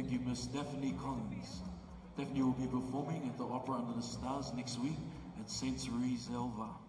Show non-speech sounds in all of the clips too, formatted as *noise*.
Thank you, Miss Daphne Collins. Daphne will be performing at the Opera Under the Stars next week at Sensory Zelva.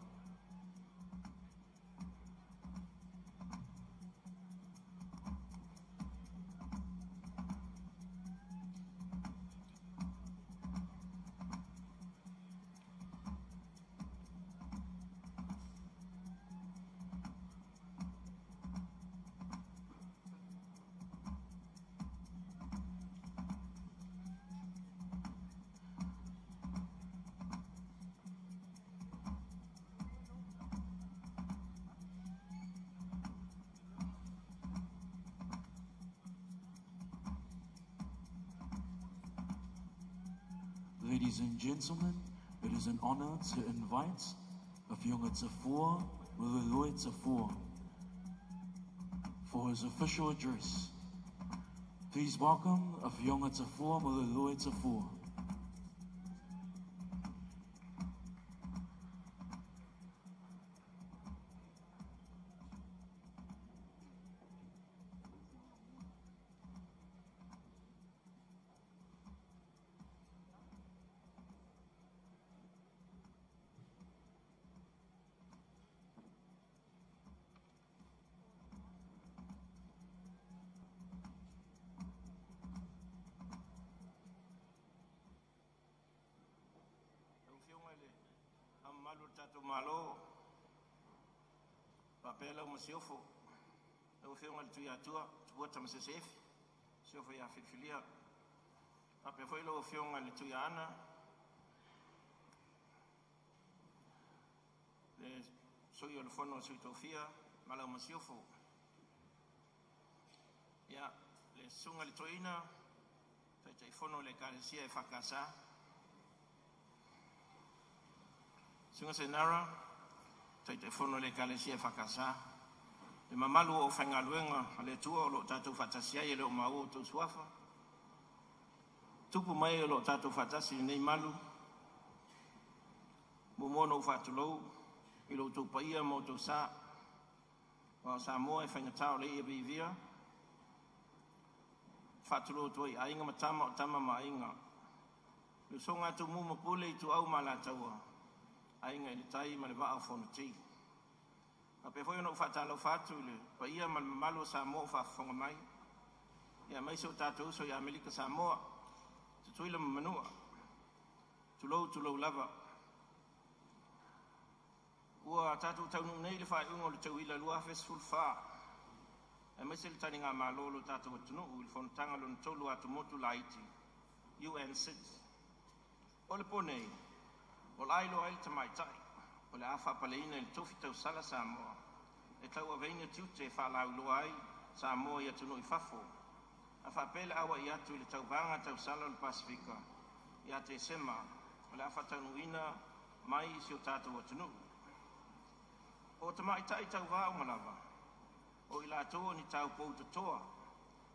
Gentlemen, it is an honor to invite Afionga Tafua Mulului Tafua for his official address. Please welcome Tafua Mulului Tafua. Fiungale, papela uma siofo, eu fiungal tu ya tua, tu bota ma sesef, siofo ya filfilia, pape foi lo fiungal tu ya ana, le soy el fono sui tofia, mala uma siofo, ya le sungal toina, tai tai fono le carecia e facasa, Singa se nara, tai te fono le kale sia whakasa. E mamalu o whainga luenga, a le tua o lo tātou whatasia e le o mau o tau suafa. Tupu mai o lo tātou whatasi nei malu. Mo mono o whatulou, i lo tau paia mo tau sā. O sa moa e whainga tau le ia bivia. Whatulou toi a inga matama o tama ma inga. Le songa tu muma pule i tu au ma la taua. ainga i le tai ma le waa fono ti. A pe foi no fatalo fatu le pa ia mal malo sa mo fa fonga mai. Ia mai so tatu so ia Amerika sa mo. Tu tuila manua. Tu lo tu lo lava. Ua tatu tau nu nei le fa ungo le tau ila lua fes full fa. E mai se le tani ngā mālolo tatu watunu u le fontanga lo tolu atu motu laiti. UN 6. O le ponei. o le ailo ai le tamaitai o le a faapaleina i le tofi tausala sa moa. E tauaveina tiute e faalauloa ai sa moa ia tunuu i fafo a faapele aua i atu i le tauvaga tausala o le pasifika. Iā te sema o le a faataunuina mai i si o tatou atunuu o tamaʻitaʻi tauvā uma lava o i latou o ni taupou totoa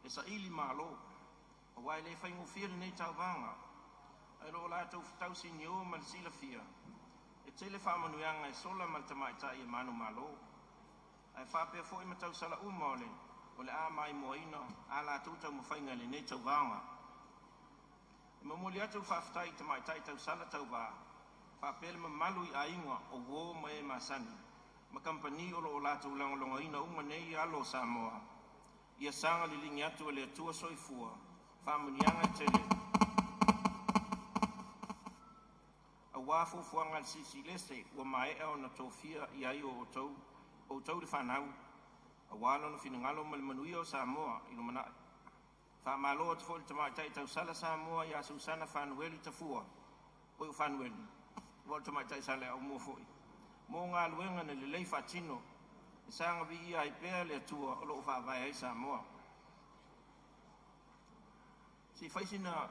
e saʻili mālō. Auā e lē faigofia lenei tauvaga ai loo latou tau ma le silafia mal sila fia e tele fa manu yanga e sola mal tama ita i manu malo ai fa pe fo i matau sala u mole o le a mai mo ino a la tu tau mo fainga le ne tau vanga e mo mo li atu fa ftai tama ita i tau sala tau va fa pe le malu i a inga o wo mo e masani. Ma kampani o lo la tu lang longa ina u mane i alo sa moa ia sanga li lingi atu le tua soifua fa manu yanga tele wā fufuanga le sisi lese ua mae o na tofia i ai o tau o tau le whanau a wālo na finangalo ma le manui o Samoa i no mana wha malo te fōle tamai tai tau sala Samoa i a Susana Whanueli ta fua o i Whanueli wā tamai tai sala au mua fōi mō ngā luenga na le lei whatino e sanga vi i ai pēr le atua o lo wha vai ai Samoa si whaisina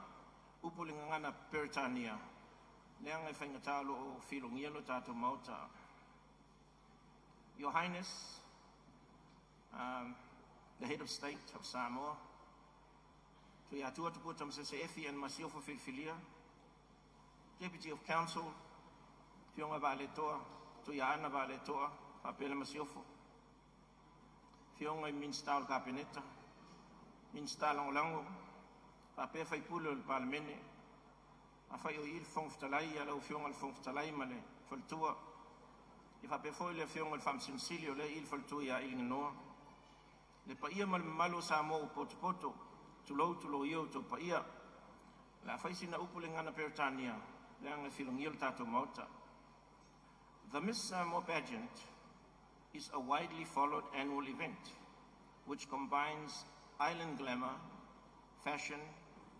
upulinga ngana Peritania Leanga i whainga tālo o whilongia lo tātou mauta. Your Highness, um, the head of state of Samoa, Tui Atua Tupua Tamasese Efi and masiofa filfilia, Deputy of Council, Fionga Vale Toa, Tui Ana Vale Toa, Papela Masiofo, Fionga Minstal Capineta, Minstal Lango, Pa pe fai pulu le palemene. A fai o il fongftalai ala o fionga le fongftalai ma le faltua. I fa pe foi le fionga le fam sinsilio le il faltua ia il noa. Le pa ia mal malo sa mo poto poto. Tu lo tu lo io tu pa ia. La fai sina upu le ngana peritania. Le anga filongil tato mauta. The Miss Samoa pageant is a widely followed annual event which combines island glamour, fashion,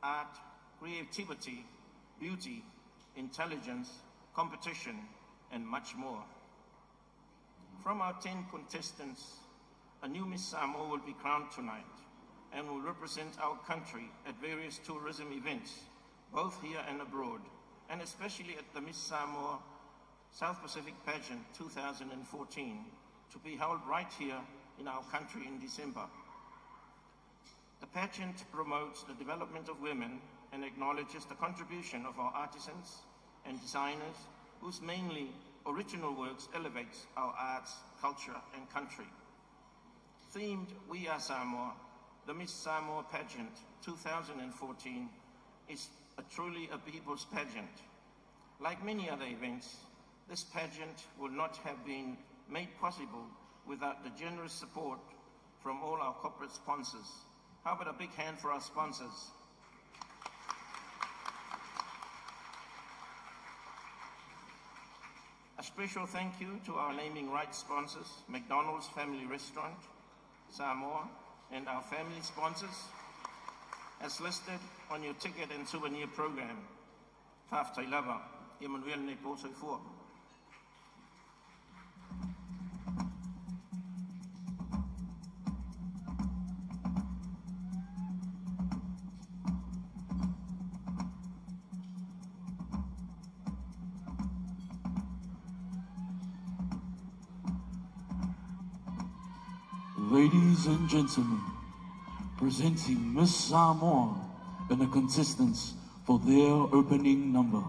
art, creativity, beauty, intelligence, competition, and much more. From our 10 contestants, a new Miss Samoa will be crowned tonight and will represent our country at various tourism events, both here and abroad, and especially at the Miss Samoa South Pacific Pageant 2014 to be held right here in our country in December. The pageant promotes the development of women and acknowledges the contribution of our artisans and designers whose mainly original works elevates our arts, culture and country. Themed We Are Samoa, the Miss Samoa pageant 2014 is a truly a people's pageant. Like many other events, this pageant would not have been made possible without the generous support from all our corporate sponsors. How about a big hand for our sponsors? Special thank you to our naming rights sponsors, McDonald's Family Restaurant, Samoa, and our family sponsors, as listed on your ticket and souvenir program. Faf Tailava, Emmanuel Neposo Fua. Ladies and gentlemen, presenting Miss Samoa and the contestants for their opening number.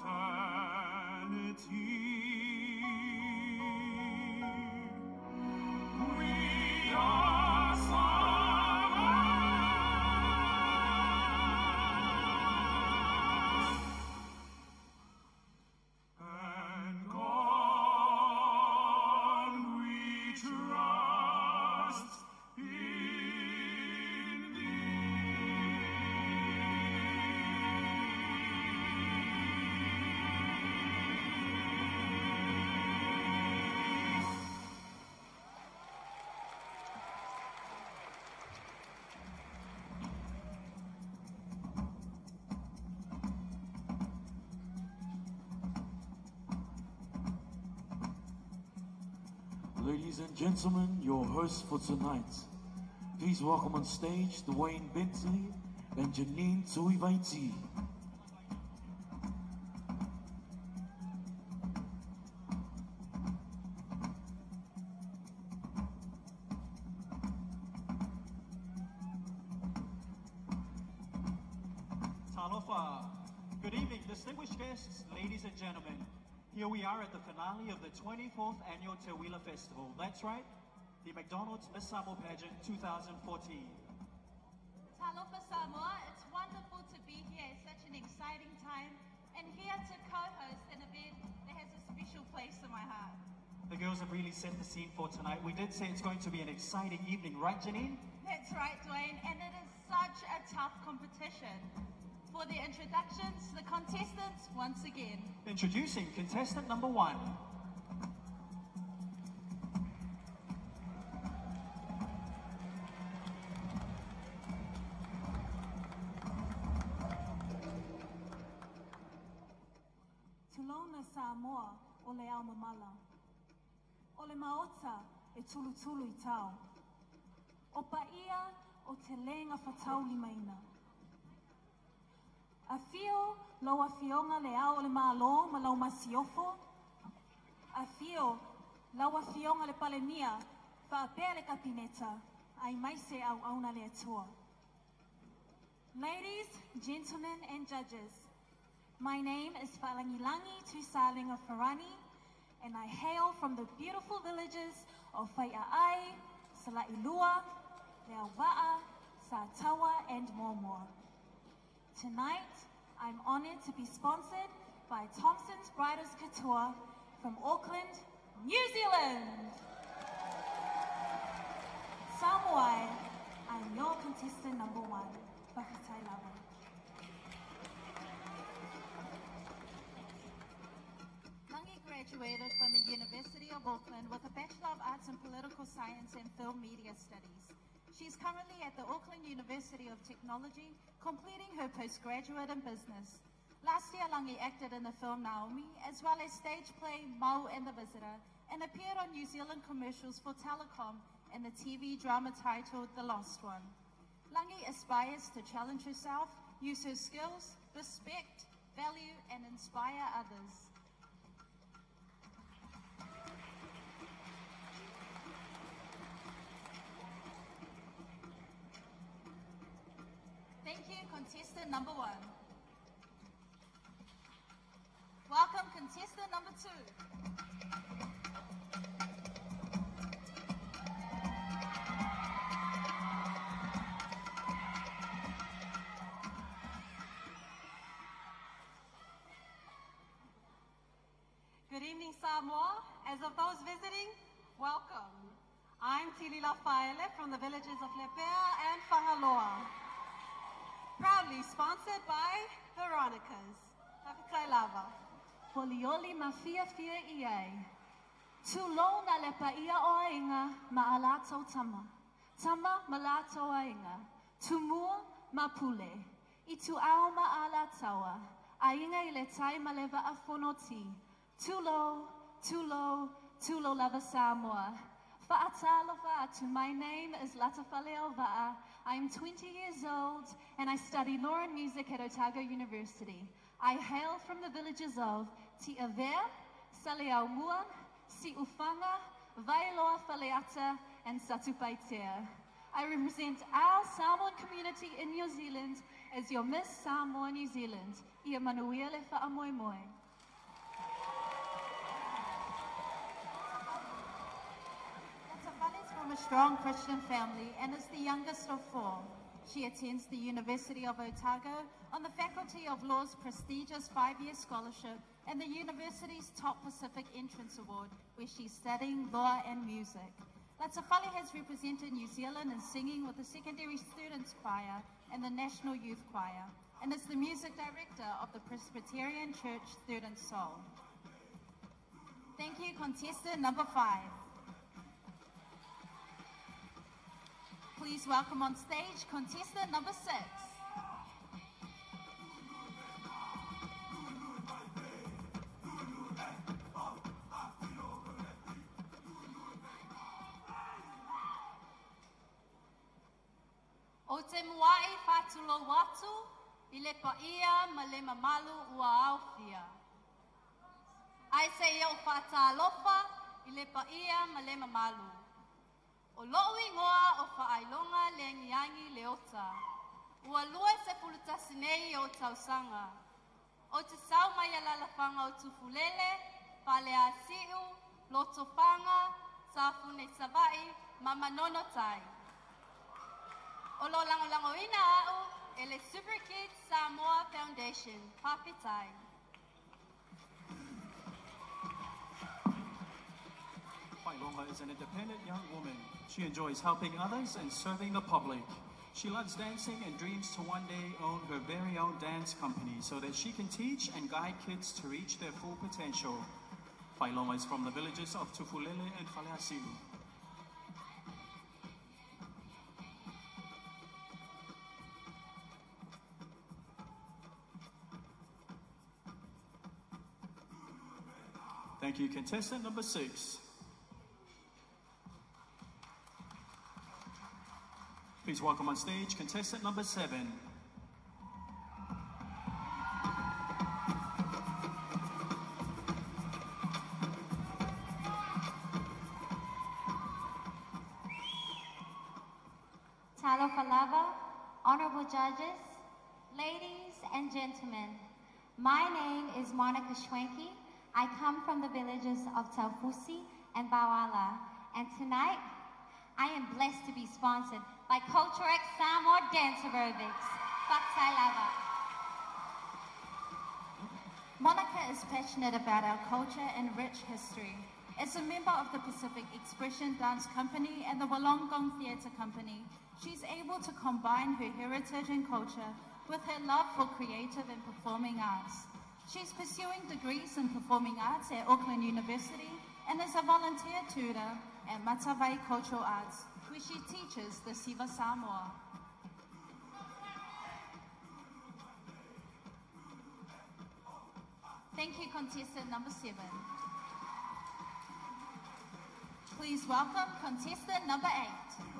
Time. Ladies and gentlemen, your hosts for tonight. Please welcome on stage Dwayne Bentley and Janine Tuivaiti. 24th Annual Teuila Festival. That's right, the McDonald's Miss Samoa Pageant 2014. Talofa Samoa, it's wonderful to be here. It's such an exciting time. And here to co-host an event that has a special place in my heart. The girls have really set the scene for tonight. We did say it's going to be an exciting evening, right Janine? That's right, Dwayne, and it is such a tough competition. For the introductions, the contestants once again. Introducing contestant number one. Samoa o le ao mamala. O le maota e tulu tulu i tau. O pa ia o te lenga whatau limaina. A fio lo a fionga le ao le malo ma lau masiofo. A fio lau a fionga le pale mia wha apea le kapineta ai mai se au auna le atua. Ladies, gentlemen and judges, my name is Falangilangi Tusalinga Farani, and I hail from the beautiful villages of Whaia'ai, Salailua, Leawa'a, Satawa, and Momoa. Tonight, I'm honored to be sponsored by Thompson's Bridals Couture from Auckland, New Zealand. Samoa, I'm your contestant number one, Whakatai Lawa. Graduated from the University of Auckland with a Bachelor of Arts in Political Science and Film Media Studies. She is currently at the Auckland University of Technology, completing her postgraduate in business. Last year, Langi acted in the film Naomi, as well as stage play Mo and the Visitor, and appeared on New Zealand commercials for Telecom and the TV drama titled The Lost One. Langi aspires to challenge herself, use her skills, respect, value, and inspire others. Contestant number one. Welcome, contestant number two. Good evening, Samoa. As of those visiting, welcome. I'm Tilila Faele from the villages of Lepea and Whahaloa. Proudly sponsored by Veronica's. Hapitai lava. Polioli mafia fia iai. Tulo na le paia o ainga ma alato tama. Tama ma lato ainga. Tumua ma pule. I tu ao ma alatawa. Ainga i le tai ma le va afonoti. Tulo, tulo, tulo lava Samoa. Fa'atalo fa'atu. My name is Latafaleo Va'a. I am 20 years old and I study law and music at Otago University. I hail from the villages of Ti Avea, Saleaumua, Si Ufanga, Vailoa Faleata, and Satupaitea. I represent our Samoan community in New Zealand as your Miss Samoa New Zealand, Ia Manuele Fa'amoemoe. Tafale is a strong Christian family and is the youngest of four. She attends the University of Otago on the Faculty of Law's prestigious five-year scholarship and the university's top Pacific Entrance Award, where she's studying law and music. Latsafale has represented New Zealand in singing with the Secondary Students Choir and the National Youth Choir, and is the music director of the Presbyterian Church Student Soul. Thank you, contestant number five. Please welcome on stage contestant number six. O te muai whatulo watu, i le paia ma le mamalu ua awhia. Ai se iau whatalofa, i le paia le mamalu. O loo ingoa o whaailonga le ngiangi le ota. Ua lua se pulutasi nei o tausanga. O te sau mai alalafanga o tufulele, pale a siu, loto panga, safune mama nono tai. O lo lango lango ina au, e Super Kids Samoa Foundation, papitai. Is an independent young woman. She enjoys helping others and serving the public. She loves dancing and dreams to one day own her very own dance company so that she can teach and guide kids to reach their full potential. Failoma is from the villages of Tufulele and Faleasiu. Thank you. Contestant number six. Please welcome on stage contestant number seven. Talofa lava, honorable judges, ladies and gentlemen. My name is Monica Schwenke. I come from the villages of Taufusi and Bawala. And tonight, I am blessed to be sponsored by Culturex Samoa Dance Aerobics. Faksai lava. Monica is passionate about our culture and rich history. As a member of the Pacific Expression Dance Company and the Wollongong Theatre Company, she's able to combine her heritage and culture with her love for creative and performing arts. She's pursuing degrees in performing arts at Auckland University and is a volunteer tutor at Matavai Cultural Arts, where she teaches the Siva Samoa. Thank you, contestant number seven. Please welcome contestant number eight.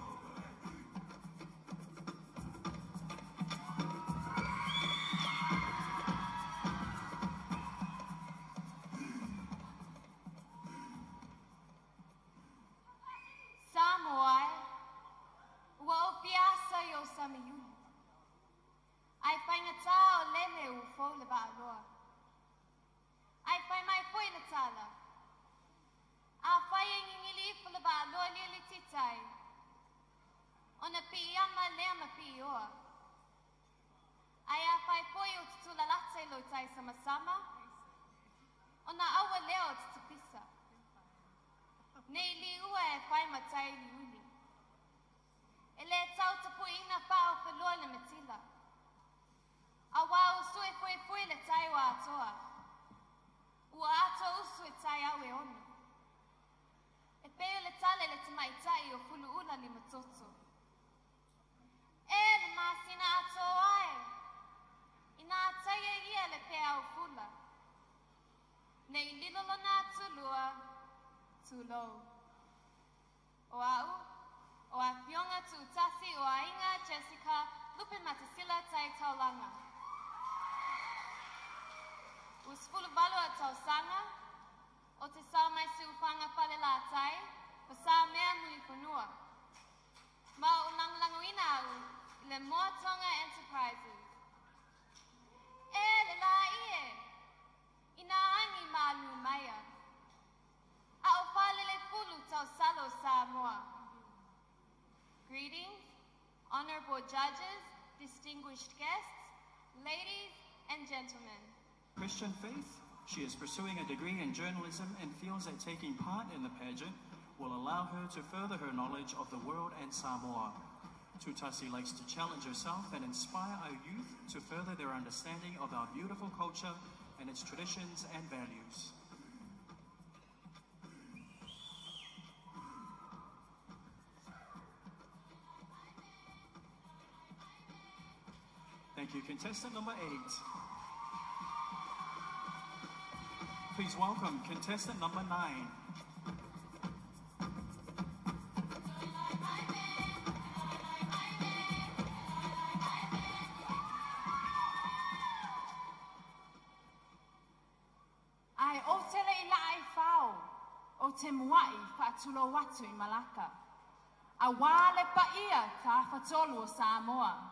Judges, distinguished guests, ladies and gentlemen. Christian faith. She is pursuing a degree in journalism and feels that taking part in the pageant will allow her to further her knowledge of the world and Samoa. Tutasi likes to challenge herself and inspire our youth to further their understanding of our beautiful culture and its traditions and values. Contestant number eight. Please welcome contestant number nine. Ai o tele i la ai whao, o te muai whaatulo watu i Malaka. A wale pa ia ka whatolu Samoa.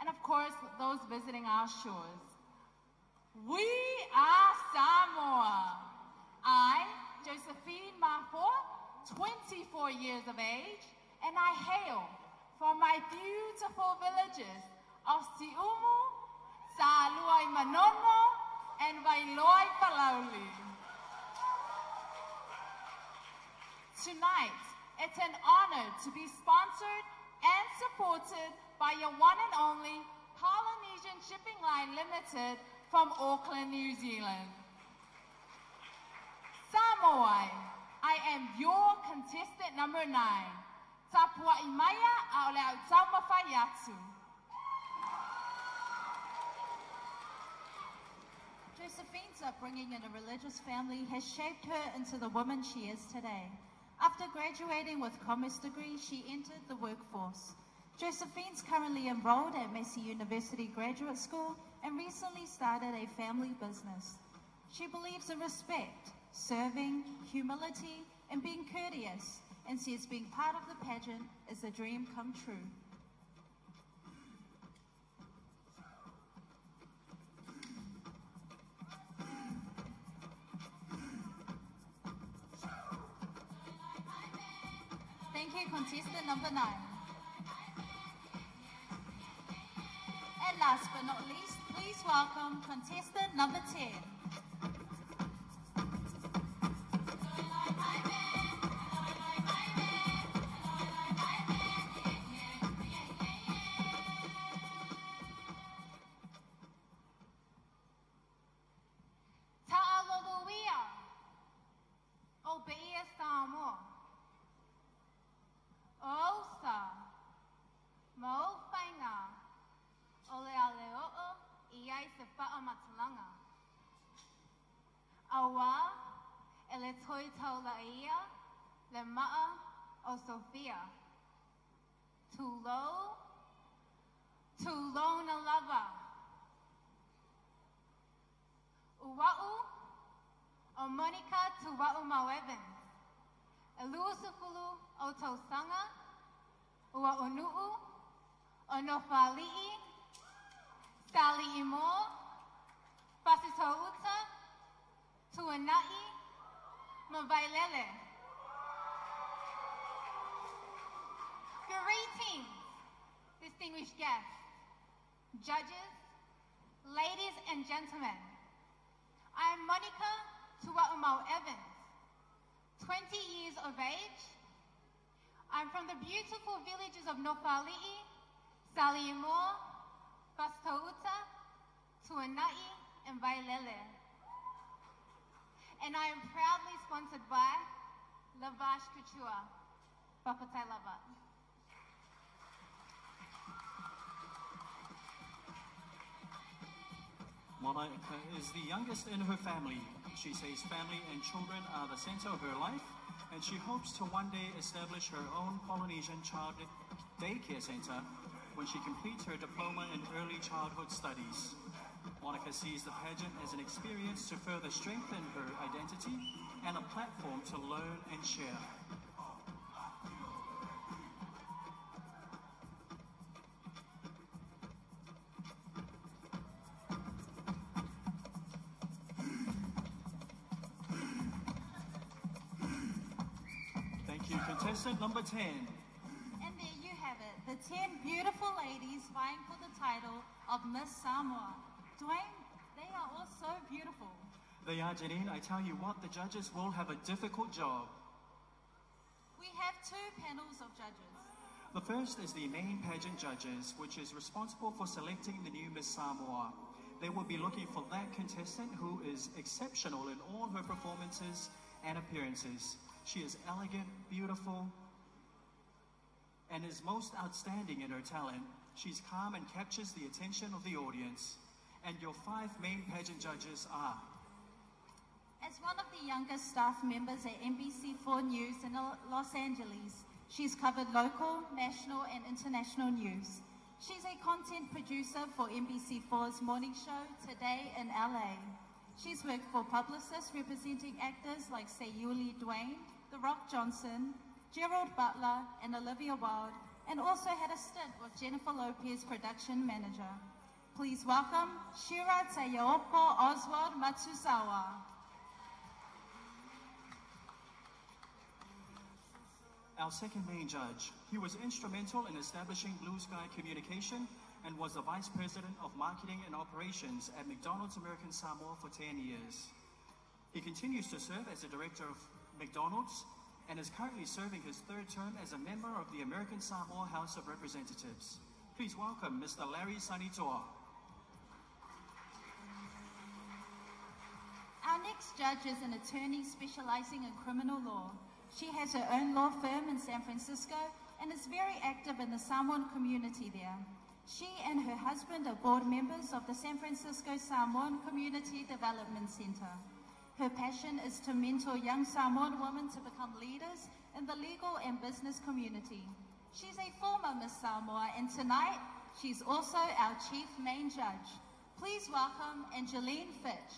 and of course, those visiting our shores. We are Samoa. I, Josephine Mafo, 24 years of age, and I hail from my beautiful villages of Siumu, Saaluai Manono, and Wailoi Palauli. Tonight, it's an honor to be sponsored and supported by your one and only Polynesian Shipping Line Limited from Auckland, New Zealand. Samoa, I am your contestant number nine. Tapua Imaya Aole Autama Fayatsu. Josephine's upbringing in a religious family has shaped her into the woman she is today. After graduating with commerce degree, she entered the workforce. Josephine's currently enrolled at Massey University Graduate School and recently started a family business. She believes in respect, serving, humility, and being courteous, and says being part of the pageant is a dream come true. Thank you, contestant number nine. And last but not least, please welcome contestant number 10. O Sofia. Tulo, tulo na lava. Uwa'u, o Monica Tuwa'u Mau Evans. Eluasufulu o Tausanga, Ua Onu'u, o Nofali'i, Sally Imo, Pasito Uta, Tuana'i, Mawailele. Greetings, distinguished guests, judges, ladies and gentlemen. I am Monica Tua'umau Evans, 20 years of age. I'm from the beautiful villages of Nofali'i, Saliimo, Pastouta, Tuana'i, and Vailele. And I am proudly sponsored by Lavash Couture, Papatai Lava. Monica uh, uh, is the youngest in her family. She says family and children are the center of her life, and she hopes to one day establish her own Polynesian child daycare center when she completes her diploma in early childhood studies. Monica sees the pageant as an experience to further strengthen her identity and a platform to learn and share. They are, Janine. I tell you what, the judges will have a difficult job. We have two panels of judges. The first is the main pageant judges, which is responsible for selecting the new Miss Samoa. They will be looking for that contestant who is exceptional in all her performances and appearances. She is elegant, beautiful, and is most outstanding in her talent. She's calm and captures the attention of the audience. And your five main pageant judges are As one of the youngest staff members at NBC4 News in Los Angeles, she's covered local, national, and international news. She's a content producer for NBC4's morning show Today in LA. She's worked for publicists representing actors like Sayuli Dwayne, The Rock Johnson, Gerard Butler, and Olivia Wilde, and also had a stint with Jennifer Lopez, production manager. Please welcome Shira Tayaopo Oswald Matsuzawa. Our second main judge. He was instrumental in establishing Blue Sky Communication and was the Vice President of Marketing and Operations at McDonald's American Samoa for 10 years. He continues to serve as the Director of McDonald's and is currently serving his third term as a member of the American Samoa House of Representatives. Please welcome Mr. Larry Sanitoa. Our next judge is an attorney specializing in criminal law. She has her own law firm in San Francisco and is very active in the Samoan community there. She and her husband are board members of the San Francisco Samoan Community Development Center. Her passion is to mentor young Samoan women to become leaders in the legal and business community. She's a former Miss Samoa and tonight she's also our chief main judge. Please welcome Angeline Fitch.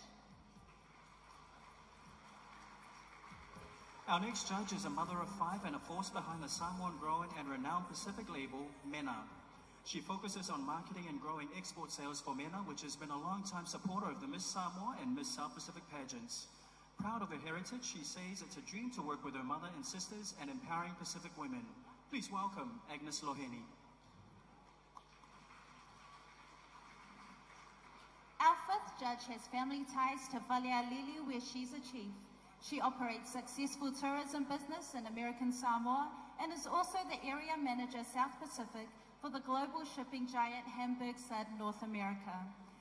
Our next judge is a mother of five and a force behind the Samoan growing and renowned Pacific label, MENA. She focuses on marketing and growing export sales for MENA, which has been a long-time supporter of the Miss Samoa and Miss South Pacific pageants. Proud of her heritage, she says it's a dream to work with her mother and sisters and empowering Pacific women. Please welcome Agnes Loheni. Our fifth judge has family ties to Valialili, where she's a chief. She operates successful tourism business in American Samoa and is also the area manager South Pacific for the global shipping giant Hamburg Sud North America.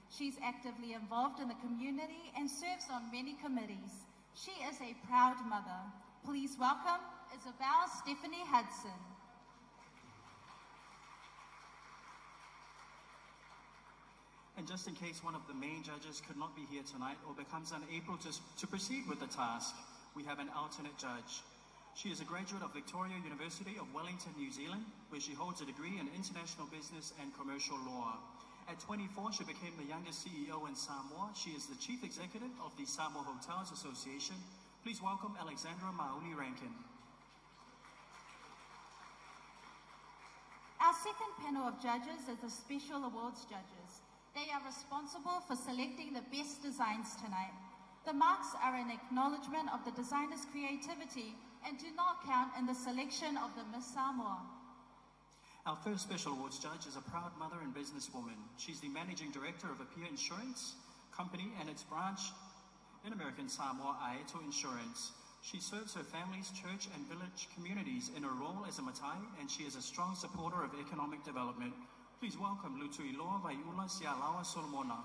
She's actively involved in the community and serves on many committees. She is a proud mother. Please welcome Isabel Stephanie Hudson. And just in case one of the main judges could not be here tonight or becomes unable to, to proceed with the task, we have an alternate judge. She is a graduate of Victoria University of Wellington, New Zealand, where she holds a degree in international business and commercial law. At 24, she became the youngest CEO in Samoa. She is the chief executive of the Samoa Hotels Association. Please welcome Alexandra Mauli Rankin. Our second panel of judges is the Special Awards judges. They are responsible for selecting the best designs tonight. The marks are an acknowledgement of the designer's creativity and do not count in the selection of the Miss Samoa. Our first special awards judge is a proud mother and businesswoman. She's the managing director of Appear Insurance Company and its branch in American Samoa, Aeto Insurance. She serves her family's church and village communities in her role as a matai, and she is a strong supporter of economic development. Please welcome Lutuiloa Vaiula Sialawa Solomona.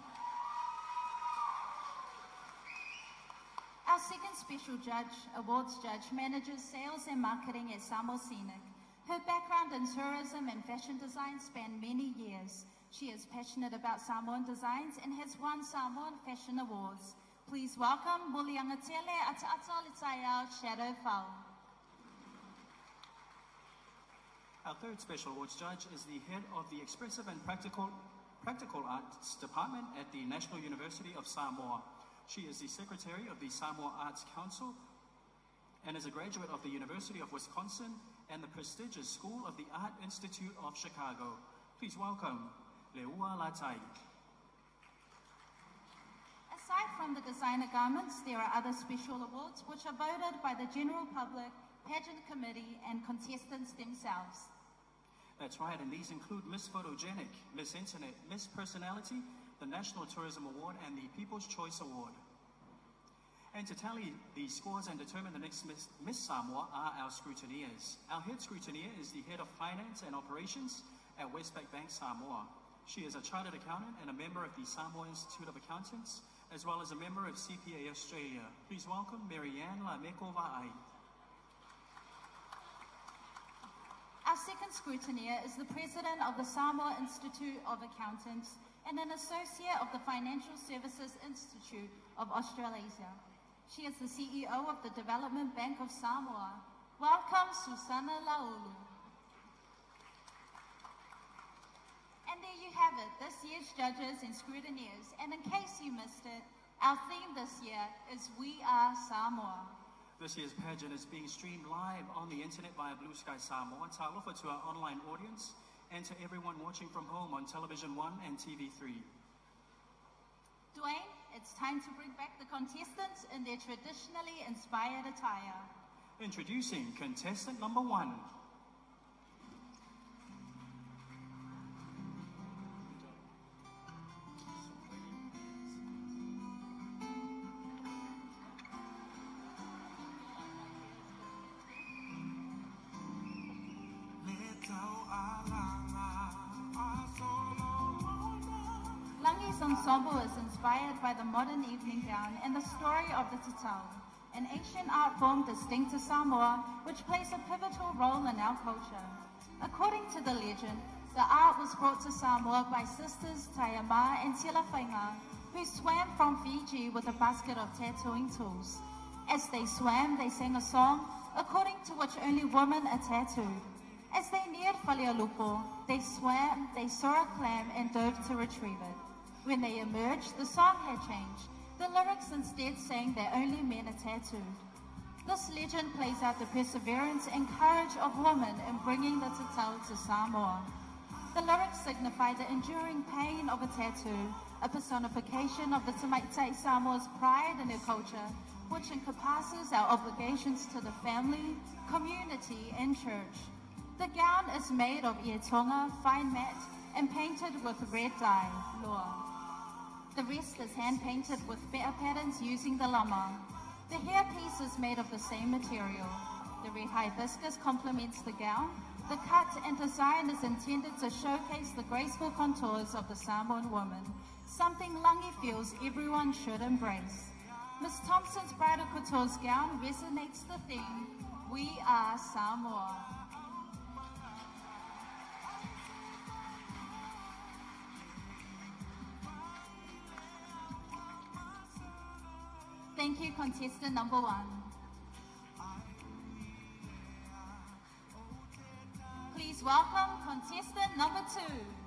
Our second special judge, awards judge, manages sales and marketing at Samoa Scenic. Her background in tourism and fashion design span many years. She is passionate about Samoan designs and has won Samoan Fashion Awards. Please welcome Muliangatele Ataata Litayao Shadow Fau. Our third special awards judge is the head of the Expressive and Practical, Practical Arts Department at the National University of Samoa. She is the secretary of the Samoa Arts Council and is a graduate of the University of Wisconsin and the prestigious School of the Art Institute of Chicago. Please welcome Leua Latai. Aside from the designer garments, there are other special awards which are voted by the general public, pageant committee, and contestants themselves. That's right, and these include Miss Photogenic, Miss Internet, Miss Personality, the National Tourism Award, and the People's Choice Award. And to tally the scores and determine the next Miss, Miss Samoa are our scrutineers. Our head scrutineer is the head of finance and operations at Westpac Bank Samoa. She is a chartered accountant and a member of the Samoa Institute of Accountants, as well as a member of CPA Australia. Please welcome Marianne Lameko Va'ai. Our second scrutineer is the president of the Samoa Institute of Accountants and an associate of the Financial Services Institute of Australasia. She is the CEO of the Development Bank of Samoa. Welcome, Susana Laulu. And there you have it, this year's judges and scrutineers. And in case you missed it, our theme this year is We Are Samoa. This year's pageant is being streamed live on the internet via Blue Sky Samoa. Talofa to our online audience and to everyone watching from home on Television 1 and TV3. Dwayne, it's time to bring back the contestants in their traditionally inspired attire. Introducing contestant number one. The modern evening gown and the story of the tatau, an ancient art form distinct to Samoa, which plays a pivotal role in our culture. According to the legend, the art was brought to Samoa by sisters Taema and Tilafaiga, who swam from Fiji with a basket of tattooing tools. As they swam, they sang a song according to which only women are tattooed. As they neared Falealupo, they swam, they saw a clam and dove to retrieve it. When they emerged, the song had changed. The lyrics instead sang that only men are tattooed. This legend plays out the perseverance and courage of women in bringing the tatau to Samoa. The lyrics signify the enduring pain of a tattoo, a personification of the Tamaitai Samoa's pride in their culture, which encompasses our obligations to the family, community, and church. The gown is made of ietonga, fine mat, and painted with red dye. The rest is hand painted with better patterns using the lama. The hairpiece is made of the same material. The red hibiscus complements the gown. The cut and design is intended to showcase the graceful contours of the Samoan woman, something Langi feels everyone should embrace. Miss Thompson's bridal couture's gown resonates the theme, We are Samoa. Thank you, contestant number one. Please welcome contestant number two.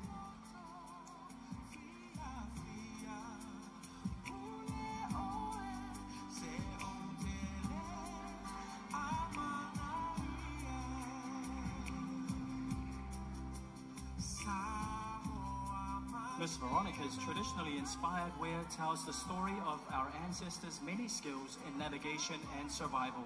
Miss Veronica's traditionally inspired wear tells the story of our ancestors' many skills in navigation and survival.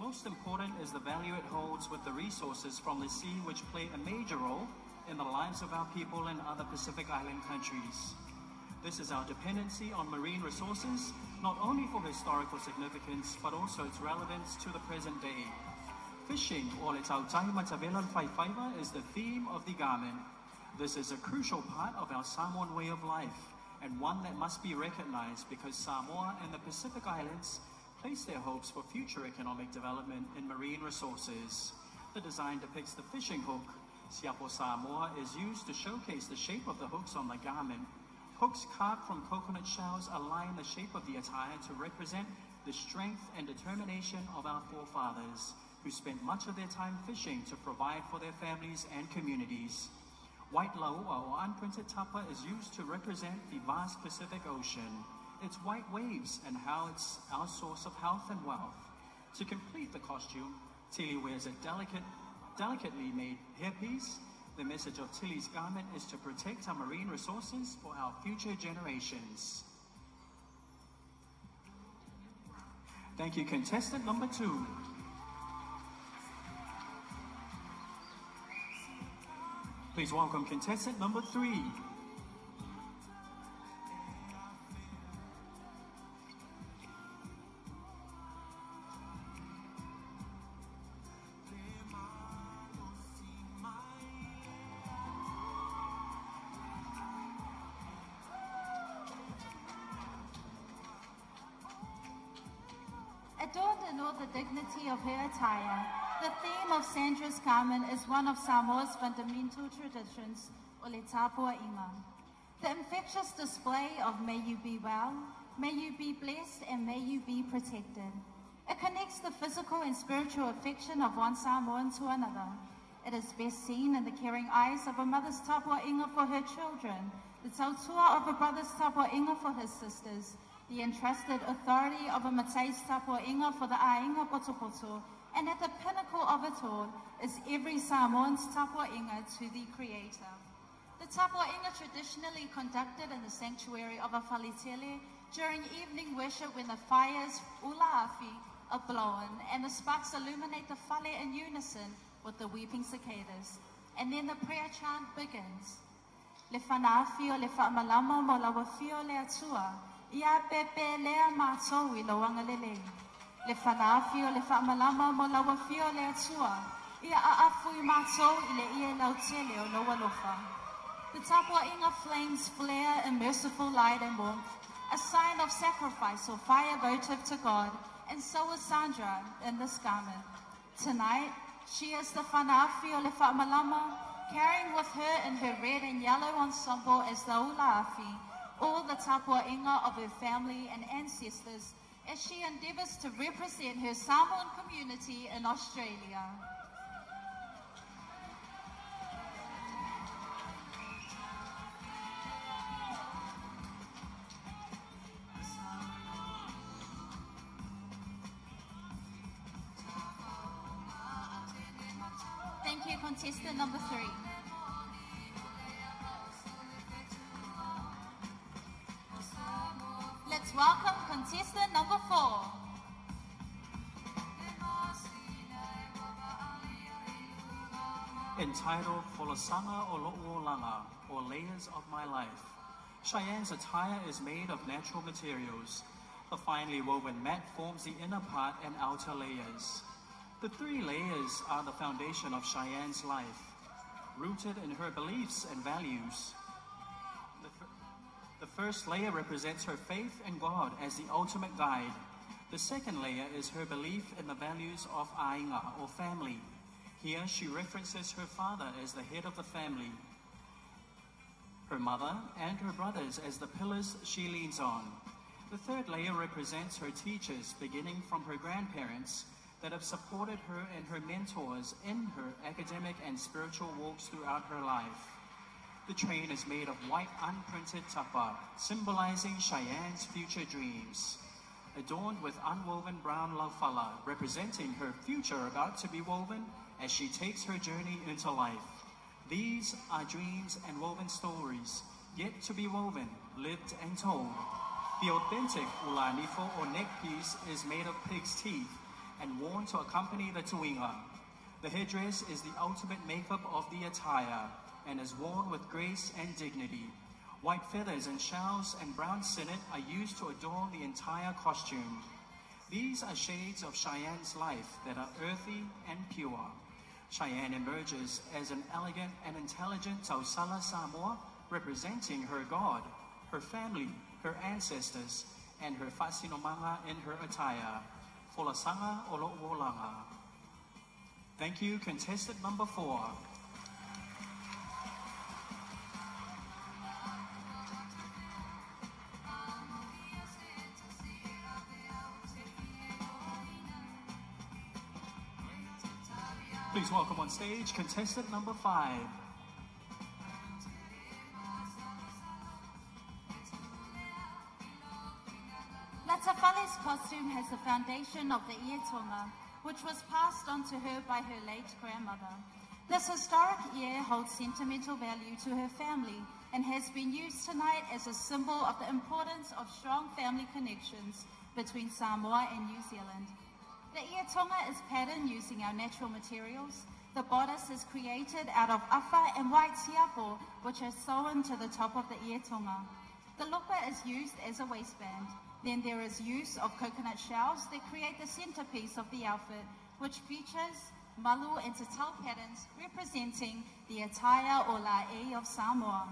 Most important is the value it holds with the resources from the sea which play a major role in the lives of our people in other Pacific Island countries. This is our dependency on marine resources, not only for historical significance, but also its relevance to the present day. Fishing, or le tautai matavela whaiwhaiwa, is the theme of the garment. This is a crucial part of our Samoan way of life, and one that must be recognized because Samoa and the Pacific Islands place their hopes for future economic development in marine resources. The design depicts the fishing hook. Siapo Samoa is used to showcase the shape of the hooks on the garment. Hooks carved from coconut shells align the shape of the attire to represent the strength and determination of our forefathers, who spent much of their time fishing to provide for their families and communities. White laua or unprinted tapa is used to represent the vast Pacific Ocean, its white waves and how it's our source of health and wealth. To complete the costume, Tilly wears a delicate, delicately made hairpiece. The message of Tilly's garment is to protect our marine resources for our future generations. Thank you, contestant number two. Please welcome contestant number three. The theme of Sandra's garment is one of Samoa's fundamental traditions, o le inga. The infectious display of may you be well, may you be blessed, and may you be protected. It connects the physical and spiritual affection of one Samoan to another. It is best seen in the caring eyes of a mother's tapua inga for her children, the tautua of a brother's tapua inga for his sisters, the entrusted authority of a Mateis Tapua Inga for the Ainga Potopoto, and at the pinnacle of it all is every Samoan's Tapua Inga to the Creator. The Tapua Inga traditionally conducted in the sanctuary of a Falitele during evening worship when the fires ulaafi are blown and the sparks illuminate the fale in unison with the weeping cicadas. And then the prayer chant begins. Le whanawhio le whaamalama mo la wawhio le atua, ia pepe lea mātou i lo wangalele. La wawhio le atua, ia aafu i mātou i le ia lautele o no alofa. The Tapua Inga flames flare in merciful light and warmth, a sign of sacrifice or fire votive to God, and so is Sandra in this garment. Tonight, she is the whanawhi o le whaamalama, carrying with her in her red and yellow ensemble as the ulaafi, all the tapua inga of her family and ancestors, as she endeavours to represent her Samoan community in Australia. Thank you, contestant number three. Entitled Folasanga o Lo'olanga, or Layers of My Life. Cheyenne's attire is made of natural materials. A finely woven mat forms the inner part and outer layers. The three layers are the foundation of Cheyenne's life, rooted in her beliefs and values. The, the first layer represents her faith in God as the ultimate guide. The second layer is her belief in the values of Ainga, or family. Here she references her father as the head of the family, her mother and her brothers as the pillars she leans on. The third layer represents her teachers, beginning from her grandparents that have supported her and her mentors in her academic and spiritual walks throughout her life. The train is made of white unprinted tapa, symbolizing Cheyenne's future dreams. Adorned with unwoven brown laufala, representing her future about to be woven as she takes her journey into life. These are dreams and woven stories, yet to be woven, lived and told. The authentic ulanifo or neck piece is made of pig's teeth and worn to accompany the tuinga. The headdress is the ultimate makeup of the attire and is worn with grace and dignity. White feathers and shells and brown sinnet are used to adorn the entire costume. These are shades of Cheyenne's life that are earthy and pure. Cheyenne emerges as an elegant and intelligent Tausala Samoa, representing her God, her family, her ancestors, and her Fasinomanga in her attire. Folasanga Olo'olanga. Thank you, contestant number four. Please welcome on stage contestant number five. Latafale's costume has the foundation of the Ietonga, which was passed on to her by her late grandmother. This historic ear holds sentimental value to her family and has been used tonight as a symbol of the importance of strong family connections between Samoa and New Zealand. The Ietonga is patterned using our natural materials. The bodice is created out of afa and white siapo, which are sewn to the top of the Ietonga. The lupa is used as a waistband. Then there is use of coconut shells that create the centerpiece of the outfit, which features malu and tatal patterns representing the attire or la'e of Samoa.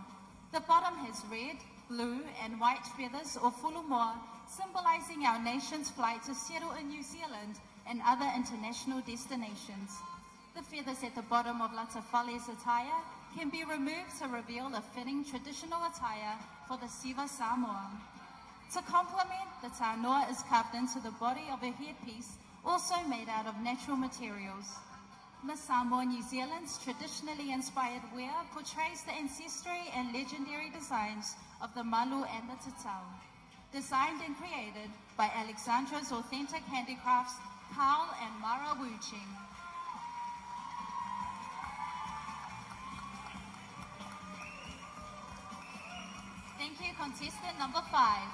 The bottom has red, blue, and white feathers or fulumoa, symbolizing our nation's flight to settle in New Zealand and other international destinations. The feathers at the bottom of Latafale's attire can be removed to reveal a fitting traditional attire for the Siva Samoa. To complement, the tanoa is carved into the body of a headpiece, also made out of natural materials. Miss Samoa, New Zealand's traditionally inspired wear portrays the ancestry and legendary designs of the malu and the tatau. Designed and created by Alexandra's Authentic Handicrafts, Carl and Mara Wuching. Thank you, contestant number five.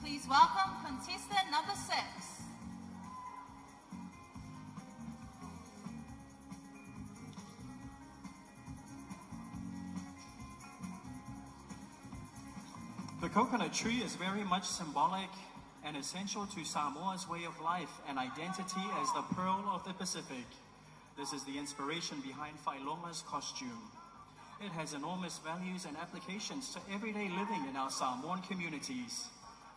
Please welcome contestant number six. Coconut tree is very much symbolic and essential to Samoa's way of life and identity as the pearl of the Pacific. This is the inspiration behind Failoma's costume. It has enormous values and applications to everyday living in our Samoan communities.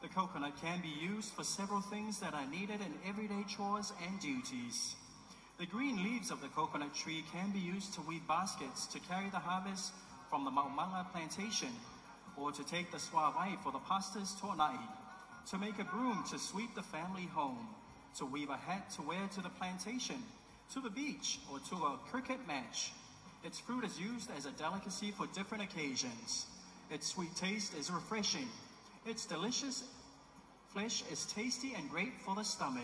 The coconut can be used for several things that are needed in everyday chores and duties. The green leaves of the coconut tree can be used to weave baskets to carry the harvest from the Maumanga plantation or to take the suavai for the pastor's tornai, to make a broom to sweep the family home, to weave a hat to wear to the plantation, to the beach, or to a cricket match. Its fruit is used as a delicacy for different occasions. Its sweet taste is refreshing. Its delicious flesh is tasty and great for the stomach.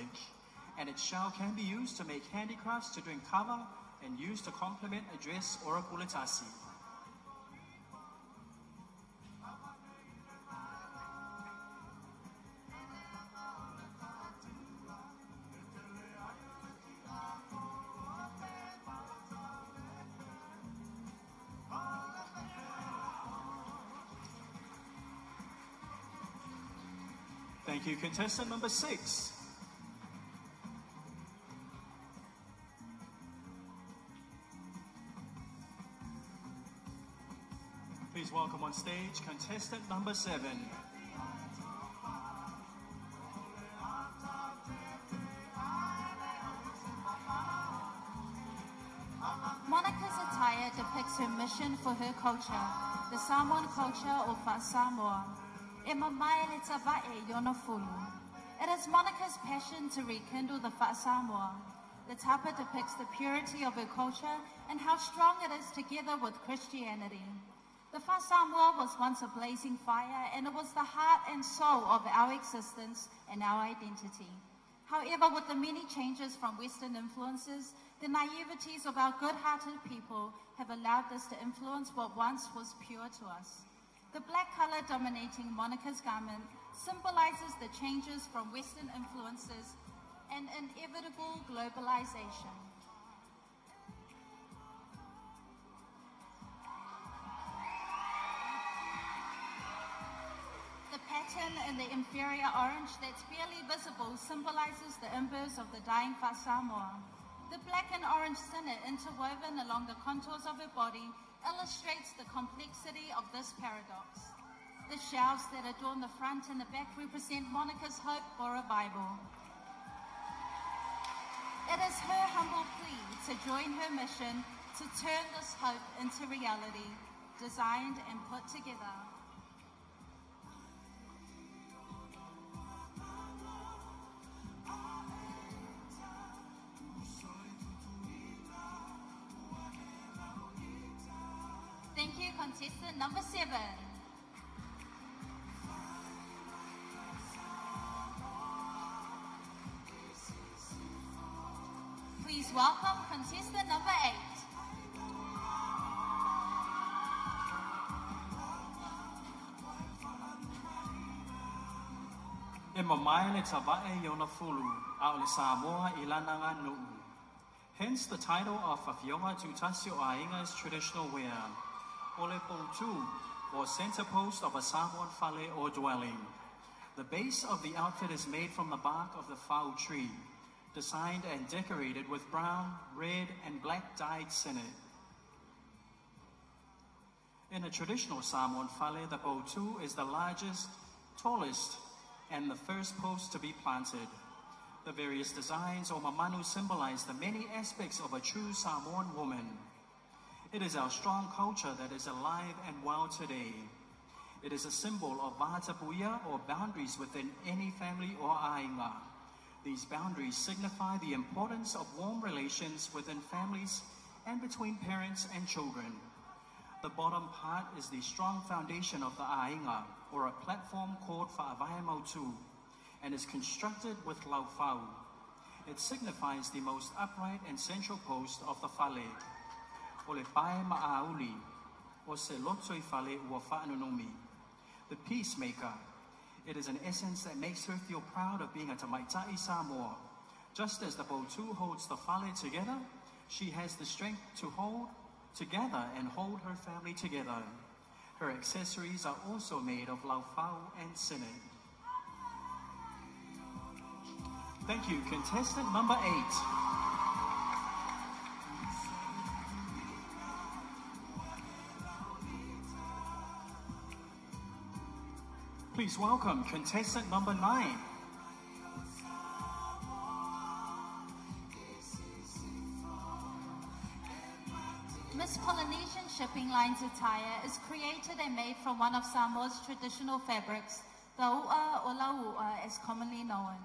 And its shell can be used to make handicrafts to drink kava and used to complement a dress or a puletasi. Thank you, contestant number six. Please welcome on stage contestant number seven. Monica's attire depicts her mission for her culture, the Samoan culture of Samoa. It is Monica's passion to rekindle the Samoa. The tapa depicts the purity of her culture and how strong it is together with Christianity. The Samoa was once a blazing fire and it was the heart and soul of our existence and our identity. However, with the many changes from Western influences, the naiveties of our good-hearted people have allowed this to influence what once was pure to us. The black color dominating Monica's garment symbolizes the changes from Western influences and inevitable globalization. The pattern in the inferior orange that's barely visible symbolizes the embers of the dying Samoa. The black and orange sinner interwoven along the contours of her body illustrates the complexity of this paradox. The shelves that adorn the front and the back represent Monica's hope for a Bible. It is her humble plea to join her mission to turn this hope into reality, designed and put together. Contestant number seven. Please welcome contestant number eight. E mamae le tavae yona fulu, a o le Samoa i lana ngā nuu. Hence the title of Fafionga Tutasio Ainga's traditional wear, Ole Pontu, or center post of a Samoan fale or dwelling. The base of the outfit is made from the bark of the fau tree, designed and decorated with brown, red, and black dyed sinnet. In a traditional Samoan fale, the Pontu is the largest, tallest, and the first post to be planted. The various designs or mamanu symbolize the many aspects of a true Samoan woman. It is our strong culture that is alive and well today. It is a symbol of vahatapuia or boundaries within any family or ainga. These boundaries signify the importance of warm relations within families and between parents and children. The bottom part is the strong foundation of the ainga, or a platform called Fa'avaimautu, and is constructed with laufau. It signifies the most upright and central post of the fale. Pae o se lotoi fale ua. The peacemaker. It is an essence that makes her feel proud of being a Tamaitai Samoa. Just as the Botu holds the fale together, she has the strength to hold together and hold her family together. Her accessories are also made of laufau and sinnet. Thank you. Contestant number eight. Please welcome contestant number nine. Miss Polynesian Shipping Lines attire is created and made from one of Samoa's traditional fabrics, the ua or laua as commonly known.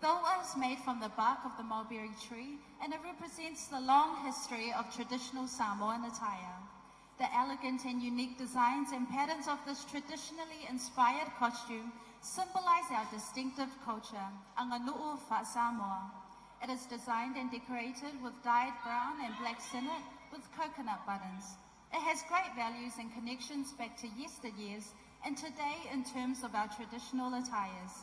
The ua is made from the bark of the mulberry tree and it represents the long history of traditional Samoan attire. The elegant and unique designs and patterns of this traditionally inspired costume symbolize our distinctive culture, Anganu'u Fa Samoa. It is designed and decorated with dyed brown and black sinnet with coconut buttons. It has great values and connections back to yesteryears and today in terms of our traditional attires.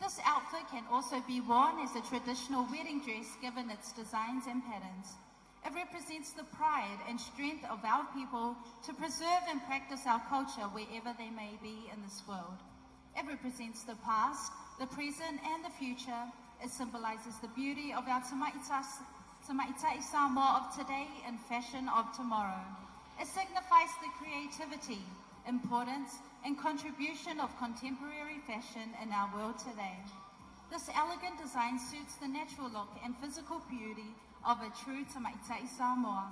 This outfit can also be worn as a traditional wedding dress given its designs and patterns. It represents the pride and strength of our people to preserve and practice our culture wherever they may be in this world. It represents the past, the present, and the future. It symbolizes the beauty of our Tamaitai Samoa of today and fashion of tomorrow. It signifies the creativity, importance, and contribution of contemporary fashion in our world today. This elegant design suits the natural look and physical beauty of a true Tamaitai Samoa.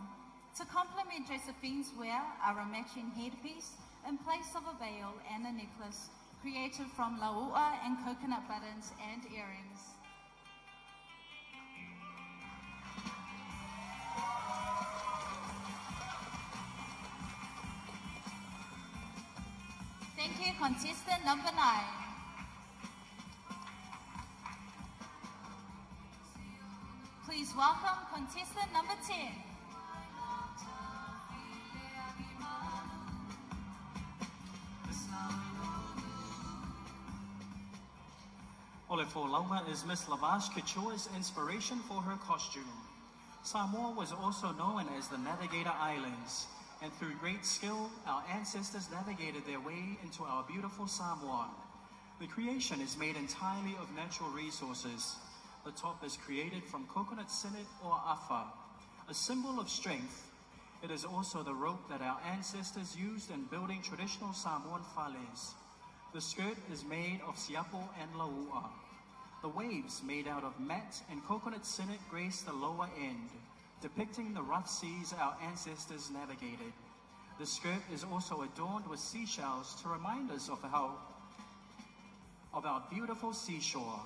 To complement Josephine's wear are a matching headpiece in place of a veil and a necklace created from laua and coconut buttons and earrings. Thank you, contestant number nine. Please welcome contestant number 10. Olefo Lauma is Miss Lavash Couture's inspiration for her costume. Samoa was also known as the Navigator Islands, and through great skill, our ancestors navigated their way into our beautiful Samoa. The creation is made entirely of natural resources. The top is created from coconut sinnet or afa, a symbol of strength. It is also the rope that our ancestors used in building traditional Samoan fales. The skirt is made of siapo and laua. The waves made out of mat and coconut sinnet grace the lower end, depicting the rough seas our ancestors navigated. The skirt is also adorned with seashells to remind us of how of our beautiful seashore.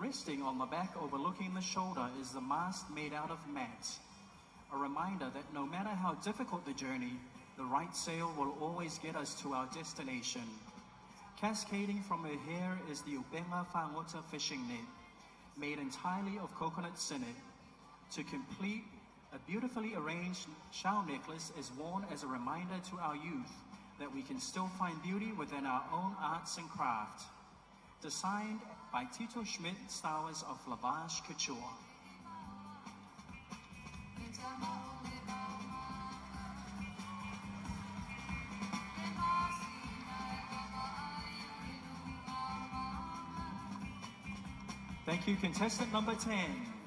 Resting on the back overlooking the shoulder is the mast made out of mats, a reminder that no matter how difficult the journey, the right sail will always get us to our destination. Cascading from her hair is the Ubenga Whangota fishing net, made entirely of coconut sinnet. To complete, a beautifully arranged shell necklace is worn as a reminder to our youth that we can still find beauty within our own arts and craft. Designed by Tito Schmidt Stowers of Lavash Couture. Thank you, contestant number 10.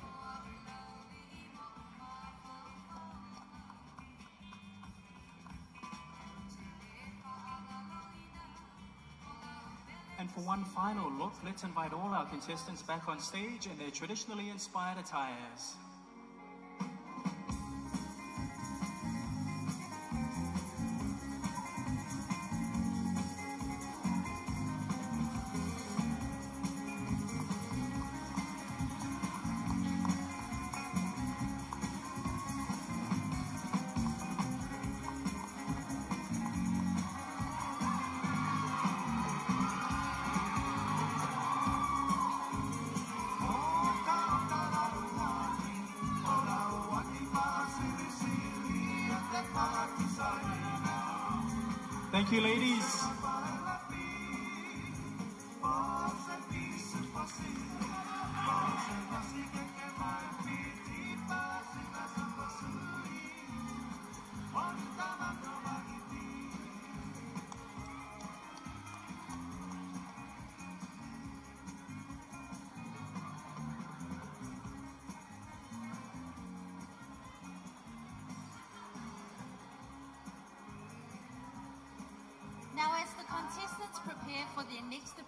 Final look, let's invite all our contestants back on stage in their traditionally inspired attires.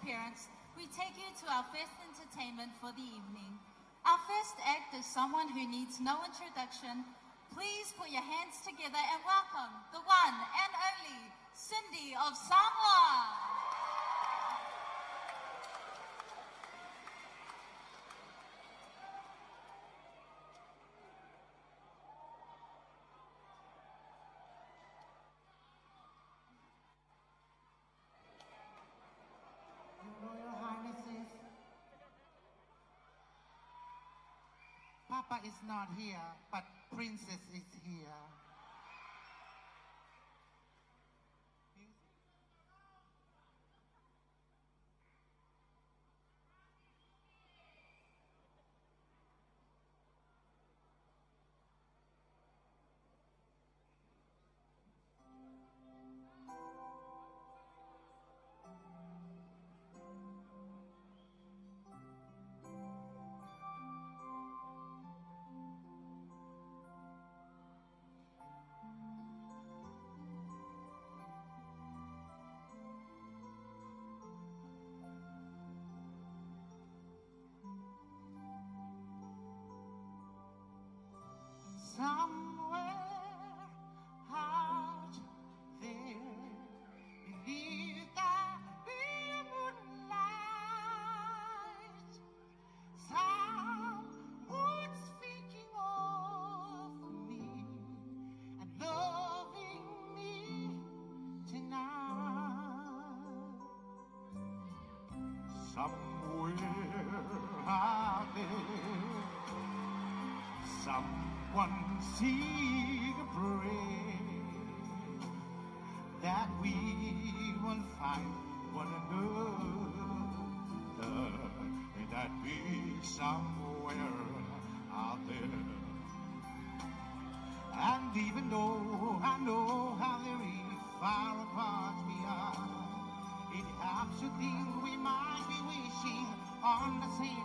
Appearance, we take you to our first entertainment for the evening. Our first act is someone who needs no introduction. Please put your hands together and welcome the one and only Cindy of Samoa. Not here, but Princess is here. Somewhere out there, beneath moonlight, someone's me and loving me tonight. Somewhere out there. Someone sing a prayer that we will find one another and that we somewhere out there. And even though I know how very far apart we are, it helps to think we might be wishing on the same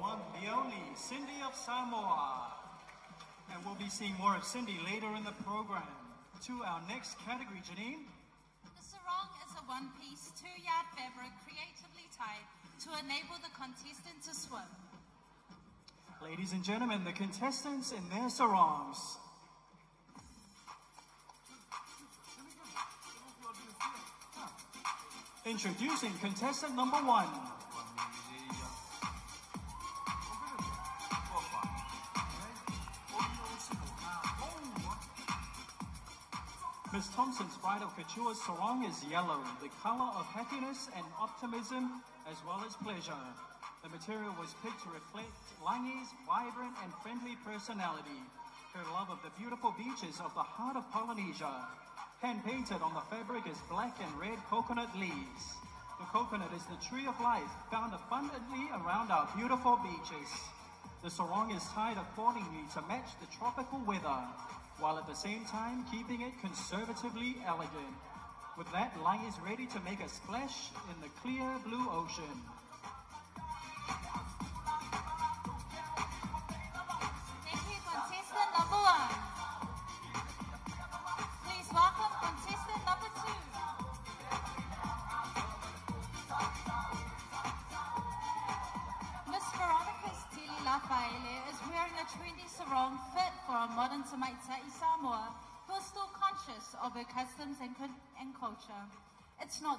the only Cindy of Samoa. And we'll be seeing more of Cindy later in the program. To our next category, Janine. The sarong is a one-piece, two-yard fabric creatively tied to enable the contestant to swim. Ladies and gentlemen, the contestants in their sarongs. Introducing contestant number one. Thompson's bridal couture sarong is yellow, the color of happiness and optimism as well as pleasure. The material was picked to reflect Langi's vibrant and friendly personality, her love of the beautiful beaches of the heart of Polynesia. Hand painted on the fabric is black and red coconut leaves. The coconut is the tree of life found abundantly around our beautiful beaches. The sarong is tied accordingly to match the tropical weather, while at the same time keeping it conservatively elegant. With that, Lang is ready to make a splash in the clear blue ocean.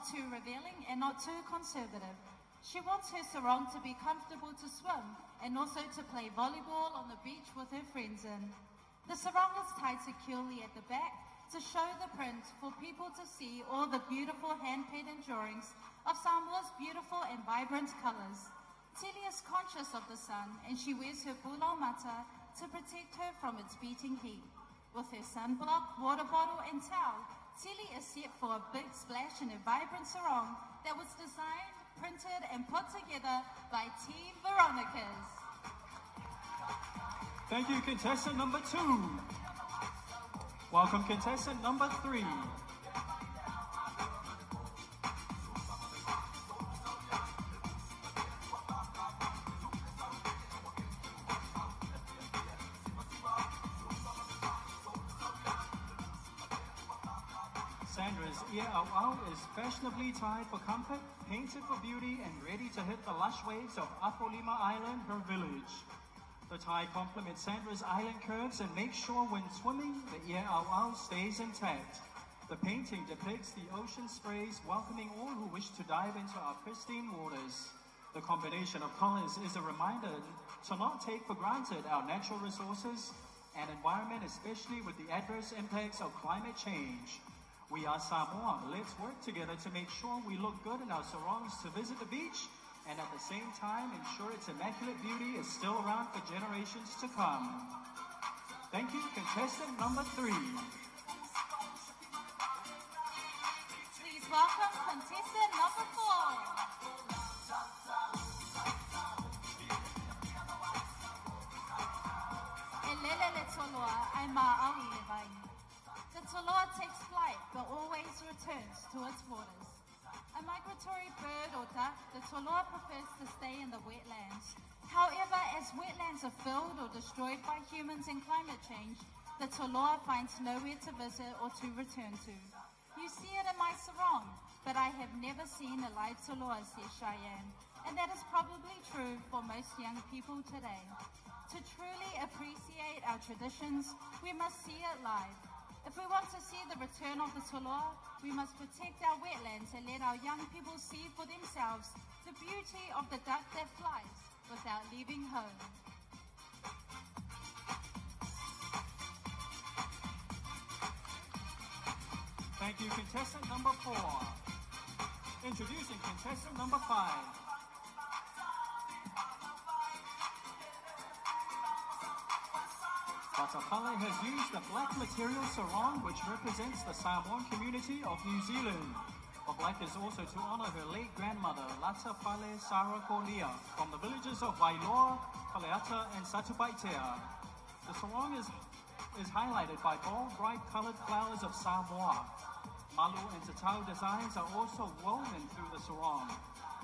Too revealing and not too conservative. She wants her sarong to be comfortable to swim and also to play volleyball on the beach with her friends in. The sarong is tied securely at the back to show the print for people to see all the beautiful hand-painted drawings of Samoa's beautiful and vibrant colors. Tilly is conscious of the sun and she wears her pulau mata to protect her from its beating heat. With her sunblock, water bottle and towel, Tilly is set for a big splash in a vibrant sarong that was designed, printed and put together by Team Veronicas. Thank you, contestant number two. Welcome, contestant number three. Fashionably tied for comfort, painted for beauty, and ready to hit the lush waves of Apolima Island, her village. The tie complements Sandra's island curves and makes sure when swimming, the ear stays intact. The painting depicts the ocean sprays welcoming all who wish to dive into our pristine waters. The combination of colors is a reminder to not take for granted our natural resources and environment, especially with the adverse impacts of climate change. We are Samoa. Let's work together to make sure we look good in our sarongs to visit the beach and at the same time ensure its immaculate beauty is still around for generations to come. Thank you, contestant number three. Please welcome contestant number four. The toloa takes but always returns to its waters. A migratory bird or duck, the toloa prefers to stay in the wetlands. However, as wetlands are filled or destroyed by humans and climate change, the toloa finds nowhere to visit or to return to. You see it in my sarong, but I have never seen a live toloa, says Cheyenne. And that is probably true for most young people today. To truly appreciate our traditions, we must see it live. If we want to see the return of the toloa, we must protect our wetlands and let our young people see for themselves the beauty of the duck that flies without leaving home. Thank you, contestant number four. Introducing contestant number five. Patapale has used the black material sarong, which represents the Samoan community of New Zealand. The black is also to honor her late grandmother, Lata Pale Sara from the villages of Wailoa, Kaleata, and Satupaitea. The sarong is, is highlighted by bold, bright colored flowers of Samoa. Malu and tatau designs are also woven through the sarong.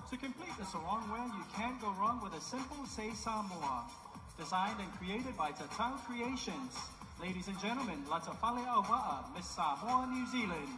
To complete the sarong wear, you can't go wrong with a simple Say Samoa. Designed and created by Tatau Creations. Ladies and gentlemen, Latafale Awa'a, Miss Samoa, New Zealand.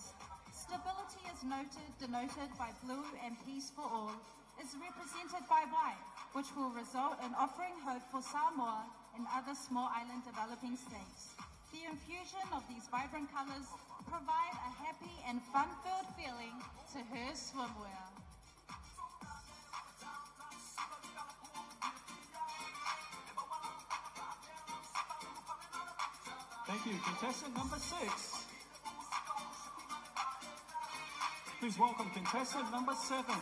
Conference. Stability is noted, denoted by blue and peace for all, is represented by white, which will result in offering hope for Samoa and other small island developing states. The infusion of these vibrant colors provide a happy and fun-filled feeling to her swimwear. Thank you. Contestant number six. Please welcome contestant number seven.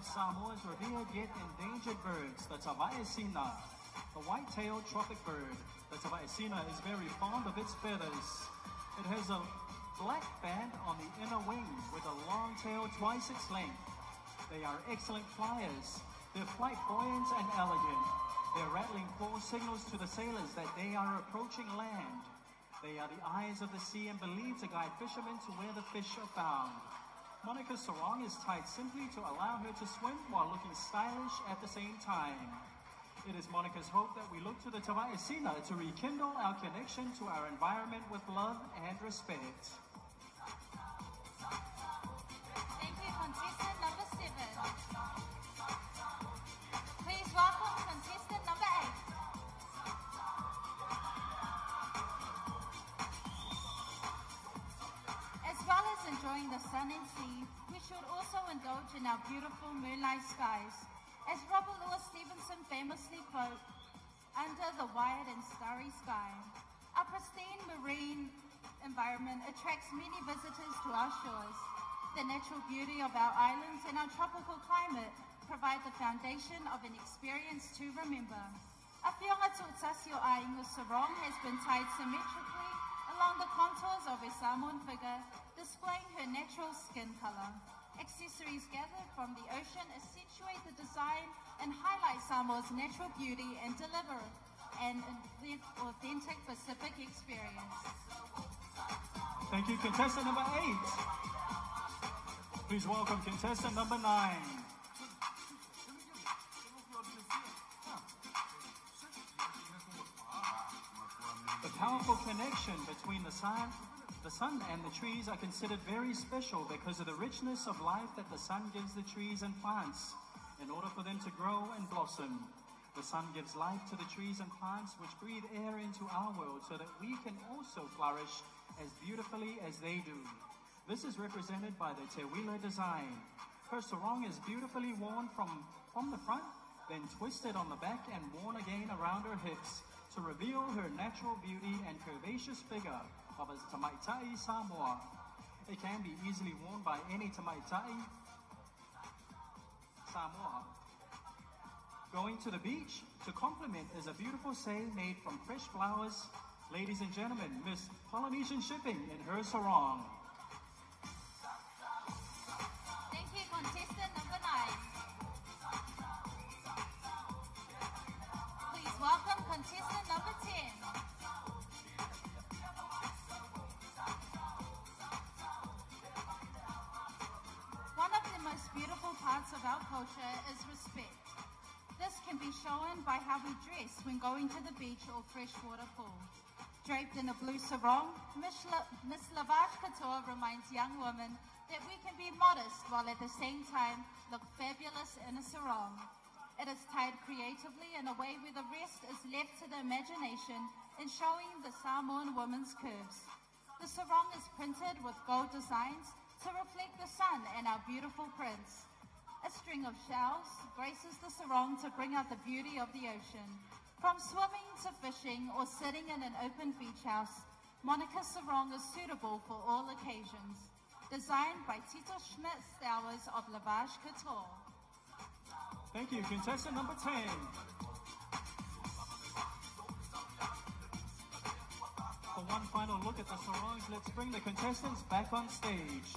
Of Samoa's revered yet endangered birds, the Tavaesina, the white-tailed tropic bird. The Tavaesina is very fond of its feathers. It has a black band on the inner wing with a long tail twice its length. They are excellent flyers. Their flight buoyant and elegant. Their rattling call signals to the sailors that they are approaching land. They are the eyes of the sea and believed to guide fishermen to where the fish are found. Monica's sarong is tied simply to allow her to swim while looking stylish at the same time. It is Monica's hope that we look to the Tavaesina to rekindle our connection to our environment with love and respect. Sun and sea, we should also indulge in our beautiful moonlight skies. As Robert Louis Stevenson famously quote, under the wide and starry sky, our pristine marine environment attracts many visitors to our shores. The natural beauty of our islands and our tropical climate provide the foundation of an experience to remember. A whionga tuatasio a Ingo Sarong has been tied symmetrically along the contours of a Samoan figure, displaying her natural skin color. Accessories gathered from the ocean accentuate the design and highlight Samoa's natural beauty and deliver an authentic Pacific experience. Thank you, contestant number eight. Please welcome contestant number nine. The powerful connection between the sun, the sun and the trees are considered very special because of the richness of life that the sun gives the trees and plants in order for them to grow and blossom. The sun gives life to the trees and plants which breathe air into our world so that we can also flourish as beautifully as they do. This is represented by the Teuila design. Her sarong is beautifully worn from, from the front, then twisted on the back and worn again around her hips to reveal her natural beauty and curvaceous figure of a Tamaitai Samoa. It can be easily worn by any Tamaitai Samoa. Going to the beach to complement is a beautiful say made from fresh flowers. Ladies and gentlemen, Miss Polynesian Shipping in her sarong. Blue sarong, Miss, La- Miss Couture reminds young women that we can be modest while at the same time look fabulous in a sarong. It is tied creatively in a way where the rest is left to the imagination in showing the Samoan woman's curves. The sarong is printed with gold designs to reflect the sun and our beautiful prints. A string of shells graces the sarong to bring out the beauty of the ocean. From swimming to fishing or sitting in an open beach house, Monica sarong is suitable for all occasions. Designed by Tito Schmidt Stowers of Lavash Couture. Thank you. Contestant number 10. For one final look at the sarongs, let's bring the contestants back on stage.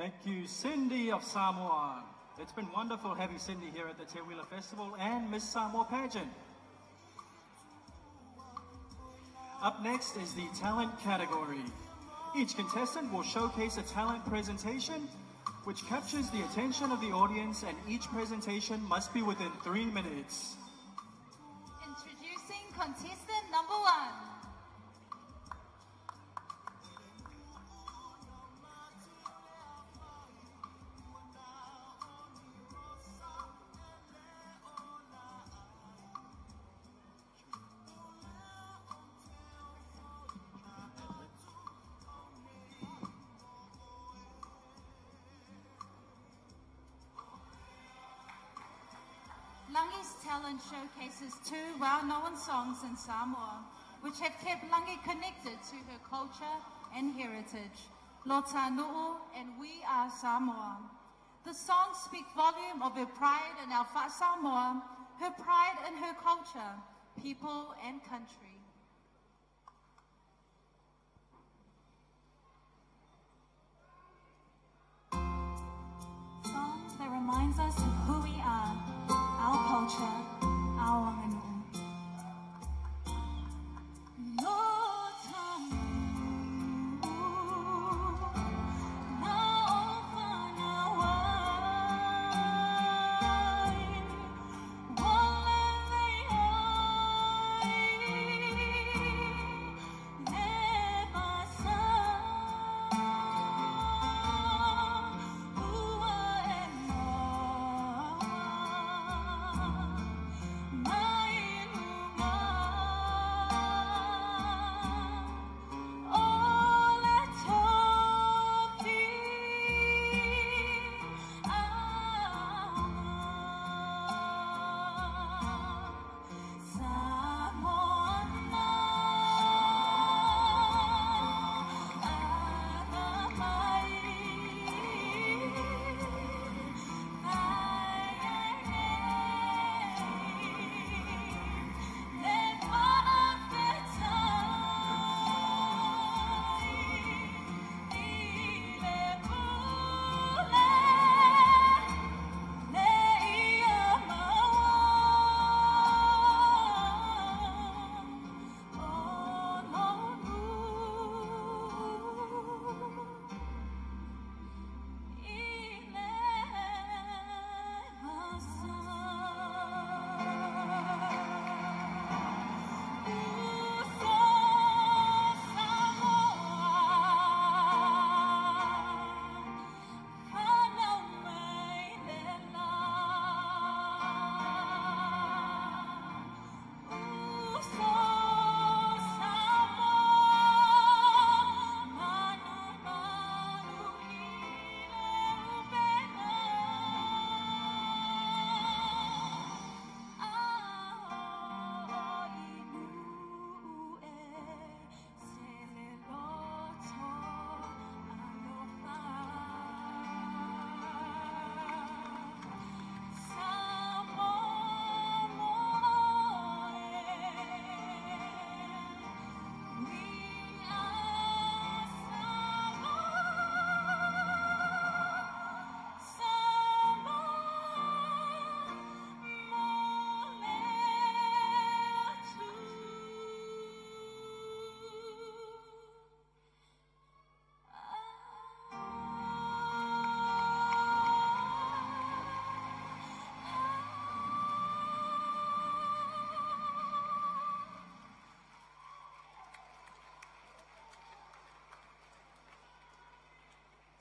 Thank you, Cindy of Samoa. It's been wonderful having Cindy here at the Teuila Festival and Miss Samoa pageant. Up next is the talent category. Each contestant will showcase a talent presentation which captures the attention of the audience and each presentation must be within three minutes. Two well-known songs in Samoa, which have kept Langi connected to her culture and heritage, Lota Nu'u and We Are Samoa. The songs speak volume of her pride in our Samoa, her pride in her culture, people and country.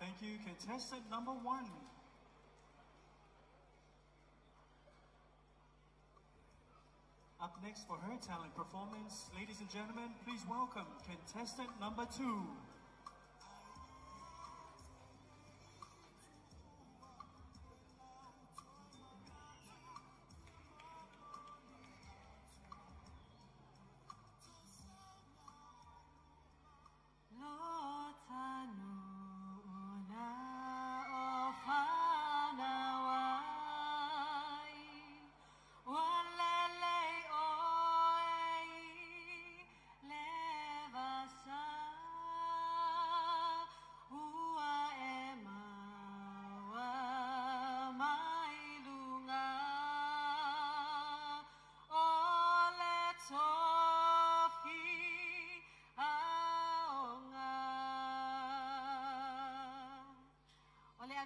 Thank you, contestant number one. Up next for her talent performance, ladies and gentlemen, please welcome contestant number two.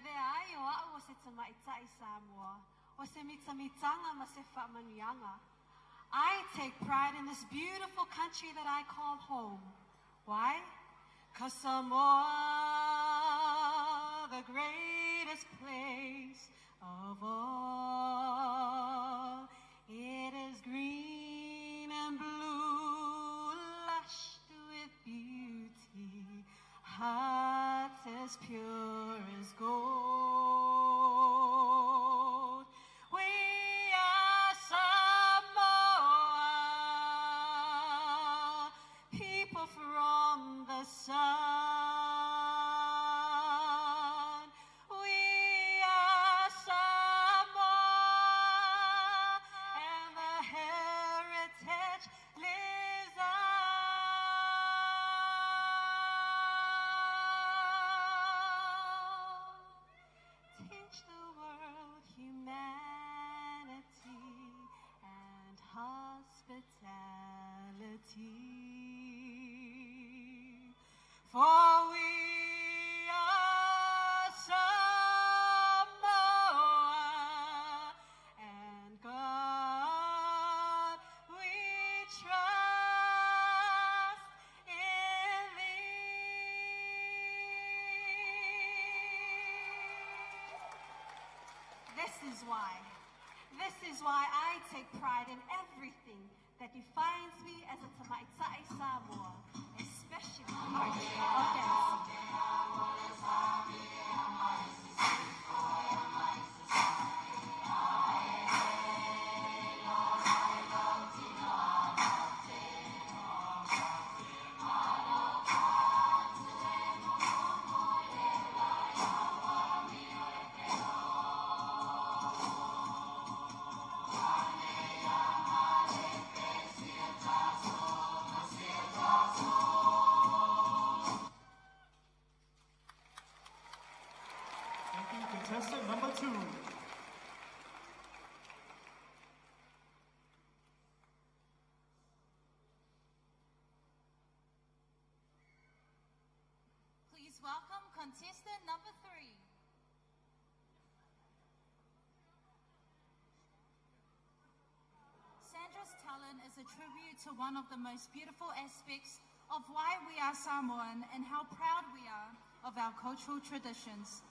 Tabeayo a wasit sa maitsa isamwa, wasimitzamitzanga masifa manyanga. I take pride in this beautiful country that I call home. Why? Cause Samoa, the greatest place of all. It is green and blue, lush with beauty, hearts as pure. is why. This is why I take pride in everything that defines me as a Tamaitai Samoa, especially. is a tribute to one of the most beautiful aspects of why we are Samoan and how proud we are of our cultural traditions.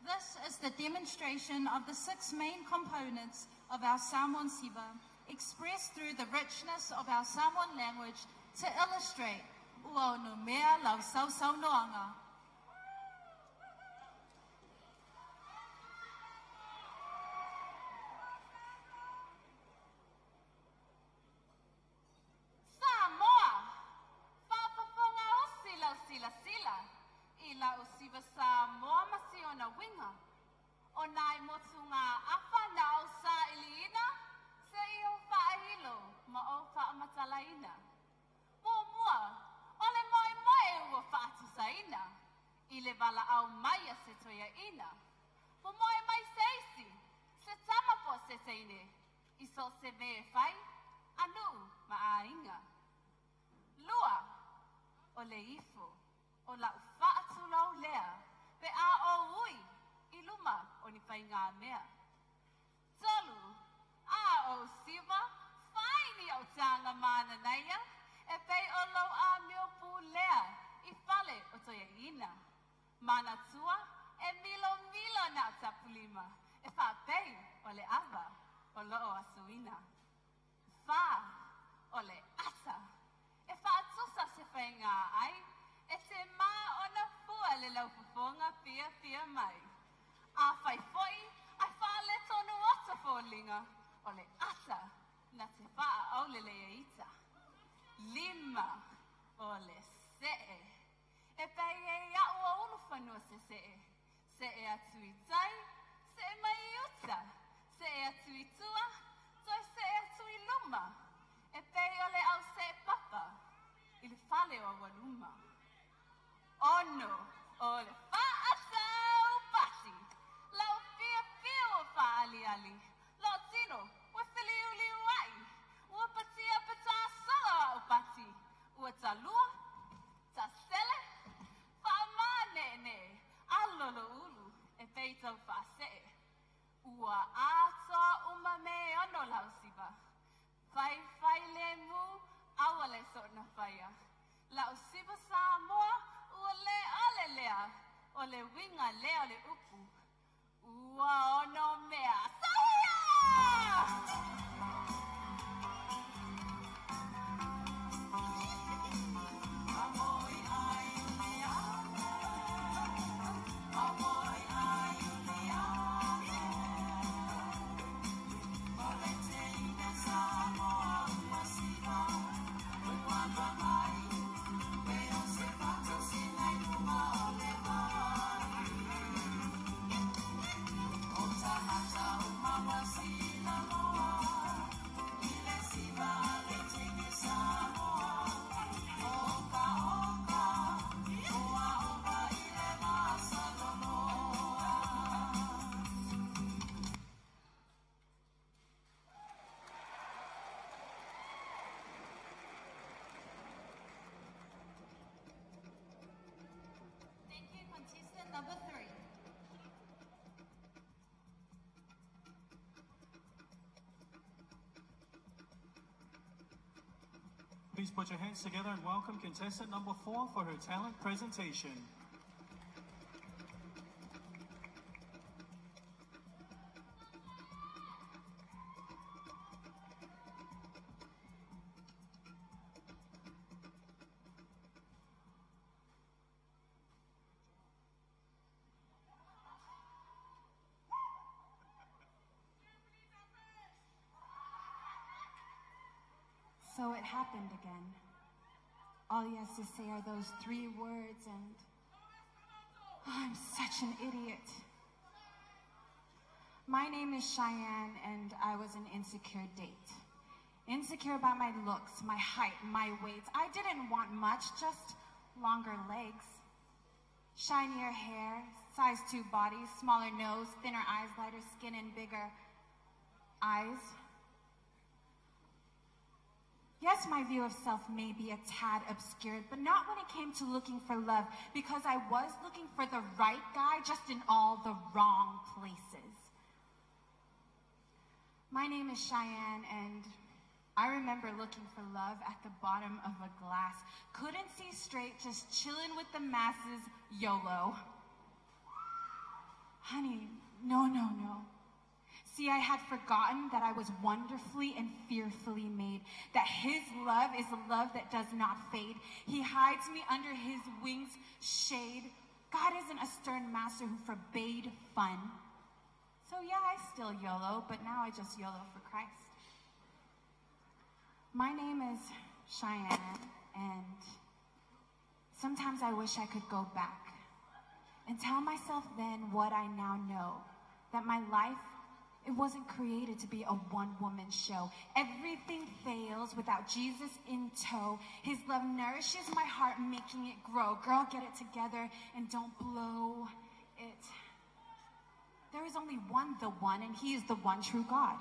This is the demonstration of the six main components of our Samoan Siva, expressed through the richness of our Samoan language to illustrate Uau no mea so so noanga. Please put your hands together and welcome contestant number four for her talent presentation. To say are those three words, and oh, I'm such an idiot. My name is Cheyenne, and I was an insecure date. Insecure about my looks, my height, my weight. I didn't want much, just longer legs. Shinier hair, size 2 body, smaller nose, thinner eyes, lighter skin, and bigger eyes. Yes, my view of self may be a tad obscured, but not when it came to looking for love, because I was looking for the right guy, just in all the wrong places. My name is Cheyenne, and I remember looking for love at the bottom of a glass. Couldn't see straight, just chilling with the masses, YOLO. Honey, no, no, no. See, I had forgotten that I was wonderfully and fearfully made, that His love is a love that does not fade. He hides me under His wings' shade. God isn't a stern master who forbade fun. So, yeah, I still YOLO, but now I just YOLO for Christ. My name is Cheyenne, and sometimes I wish I could go back and tell myself then what I now know that my life it wasn't created to be a one woman show. Everything fails without Jesus in tow. His love nourishes my heart, making it grow. Girl, get it together and don't blow it. There is only one, the one, and He is the one true God.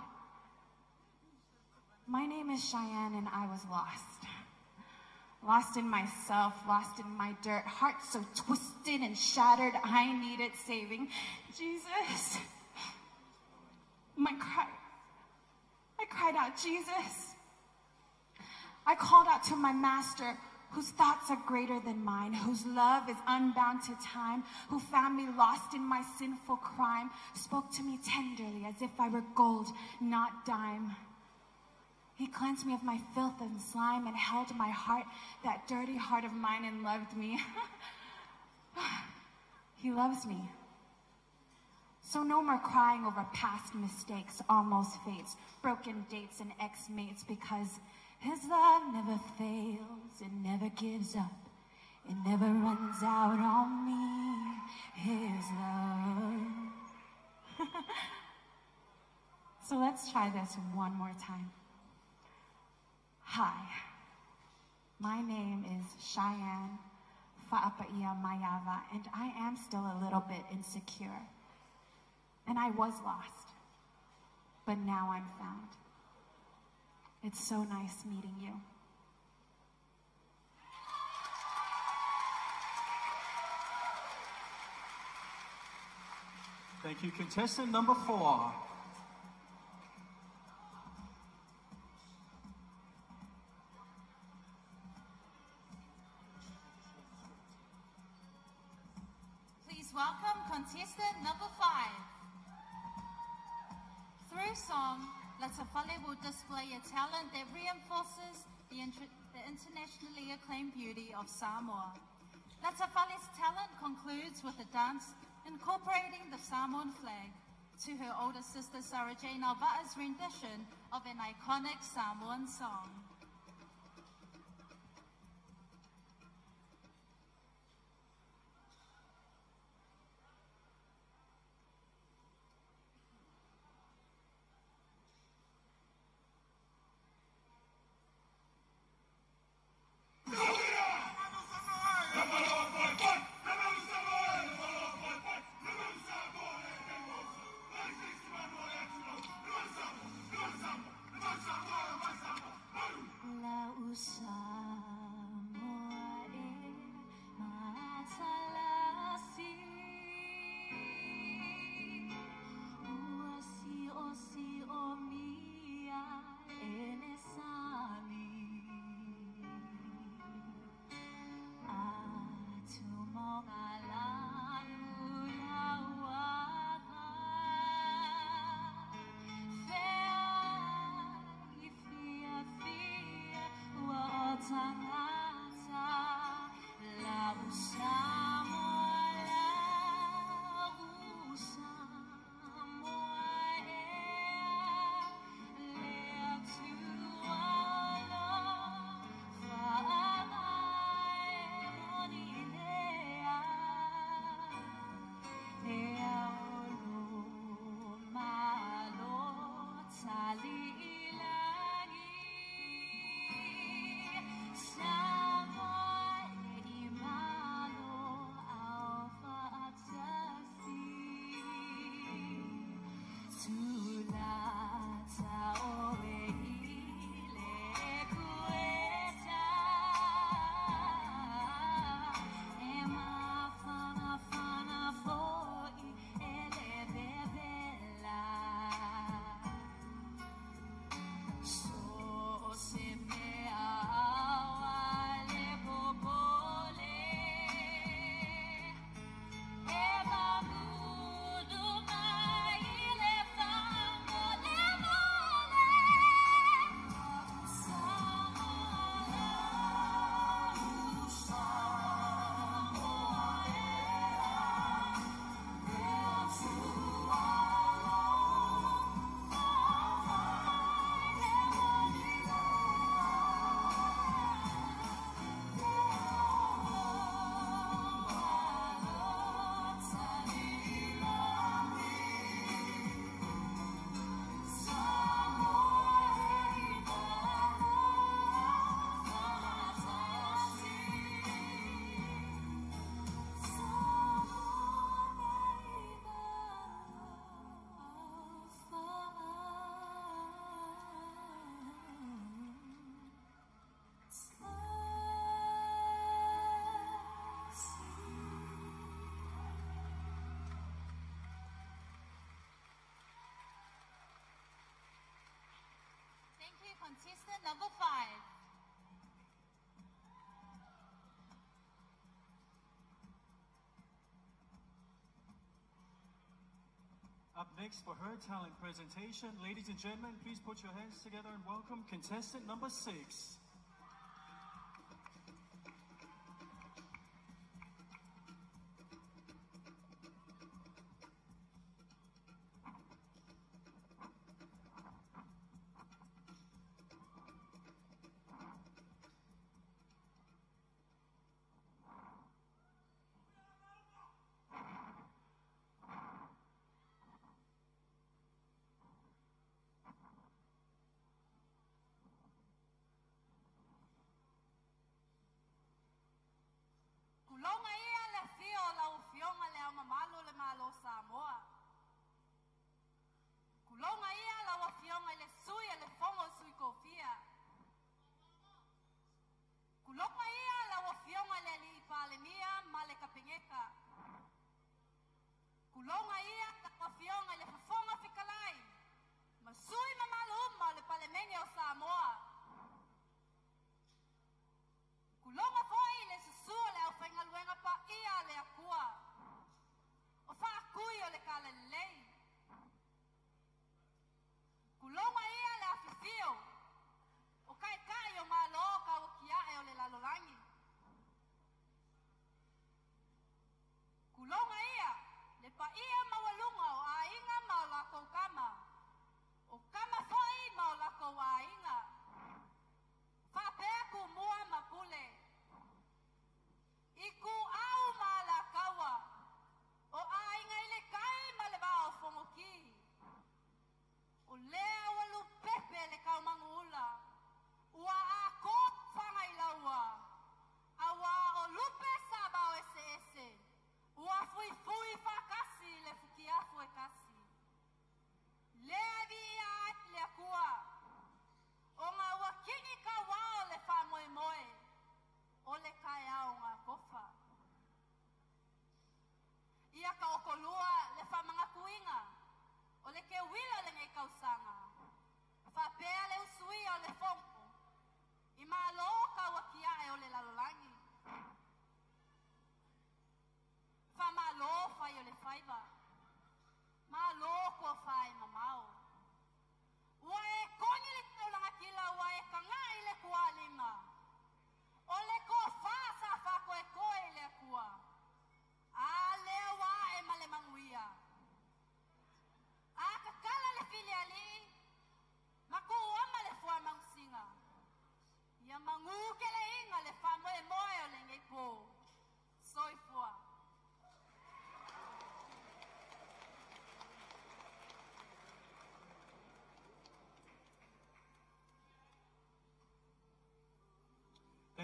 My name is Cheyenne, and I was lost. Lost in myself, lost in my dirt, heart so twisted and shattered, I needed saving. Jesus. My cry, I cried out, Jesus. I called out to my master, whose thoughts are greater than mine, whose love is unbound to time, who found me lost in my sinful crime, spoke to me tenderly as if I were gold, not dime. He cleansed me of my filth and slime and held my heart, that dirty heart of mine, and loved me. *laughs* he loves me. So no more crying over past mistakes, almost fates, broken dates, and ex-mates, because his love never fails, it never gives up, it never runs out on me, his love. *laughs* so let's try this one more time. Hi, my name is Cheyenne Fa'apaia Mayava, and I am still a little bit insecure. And I was lost, but now I'm found. It's so nice meeting you. Thank you. Contestant number four. Please welcome contestant number five through song, La Tafale will display a talent that reinforces the, inter the internationally acclaimed beauty of Samoa. La Tafale's talent concludes with a dance incorporating the Samoan flag to her older sister Sarah Jane Alva's rendition of an iconic Samoan song. see contestant number five. Up next for her talent presentation, ladies and gentlemen, please put your hands together and welcome contestant number six.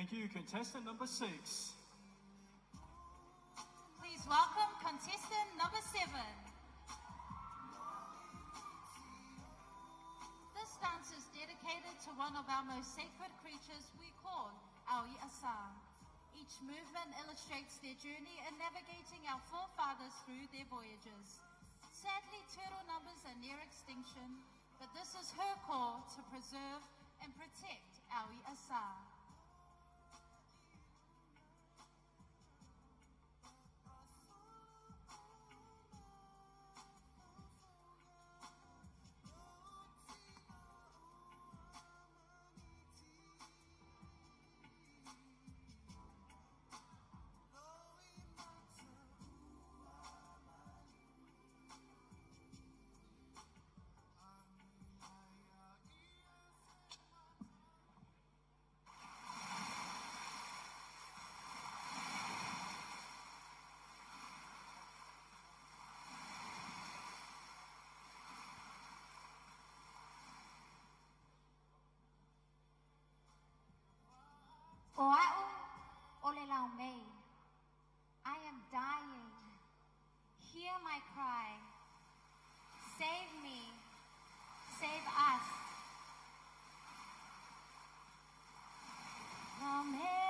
Thank you. Contestant number six. Please welcome contestant number seven. This dance is dedicated to one of our most sacred creatures we call our Asa. Each movement illustrates their journey in navigating our forefathers through their voyages. Sadly, turtle numbers are near extinction, but this is her call to preserve and protect our Asa. Oa'u olelaumei. I am dying. Hear my cry. Save me. Save us. Amen.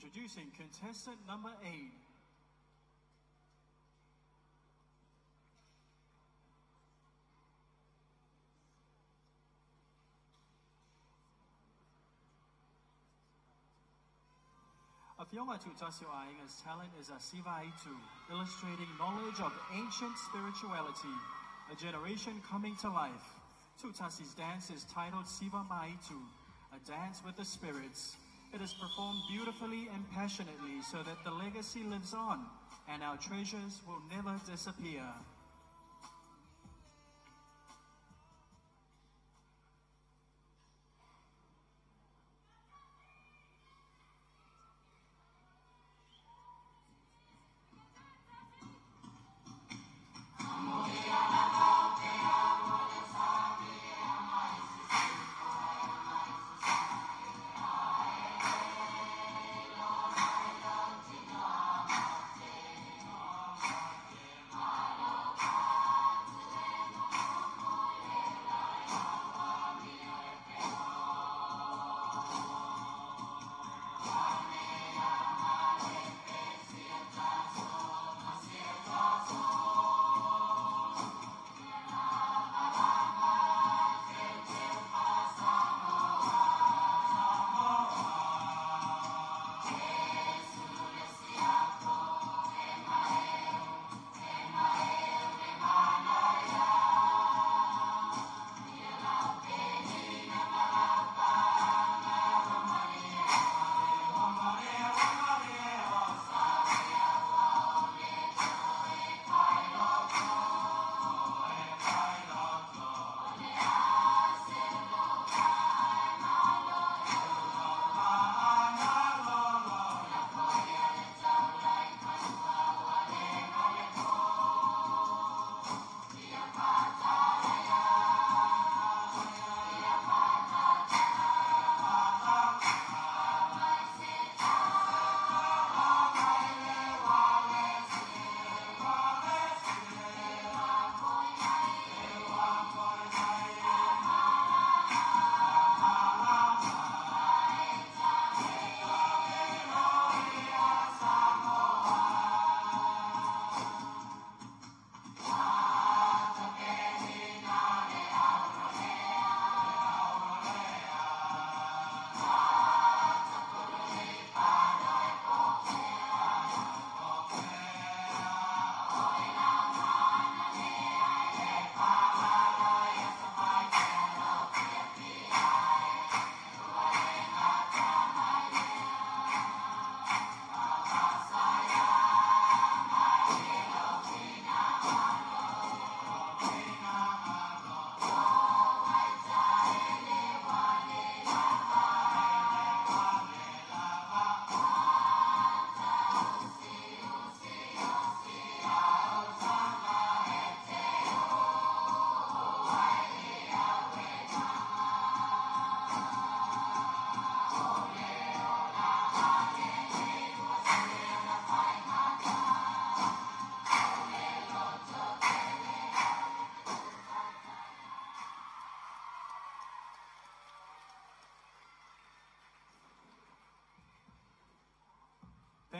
Introducing contestant number eight. Afiola Tutasiwaiga's talent is a Sivaitu, illustrating knowledge of ancient spirituality, a generation coming to life. Tutasi's dance is titled Siva Maitu, a dance with the spirits. It is performed beautifully and passionately so that the legacy lives on and our treasures will never disappear.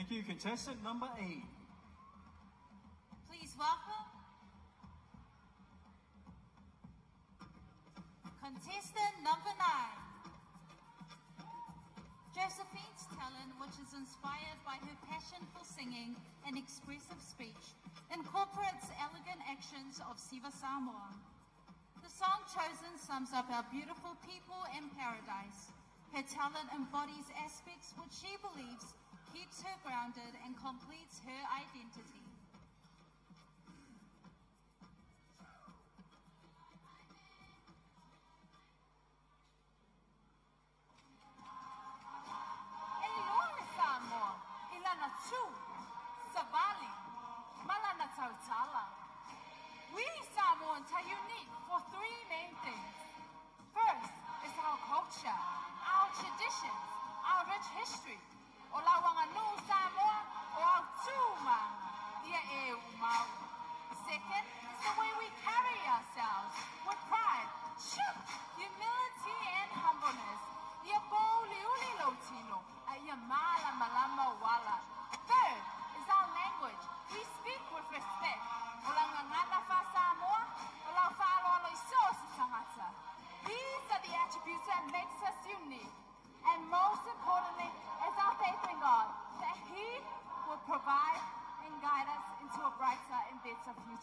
Thank you. Contestant number eight. Please welcome contestant number nine. Josephine's talent, which is inspired by her passion for singing and expressive speech, incorporates elegant actions of Siva Samoa. The song chosen sums up our beautiful people and paradise. Her talent embodies founded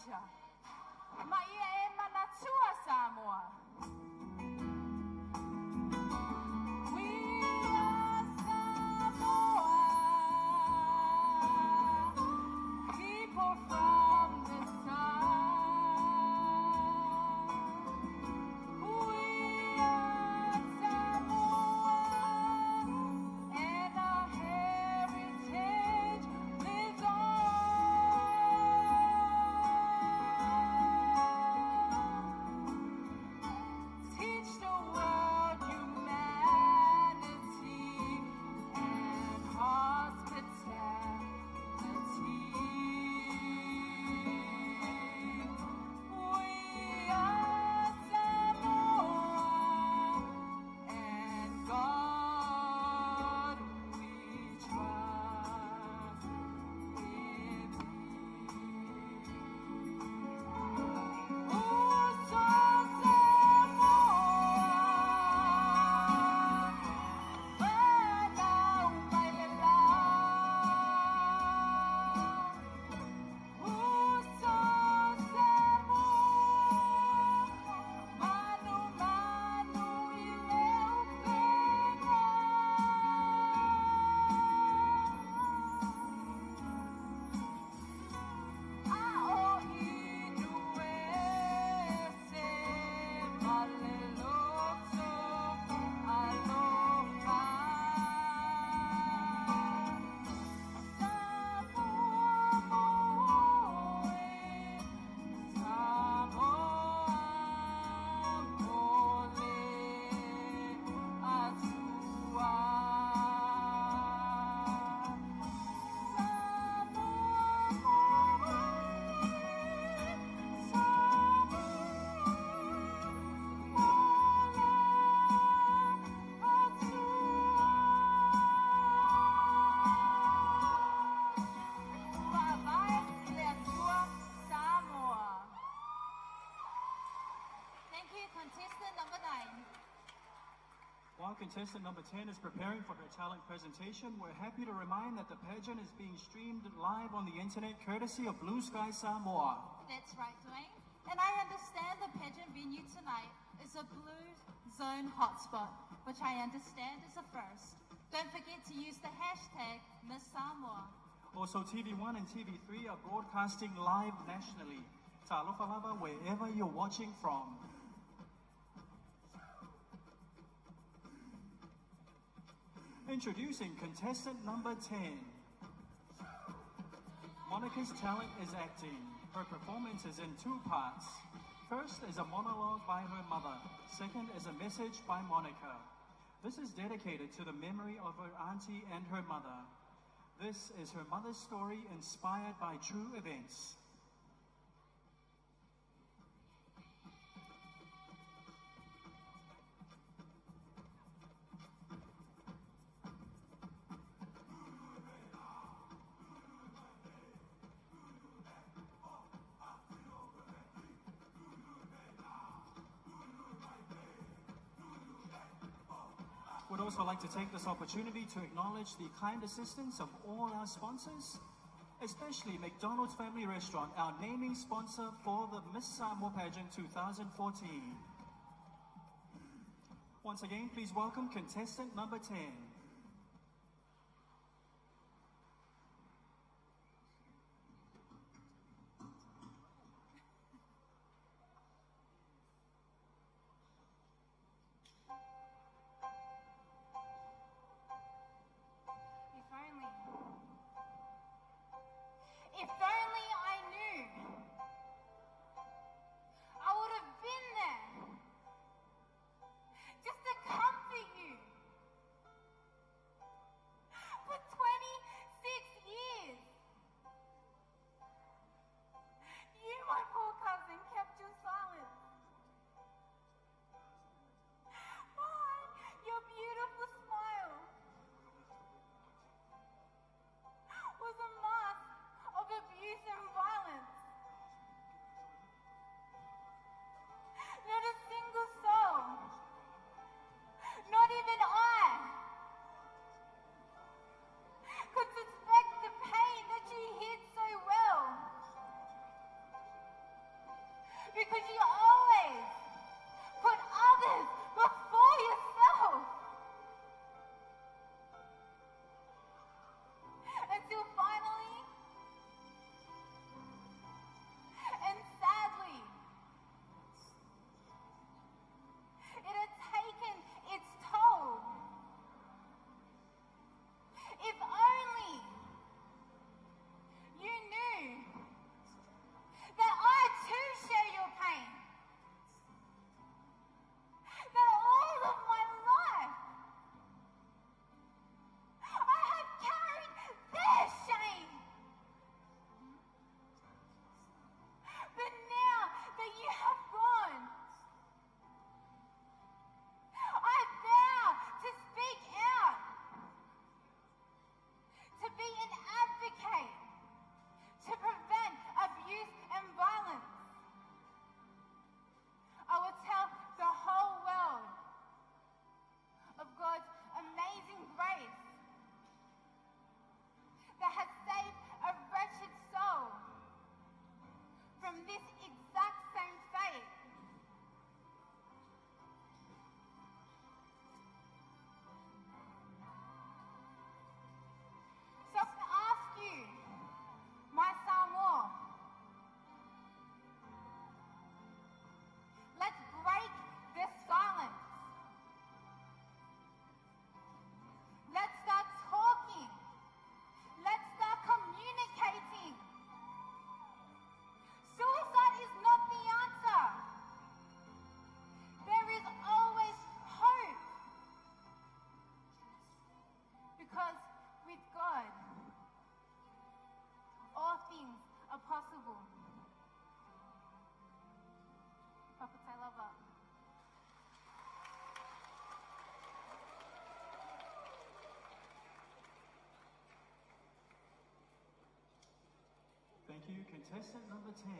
ia e manatua While contestant number 10 is preparing for her talent presentation, we're happy to remind that the pageant is being streamed live on the internet courtesy of Bluesky Samoa. That's right, Dwayne. And I understand the pageant venue tonight is a blue zone hotspot, which I understand is a first. Don't forget to use the hashtag Miss Samoa. Also, TV1 and TV3 are broadcasting live nationally. Talofa lava wherever you're watching from. Introducing contestant number 10. Monica's talent is acting. Her performance is in two parts. First is a monologue by her mother. Second is a message by Monica. This is dedicated to the memory of her auntie and her mother. This is her mother's story inspired by true events. Like to take this opportunity to acknowledge the kind assistance of all our sponsors, especially McDonald's Family Restaurant, our naming sponsor for the Miss Samoa Pageant 2014. Once again, please welcome contestant number 10. Contestant number 10.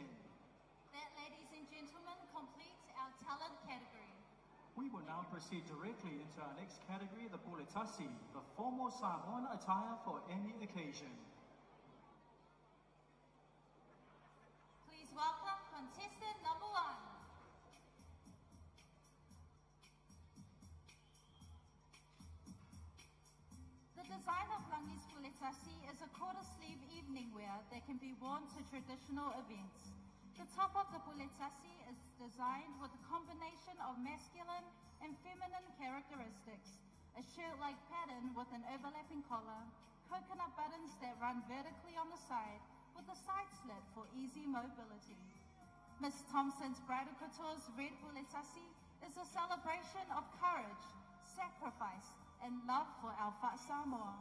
That, ladies and gentlemen, completes our talent category. We will now proceed directly into our next category, the Puletasi, the formal Samoan attire for any occasion. To traditional events. The top of the Puletasi is designed with a combination of masculine and feminine characteristics. A shirt-like pattern with an overlapping collar, coconut buttons that run vertically on the side with a side slit for easy mobility. Miss Thompson's Bridal Couture's Red Puletasi is a celebration of courage, sacrifice, and love for our Samoa.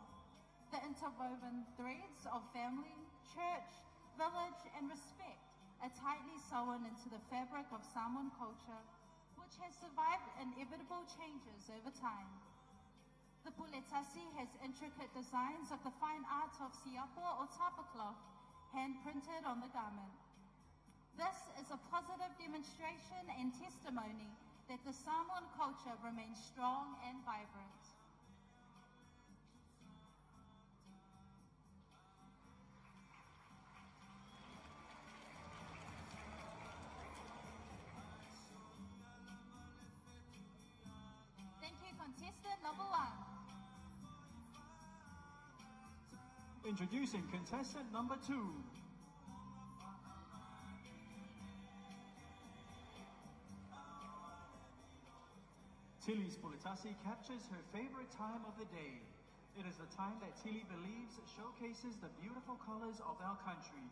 The interwoven threads of family, church, village, and respect are tightly sewn into the fabric of Samoan culture, which has survived inevitable changes over time. The Puletasi has intricate designs of the fine art of siapo or tapa cloth, hand-printed on the garment. This is a positive demonstration and testimony that the Samoan culture remains strong and vibrant. Introducing contestant number two. Tilly's Puletasi captures her favorite time of the day. It is the time that Tilly believes showcases the beautiful colors of our country.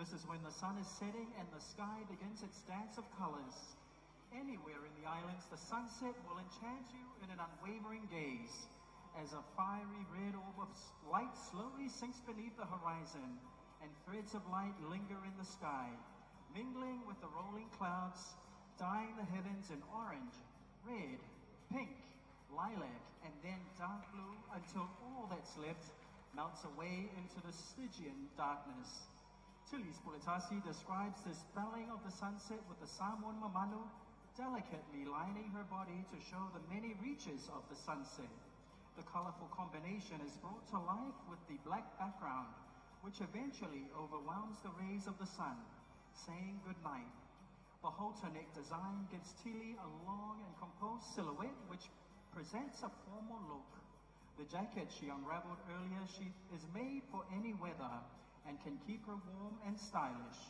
This is when the sun is setting and the sky begins its dance of colors. Anywhere in the islands, the sunset will enchant you in an unwavering gaze as a fiery red orb of light slowly sinks beneath the horizon and threads of light linger in the sky, mingling with the rolling clouds, dyeing the heavens in orange, red, pink, lilac, and then dark blue until all that's left melts away into the Stygian darkness. Tilly's Puletasi describes the spelling of the sunset with the Samoan mamanu delicately lining her body to show the many reaches of the sunset. The colorful combination is brought to life with the black background, which eventually overwhelms the rays of the sun, saying goodnight. The halter neck design gives Tilly a long and composed silhouette which presents a formal look. The jacket she unraveled earlier she is made for any weather and can keep her warm and stylish.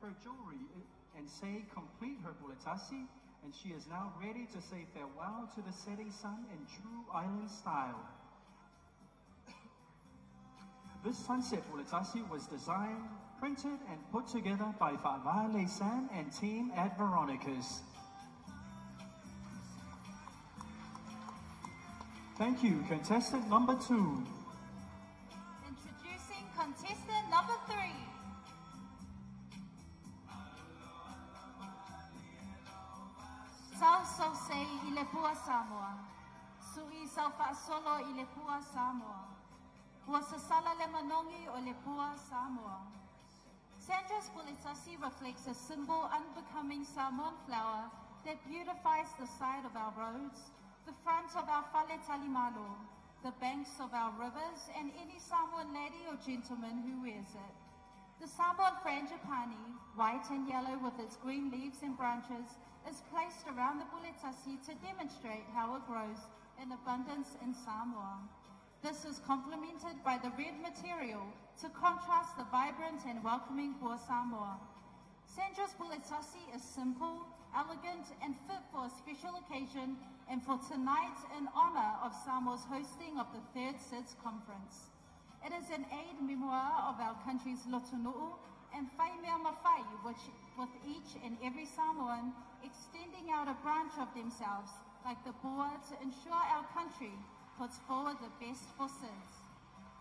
Her jewelry i- and say complete her puletasi and she is now ready to say farewell to the setting sun in true island style. *coughs* This sunset puletasi was designed, printed and put together by Fa'avale San and team at Veronica's. Thank you, contestant number two. Sau so sei i le pua Samoa. Sui sau fa solo i le pua Samoa. Ua sa sala le manongi o le pua Samoa. Sandra's Puletasi reflects a simple, unbecoming Samoan flower that beautifies the side of our roads, the front of our Fale Talimalo, the banks of our rivers, and any Samoan lady or gentleman who wears it. The Samoan frangipani, white and yellow with its green leaves and branches, is placed around the Puletasi to demonstrate how it grows in abundance in Samoa. This is complemented by the red material to contrast the vibrant and welcoming Pua Samoa. Sandra's Puletasi is simple, elegant, and fit for a special occasion and for tonight in honor of Samoa's hosting of the third SIDS conference. It is an aid memoir of our country's Lotunu'u and Mawhai, which with each and every Samoan extending out a branch of themselves like the boa to ensure our country puts forward the best for SIDS.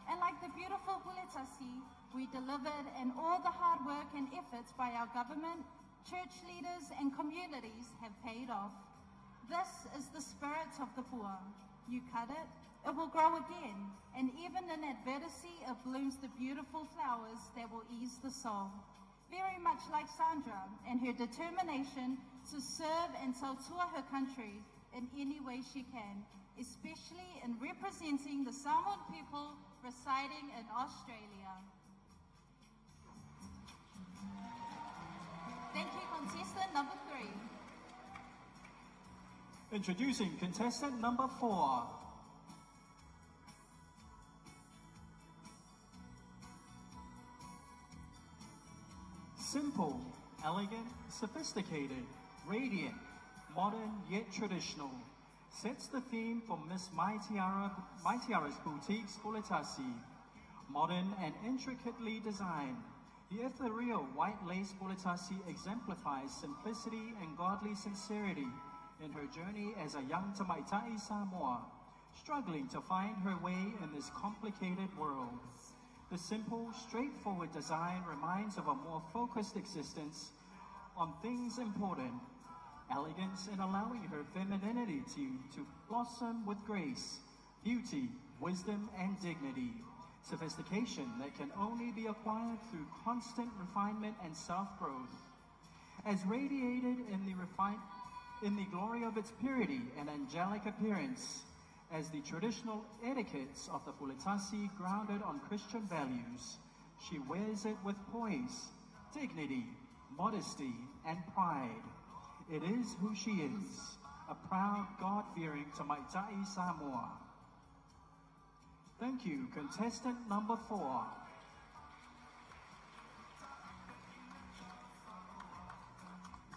And like the beautiful Puletasi, we delivered and all the hard work and efforts by our government, church leaders and communities have paid off. This is the spirit of the Pua. You cut it, it will grow again, and even in adversity, it blooms the beautiful flowers that will ease the soul. very much like Sandra and her determination to serve and tour her country in any way she can, especially in representing the Samoan people residing in Australia. Thank you, contestant number three. Introducing contestant number four. Simple, elegant, sophisticated, radiant, modern yet traditional. Sets the theme for Miss My, Tiara, My Tiara's Boutiques Puletasi. Modern and intricately designed, the ethereal white lace Puletasi exemplifies simplicity and godly sincerity in her journey as a young Tamaitai Samoa, struggling to find her way in this complicated world. The simple, straightforward design reminds of a more focused existence on things important, elegance in allowing her femininity to, to blossom with grace, beauty, wisdom, and dignity, sophistication that can only be acquired through constant refinement and self-growth. As radiated in the, refi- in the glory of its purity and angelic appearance, as the traditional etiquettes of the Puletasi grounded on Christian values, she wears it with poise, dignity, modesty, and pride. It is who she is, a proud, God-fearing Tamaitai Samoa. Thank you, contestant number four.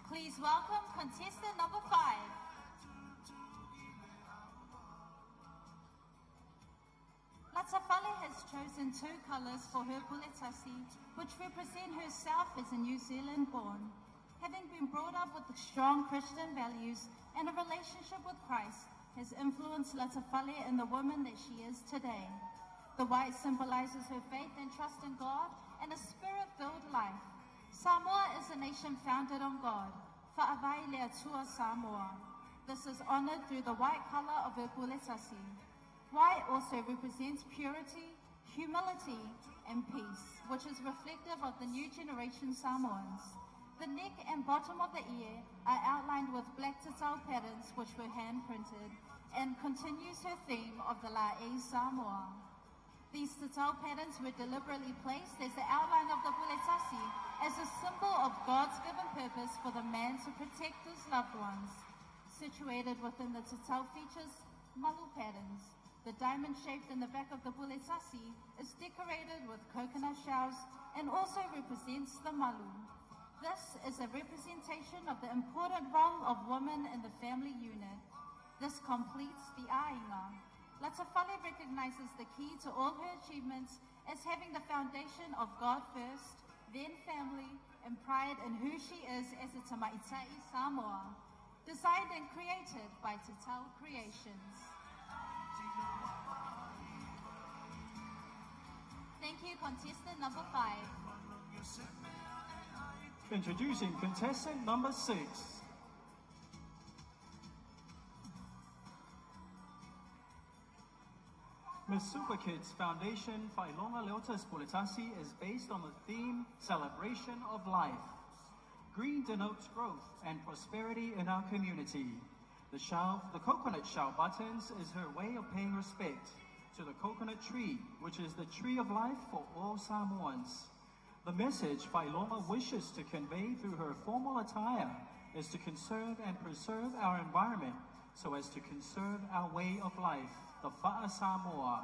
Please welcome contestant number five. Latafale has chosen two colours for her puletasi, which represent herself as a New Zealand born. Having been brought up with strong Christian values and a relationship with Christ has influenced Latafale in the woman that she is today. The white symbolizes her faith and trust in God and a spirit-filled life. Samoa is a nation founded on God. Fa'avai lea tua Samoa. This is honored through the white color of her puletasi. White also represents purity, humility, and peace, which is reflective of the new generation Samoans. The neck and bottom of the ear are outlined with black tatau patterns which were hand printed and continues her theme of the La'e Samoa. These tatau patterns were deliberately placed as the outline of the Puletasi as a symbol of God's given purpose for the man to protect his loved ones. Situated within the tatau features malu patterns, the diamond shaped in the back of the puletasi is decorated with coconut shells and also represents the malu. This is a representation of the important role of women in the family unit. This completes the ainga. Latafale recognizes the key to all her achievements as having the foundation of God first, then family, and pride in who she is as a Tamaitai Samoa. Designed and created by Tatau Creations. Thank you, contestant number five. Introducing contestant number six. Miss Super Kids Foundation Failonga Leotas Puletasi is based on the theme Celebration of Life. Green denotes growth and prosperity in our community. The, shell, the coconut shell buttons is her way of paying respect to the coconut tree, which is the tree of life for all Samoans. The message Failonga wishes to convey through her formal attire is to conserve and preserve our environment so as to conserve our way of life, the Fa'a Samoa.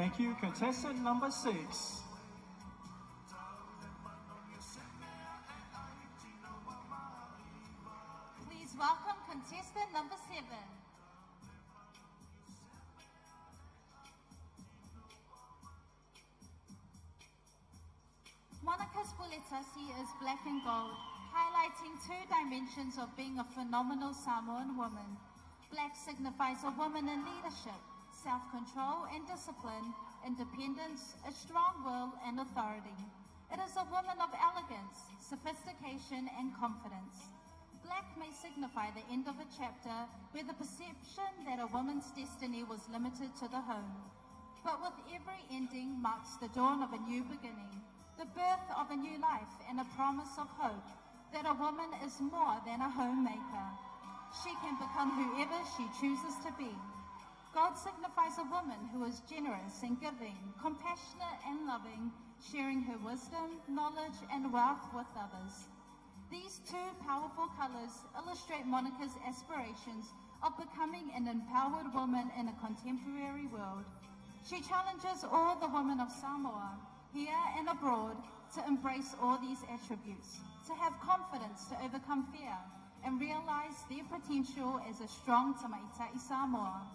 Thank you, contestant number six. Please welcome contestant number seven. Monica's Monica Spuletasi is black and gold, highlighting two dimensions of being a phenomenal Samoan woman. Black signifies a woman in leadership, self-control and discipline, independence, a strong will and authority. It is a woman of elegance, sophistication and confidence. Black may signify the end of a chapter where the perception that a woman's destiny was limited to the home. But with every ending marks the dawn of a new beginning, the birth of a new life and a promise of hope that a woman is more than a homemaker. She can become whoever she chooses to be. God signifies a woman who is generous and giving, compassionate and loving, sharing her wisdom, knowledge, and wealth with others. These two powerful colors illustrate Monica's aspirations of becoming an empowered woman in a contemporary world. She challenges all the women of Samoa, here and abroad, to embrace all these attributes, to have confidence to overcome fear, and realize their potential as a strong Tamaitai Samoa.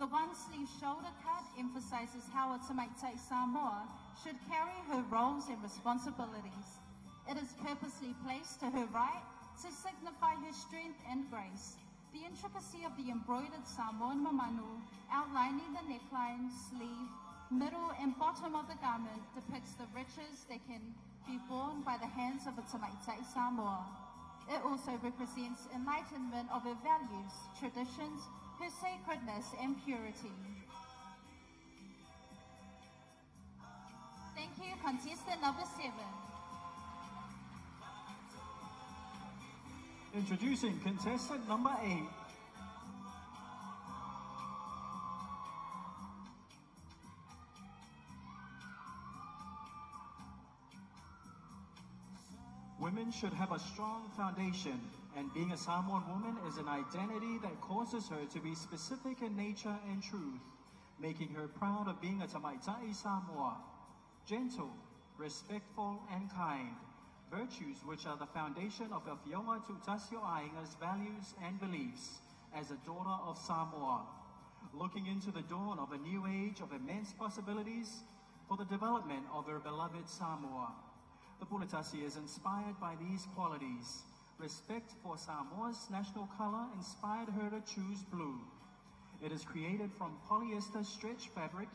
The one sleeve shoulder cut emphasizes how a Tamaitai Samoa should carry her roles and responsibilities. It is purposely placed to her right to signify her strength and grace. The intricacy of the embroidered Samoan mamanu outlining the neckline, sleeve, middle and bottom of the garment depicts the riches that can be borne by the hands of a Tamaitai Samoa. It also represents enlightenment of her values, traditions, her sacredness and purity. Thank you, contestant number seven. Introducing contestant number eight. Women should have a strong foundation, and being a Samoan woman is an identity that causes her to be specific in nature and truth, making her proud of being a Tamaitai Samoa. Gentle, respectful, and kind, virtues which are the foundation of Awhioma Tutasio Ainga's values and beliefs as a daughter of Samoa. Looking into the dawn of a new age of immense possibilities for the development of her beloved Samoa. The Puletasi is inspired by these qualities. Respect for Samoa's national color inspired her to choose blue. It is created from polyester stretch fabric,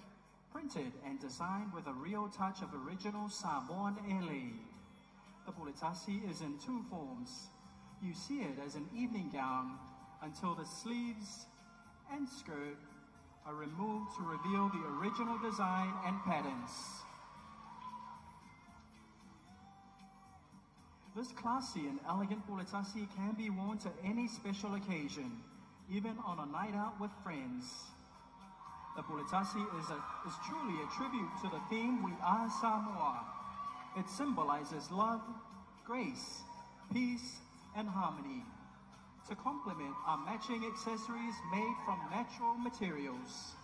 printed and designed with a real touch of original Samoan ele. The Puletasi is in two forms. You see it as an evening gown until the sleeves and skirt are removed to reveal the original design and patterns. This classy and elegant Puletasi can be worn to any special occasion, even on a night out with friends. The Puletasi is, a, is truly a tribute to the theme We Are Samoa. It symbolizes love, grace, peace, and harmony. To complement our matching accessories made from natural materials.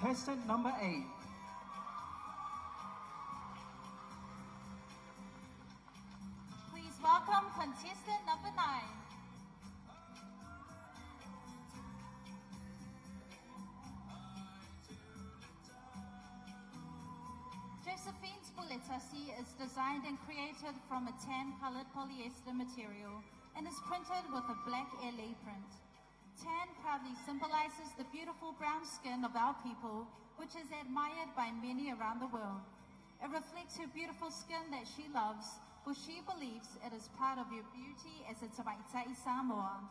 Contestant number eight. Please welcome contestant number nine. Josephine's Puletasi is designed and created from a tan-colored polyester material and is printed with a black ele print. Tan proudly symbolizes the beautiful brown skin of our people, which is admired by many around the world. It reflects her beautiful skin that she loves, for she believes it is part of her beauty as a Tamaitai Samoa.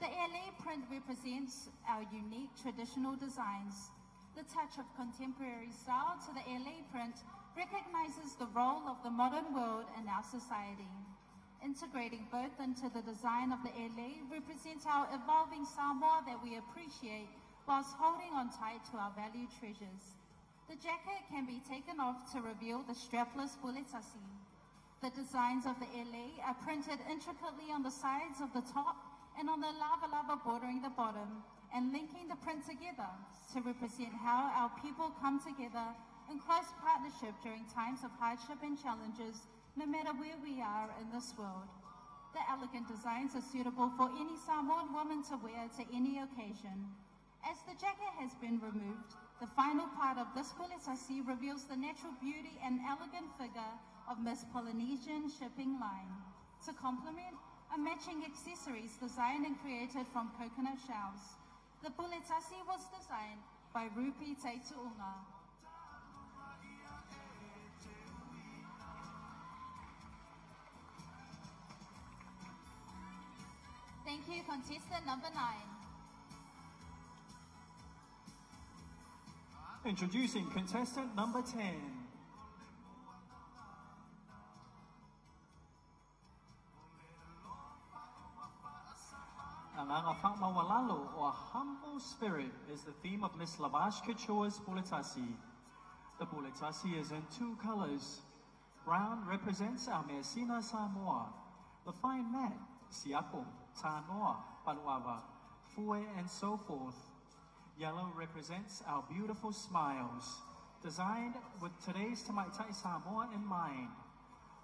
The ele print represents our unique traditional designs. The touch of contemporary style to the ele print recognizes the role of the modern world in our society. Integrating both into the design of the ele represents our evolving Samoa that we appreciate whilst holding on tight to our valued treasures. The jacket can be taken off to reveal the strapless Puletasi. The designs of the ele are printed intricately on the sides of the top and on the lava lava bordering the bottom and linking the print together to represent how our people come together in close partnership during times of hardship and challenges, no matter where we are in this world. The elegant designs are suitable for any Samoan woman to wear to any occasion. As the jacket has been removed, the final part of this puletasi reveals the natural beauty and elegant figure of Miss Polynesian Shipping Line. To complement, a matching accessories designed and created from coconut shells. The puletasi was designed by Rupi Teituunga. Thank you, contestant number nine. Introducing contestant number 10. Ang mga whakmawalalo or humble spirit is the theme of Miss Lavash Couture's Puletasi. The Puletasi is in two colors. Brown represents our Measina Samoa. The fine man, Siapo, Tanoa, Paluava, Fue, and so forth. Yellow represents our beautiful smiles, designed with today's Tamaitai Samoa in mind.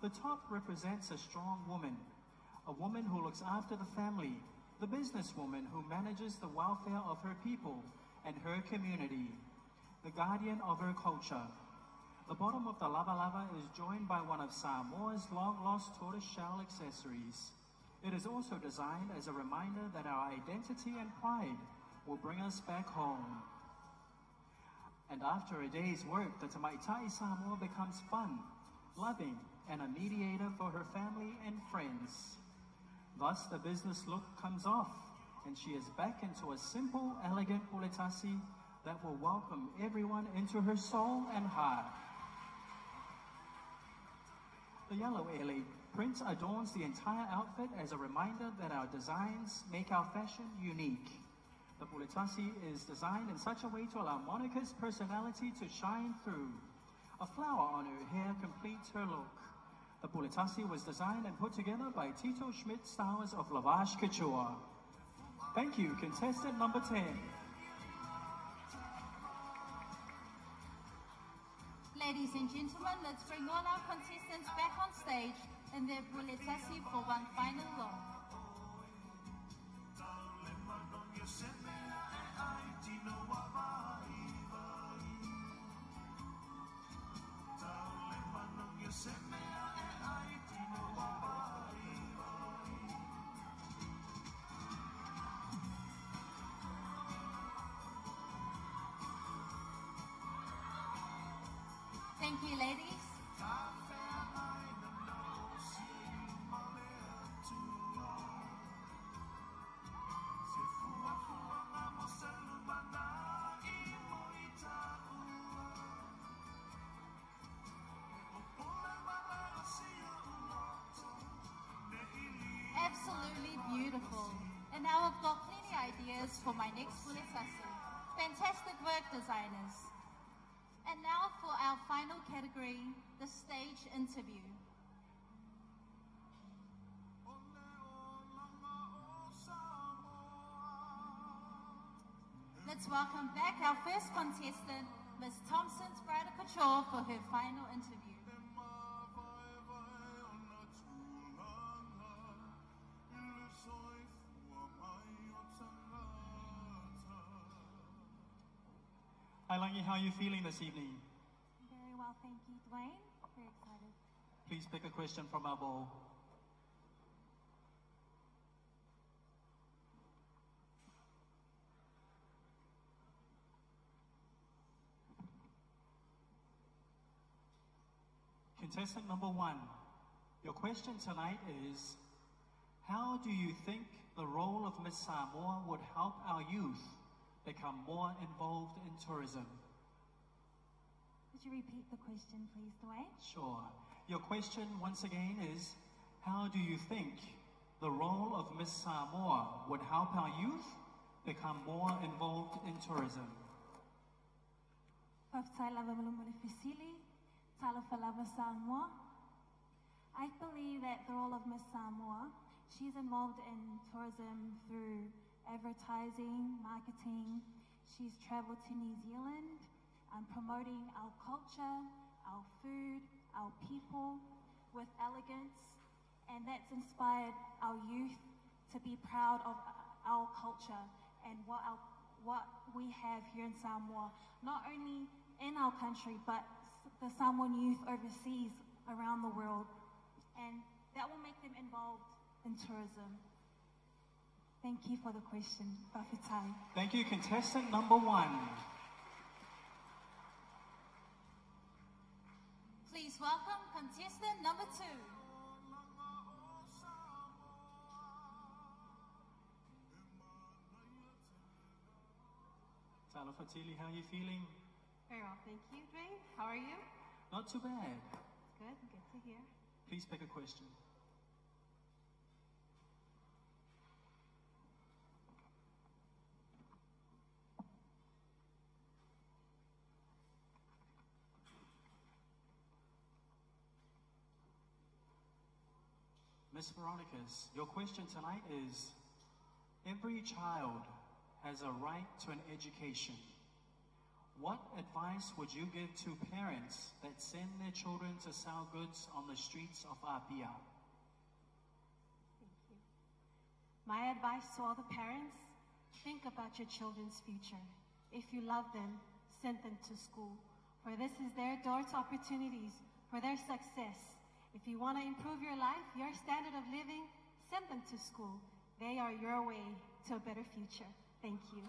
The top represents a strong woman, a woman who looks after the family, the businesswoman who manages the welfare of her people and her community, the guardian of her culture. The bottom of the lava lava is joined by one of Samoa's long-lost tortoiseshell accessories. It is also designed as a reminder that our identity and pride will bring us back home. And after a day's work, the Tamaitai Samoa becomes fun, loving, and a mediator for her family and friends. Thus, the business look comes off, and she is back into a simple, elegant puletasi that will welcome everyone into her soul and heart. The yellow ele print adorns the entire outfit as a reminder that our designs make our fashion unique. The puletasi is designed in such a way to allow Monica's personality to shine through. A flower on her hair completes her look. The puletasi was designed and put together by Tito Schmidt Stowers of Lavash Couture. Thank you, contestant number 10. Ladies and gentlemen, let's bring all our contestants back on stage in their puletasi for one final look. Beautiful. And now I've got plenty of ideas for my next puletasi. Fantastic work, designers. And now for our final category, the stage interview. Let's welcome back our first contestant, Ms. Thompson's Bridal Couture, for her final interview. How are you feeling this evening? Very well, thank you, Dwayne. Very excited. Please pick a question from our bowl. Contestant number one, your question tonight is, how do you think the role of Miss Samoa would help our youth become more involved in tourism? You repeat the question, please, Dwayne? Sure. Your question once again is, how do you think the role of Miss Samoa would help our youth become more involved in tourism? Whaftai lava malumune fisili, talofa lava Samoa. I believe that the role of Miss Samoa, she's involved in tourism through advertising, marketing. She's traveled to New Zealand, promoting our culture, our food, our people with elegance, and that's inspired our youth to be proud of our culture and what our what we have here in Samoa, not only in our country, but the Samoan youth overseas around the world. And that will make them involved in tourism. Thank you for the question, Whawhitai. Thank you, contestant number one. Please welcome contestant number two. Tala Fatili, how are you feeling? Very well, thank you, Dwayne. How are you? Not too bad. Good, good to hear. Please pick a question. Miss Veronicas, your question tonight is Every child has a right to an education. What advice would you give to parents that send their children to sell goods on the streets of Apia? Thank you. My advice to all the parents think about your children's future. If you love them, send them to school, for this is their door to opportunities, for their success. If you want to improve your life, your standard of living, send them to school. They are your way to a better future. Thank you.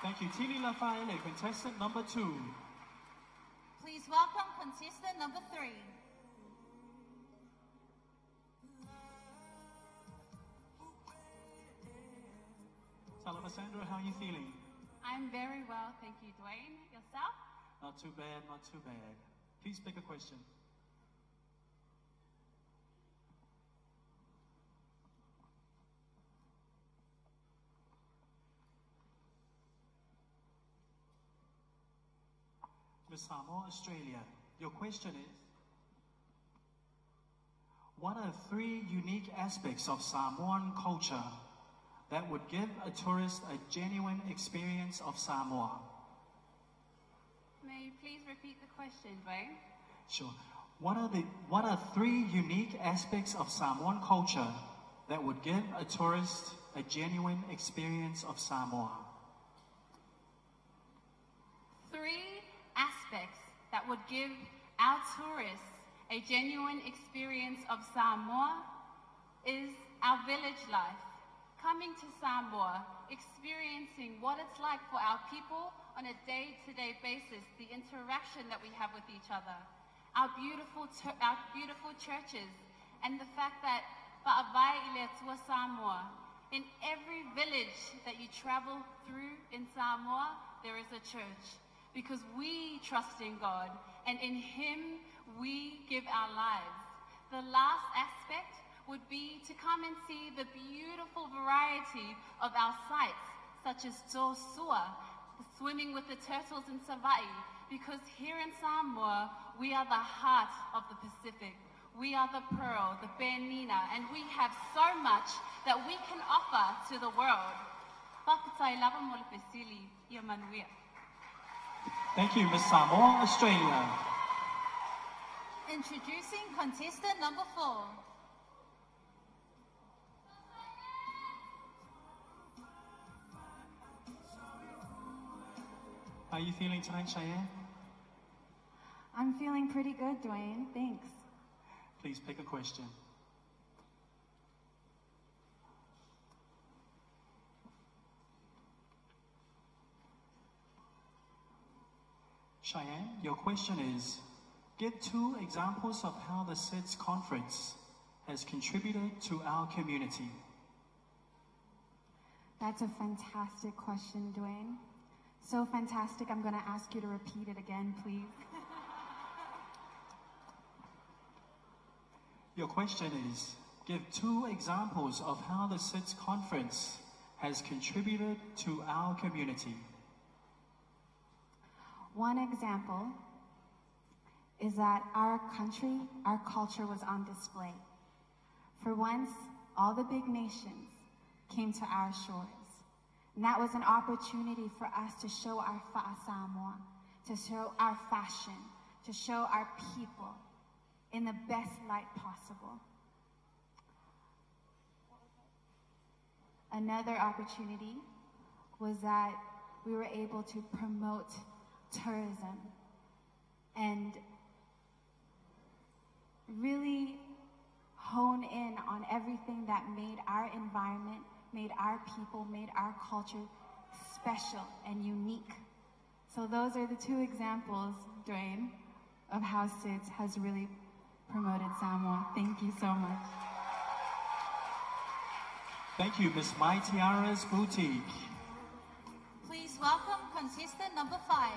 Thank you. Tini Lafaele, contestant number two. Please welcome contestant number three. Salama Sandra, how are you feeling? I'm very well, thank you, Dwayne. Yourself? Not too bad, not too bad. Please pick a question. Miss Samoa, Australia, your question is What are three unique aspects of Samoan culture that would give a tourist a genuine experience of Samoa? Please repeat the question, Dwayne? Sure. What are the what are three unique aspects of Samoan culture that would give a tourist a genuine experience of Samoa? Three aspects that would give our tourists a genuine experience of Samoa is our village life. Coming to Samoa, experiencing what it's like for our people on a day-to-day basis, the interaction that we have with each other, our beautiful, our beautiful churches, and the fact that in every village that you travel through in Samoa, there is a church. Because we trust in God, and in Him we give our lives. The last aspect would be to come and see the beautiful variety of our sites, such as To Sua, swimming with the turtles in Savai, because here in Samoa, we are the heart of the Pacific. We are the pearl, the penina, and we have so much that we can offer to the world. Papatai lava molipesili, Yamanuia. Thank you, Miss Samoa, Australia. Introducing contestant number four. How are you feeling tonight, Cheyenne? I'm feeling pretty good, Dwayne. Thanks. Please pick a question. Cheyenne, your question is Give two examples of how the SIDS conference has contributed to our community. That's a fantastic question, Dwayne. So fantastic, I'm going to ask you to repeat it again, please. Your question is Give two examples of how the SIDS conference has contributed to our community. One example is that our country, our culture was on display. For once, all the big nations came to our shores. And that was an opportunity for us to show our fa'a Samoa, to show our fashion, to show our people in the best light possible. Another opportunity was that we were able to promote tourism and really hone in on everything that made our environment, made our people, made our culture special and unique. So those are the two examples, Dwayne, of how SIDS has really promoted Samoa. Thank you so much. Thank you, Miss My Tiara's Boutique. Please welcome contestant number five.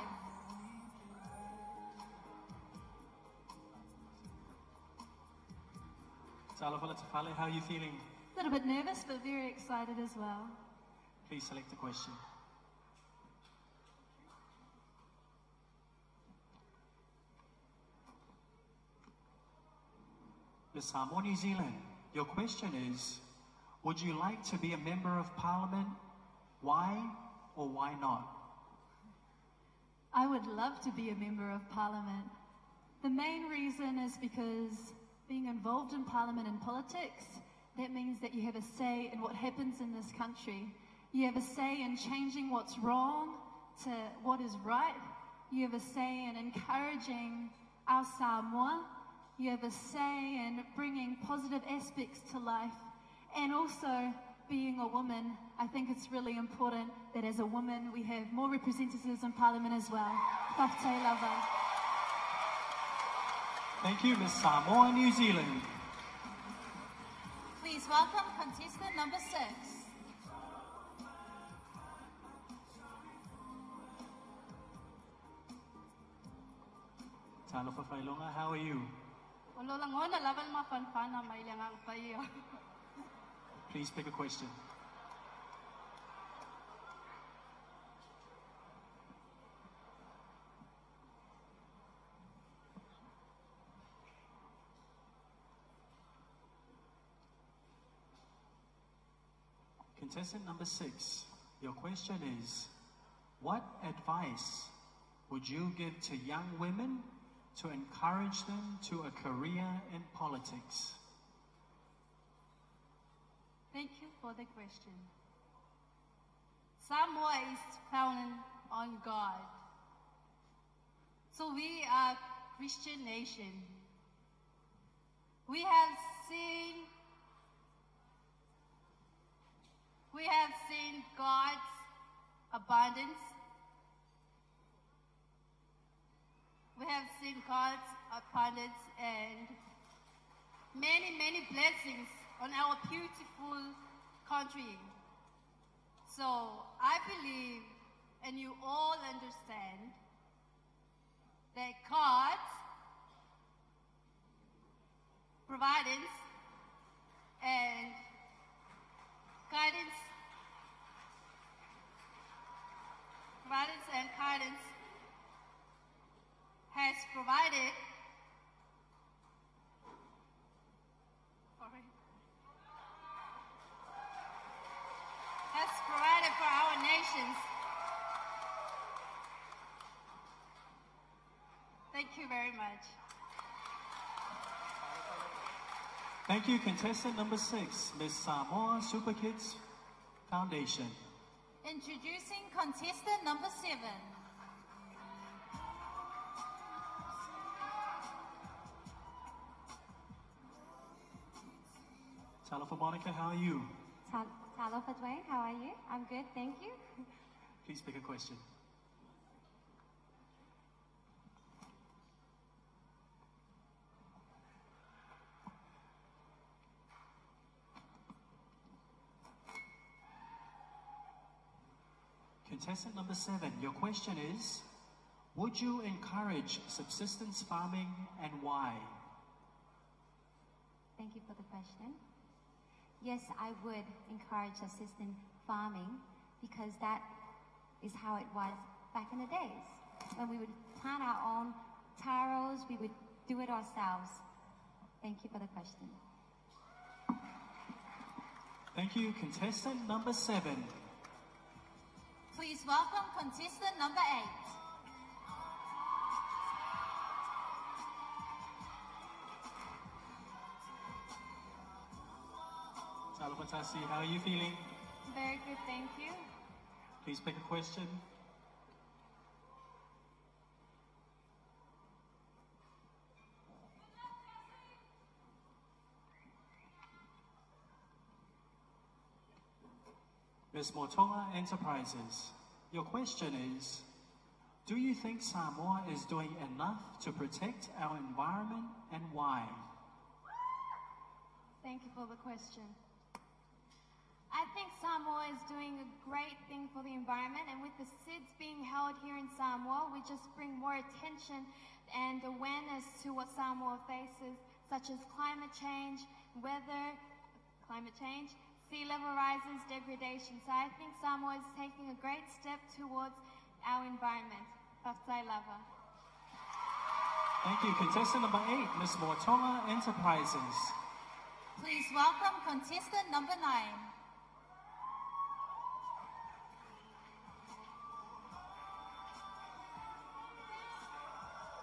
Talofa Tafale, how are you feeling? A little bit nervous, but very excited as well. Please select a question. Miss Samoa, New Zealand, your question is, would you like to be a member of parliament? Why or why not? I would love to be a member of parliament. The main reason is because being involved in parliament and politics, that means that you have a say in what happens in this country. You have a say in changing what's wrong to what is right. You have a say in encouraging our Samoa. You have a say in bringing positive aspects to life. And also, being a woman, I think it's really important that as a woman we have more representatives in Parliament as well. Thank you, Miss Samoa, New Zealand. Please welcome contestant number six. Talofa Failonga, how are you? Olo lang ona laban ma fanfana mai langang. Please pick a question. Contestant number six, your question is, what advice would you give to young women to encourage them to a career in politics? Thank you for the question. Samoa is founded on God. So we are Christian nation. We have seen we have seen God's abundance. We have seen God's abundance and many, many blessings on our beautiful country. So I believe, and you all understand, that God's providence and guidance, providence and guidance has provided has provided for our nations. Thank you very much. Thank you, contestant number six, Miss Samoa Super Kids Foundation. Introducing contestant number seven. Talofa Monica, how are you? Ta- Talofa Dwayne, how are you? I'm good, thank you. Please pick a question. Contestant number seven, your question is, would you encourage subsistence farming and why? Thank you for the question. Yes, I would encourage subsistence farming because that is how it was back in the days. When we would plant our own taros, we would do it ourselves. Thank you for the question. Thank you, contestant number seven. Please welcome contestant number eight. Talapatasi, how are you feeling? Very good, thank you. Please pick a question. Ms. Motoa Enterprises, your question is, do you think Samoa is doing enough to protect our environment and why? Thank you for the question. I think Samoa is doing a great thing for the environment, and with the SIDS being held here in Samoa, we just bring more attention and awareness to what Samoa faces, such as climate change, weather, climate change, sea level rises, degradation. So I think Samoa is taking a great step towards our environment. Whaftai lava. Thank you. Contestant number eight, Ms. Motoa Enterprises. Please welcome contestant number nine.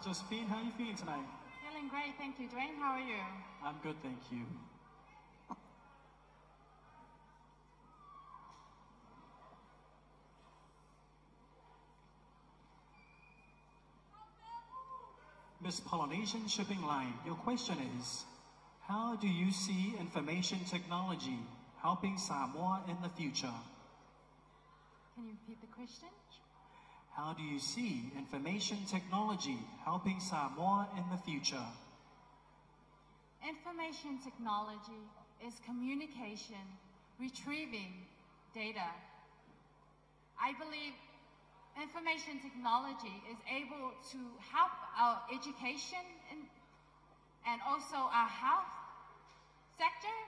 Josephine, how are you feeling tonight? Feeling great, thank you. Dwayne, how are you? I'm good, thank you. Miss Polynesian Shipping Line, your question is, how do you see information technology helping Samoa in the future? Can you repeat the question? How do you see information technology helping Samoa in the future? Information technology is communication, retrieving data. I believe information technology is able to help our education and, and also our health sector.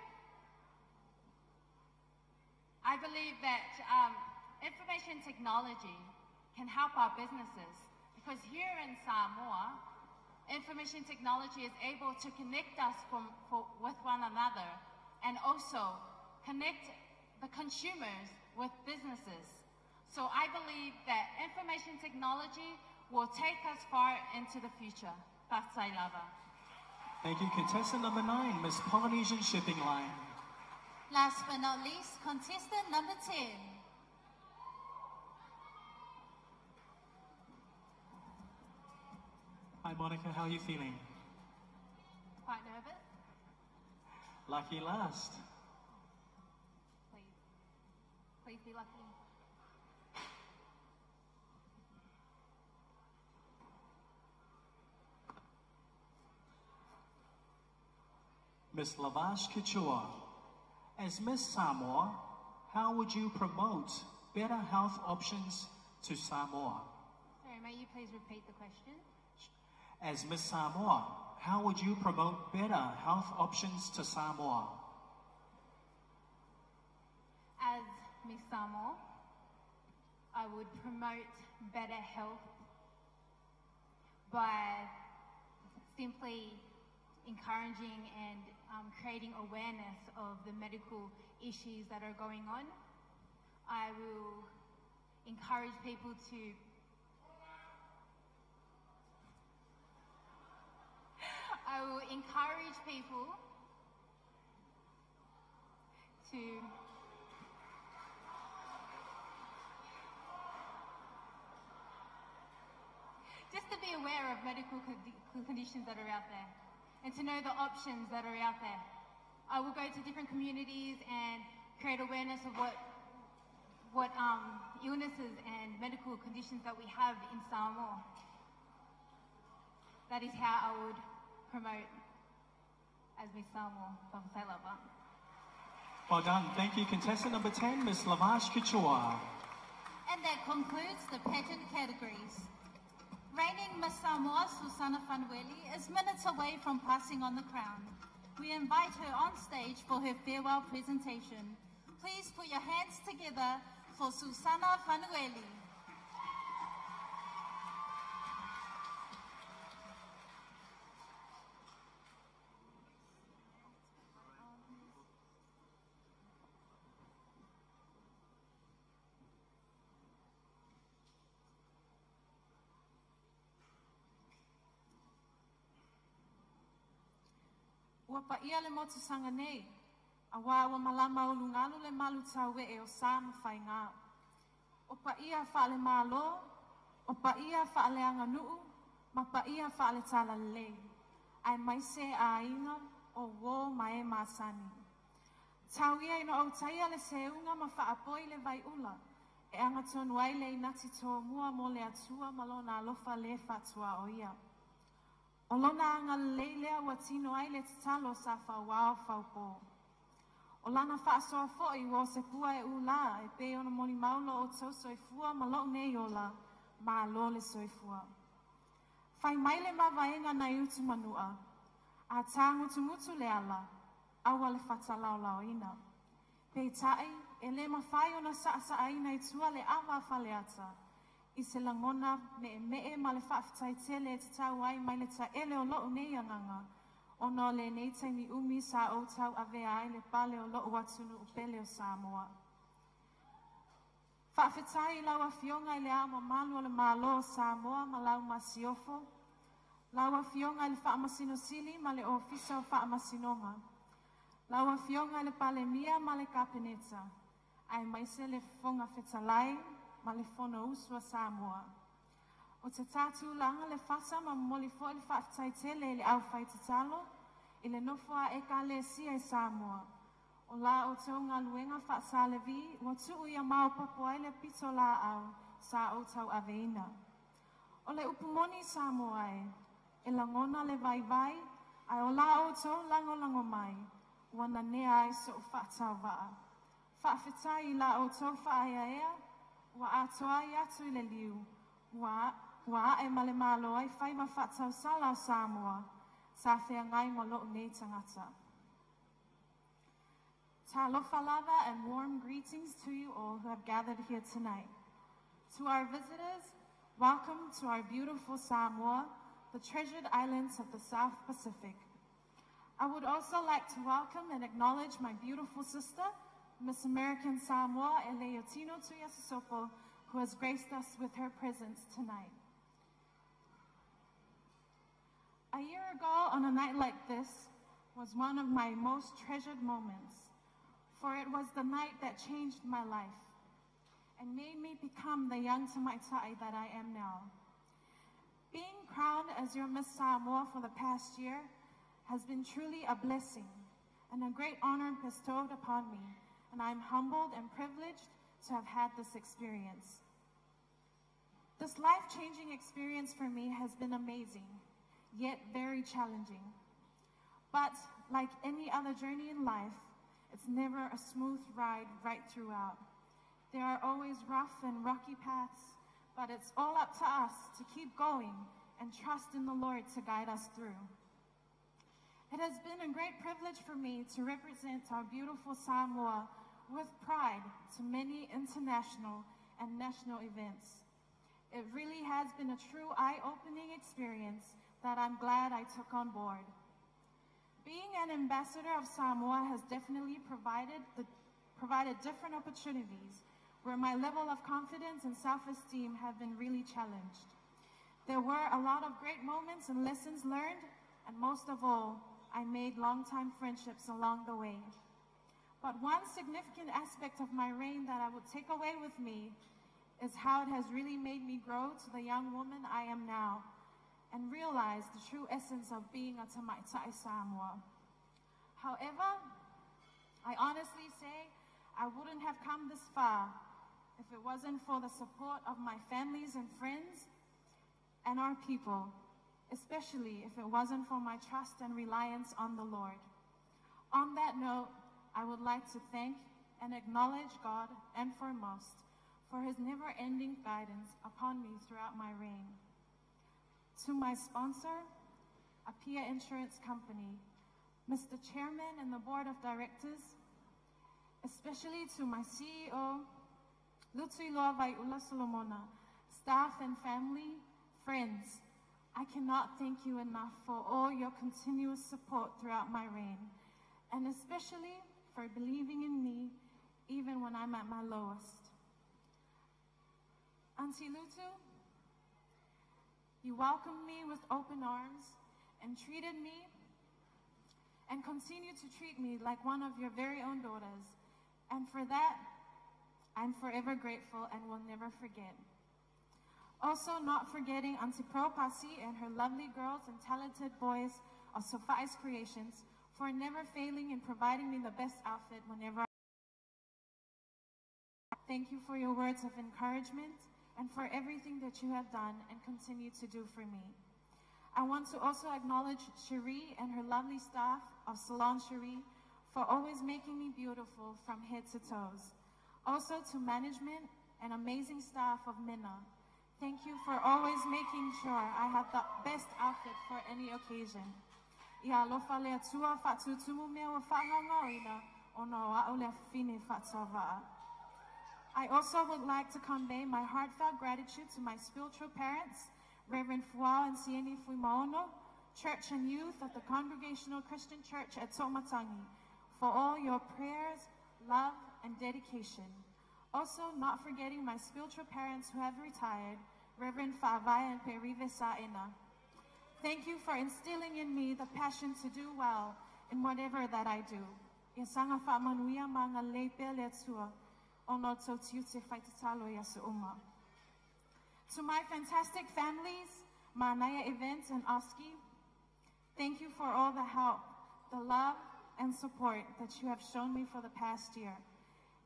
I believe that um, information technology can help our businesses because here in Samoa, information technology is able to connect us from, for, with one another and also connect the consumers with businesses. So I believe that information technology will take us far into the future. Patsai lava. Thank you. Contestant number nine, Miss Polynesian Shipping Line. Last but not least, contestant number 10. Hi, Monica. How are you feeling? Quite nervous? Lucky last. Please. Please be lucky. Miss Lavash Couture, as Miss Samoa, how would you promote better health options to Samoa? Sorry, may you please repeat the question? As Miss Samoa, how would you promote better health options to Samoa? As Miss Samoa, I would promote better health by simply encouraging and um, creating awareness of the medical issues that are going on. I will encourage people to *laughs* I will encourage people to just to be aware of medical conditions that are out there and to know the options that are out there. I will go to different communities and create awareness of what what um, illnesses and medical conditions that we have in Samoa. That is how I would promote as Miss Samoa from Sailava. Well done. Thank you. Contestant number 10, Miss Lavash Couture. And that concludes the pageant categories. Reigning Miss Samoa, is minutes away from passing on the crown. We invite her on stage for her farewell presentation. Please put your hands together for Susana Fanueli. Ua pa ia le motu sanga nei, a wā ua malama o lungalu le malu tau e o sā mawhai ngā. O pa ia wha le mālo, o pa ia wha le anganuu, ma pa ia wha le tala le. Ai mai se a inga o wō mai e māsani. Tau ia au taia le se unga ma wha apoi le vai ula, e anga tonu ai le inati tō mua mo le atua malona alofa le fatua o ia. O lona anga leilea ua tino ai le tatalo sa whauao whaupō. O lana whaasoa fo'i wo se pua e ula e pe ona moni maulo o tau soifua ma lo nei o la ma lo le soifua. Whai mai le na utu manua, a tā ngutu mutu le ala, awa le whatalao lao ina. Pei tai, e le mawhai ona sa sa aina i tua le awa whaleata, i se langona me e me e ma le whaafitai tele e te tau ai mai le ta ele o loo nei anganga, o no le nei taimi umi sa o tau ave ai le pale o loo watunu upele o Samoa. Whaafitai lau a fionga i le ama malu o le malo o Samoa ma lau masiofo, lau a fionga i le whaamasino sili ma le ofisa o whaamasinonga, lau a fionga i le pale mia ma le kapeneta, ai maise le fonga fetalai ma le fono usua Samoa. O te tātu langa le fasa ma moli fo le whaafitai tele le au i le e ka le i Samoa. O la o te o ngā luenga wha le vi, ua tuu ia mao papo ai le pito la au sa o tau aveina. O le upumoni Samoa e, e langona le vai vai, ai o la o tau lango lango mai, ua na nea ai so o whaatau waa. Whaafitai i la o tau whaaya ea, ua atoa i atu i le liu, ua Wa e male malo ai whai ma whatau sala Samoa, sa whea ngai mo lo nei tangata. Talofa lava and warm greetings to you all who have gathered here tonight. To our visitors, welcome to our beautiful Samoa, the treasured islands of the South Pacific. I would also like to welcome and acknowledge my beautiful sister, Miss American Samoa Eleotino Tuiasosopo, who has graced us with her presence tonight. A year ago, on a night like this, was one of my most treasured moments, for it was the night that changed my life and made me become the young Tamaitai that I am now. Being crowned as your Miss Samoa for the past year has been truly a blessing and a great honor bestowed upon me, and I'm humbled and privileged to have had this experience. This life-changing experience for me has been amazing, yet very challenging. But like any other journey in life, it's never a smooth ride right throughout. There are always rough and rocky paths, but it's all up to us to keep going and trust in the Lord to guide us through. It has been a great privilege for me to represent our beautiful Samoa with pride to many international and national events. It really has been a true eye-opening experience that I'm glad I took on board. Being an ambassador of Samoa has definitely provided, the, provided different opportunities where my level of confidence and self-esteem have been really challenged. There were a lot of great moments and lessons learned, and most of all, I made long-time friendships along the way. But one significant aspect of my reign that I will take away with me is how it has really made me grow to the young woman I am now and realize the true essence of being a Tamaitai Samoa. However, I honestly say I wouldn't have come this far if it wasn't for the support of my families and friends and our people, especially if it wasn't for my trust and reliance on the Lord. On that note, I would like to thank and acknowledge God and foremost for his never-ending guidance upon me throughout my reign. To my sponsor, Apia Insurance Company, Mr. Chairman and the Board of Directors, especially to my CEO, Lutui Vaiula Solomona, staff and family, friends, I cannot thank you enough for all your continuous support throughout my reign, and especially for believing in me even when I'm at my lowest. Auntie Lutu, you welcomed me with open arms and treated me and continue to treat me like one of your very own daughters. And for that, I'm forever grateful and will never forget. Also, not forgetting Auntie Pro Pasi and her lovely girls and talented boys of Sophia's Creations for never failing in providing me the best outfit whenever I Thank you for your words of encouragement and for everything that you have done and continue to do for me. I want to also acknowledge Cherie and her lovely staff of Salon Cherie for always making me beautiful from head to toes. Also to management and amazing staff of Minna. Thank you for always making sure I have the best outfit for any occasion. Alofa le atua mea whangangoina o le. I also would like to convey my heartfelt gratitude to my spiritual parents, Reverend Fuao and Sieni Fuimaono, church and youth of the Congregational Christian Church at Tomatangi, for all your prayers, love, and dedication. Also, not forgetting my spiritual parents who have retired, Reverend Favai and Perive Saena. Thank you for instilling in me the passion to do well in whatever that I do. To. To my fantastic families, Manaya Events and Oski, thank you for all the help, the love, and support that you have shown me for the past year.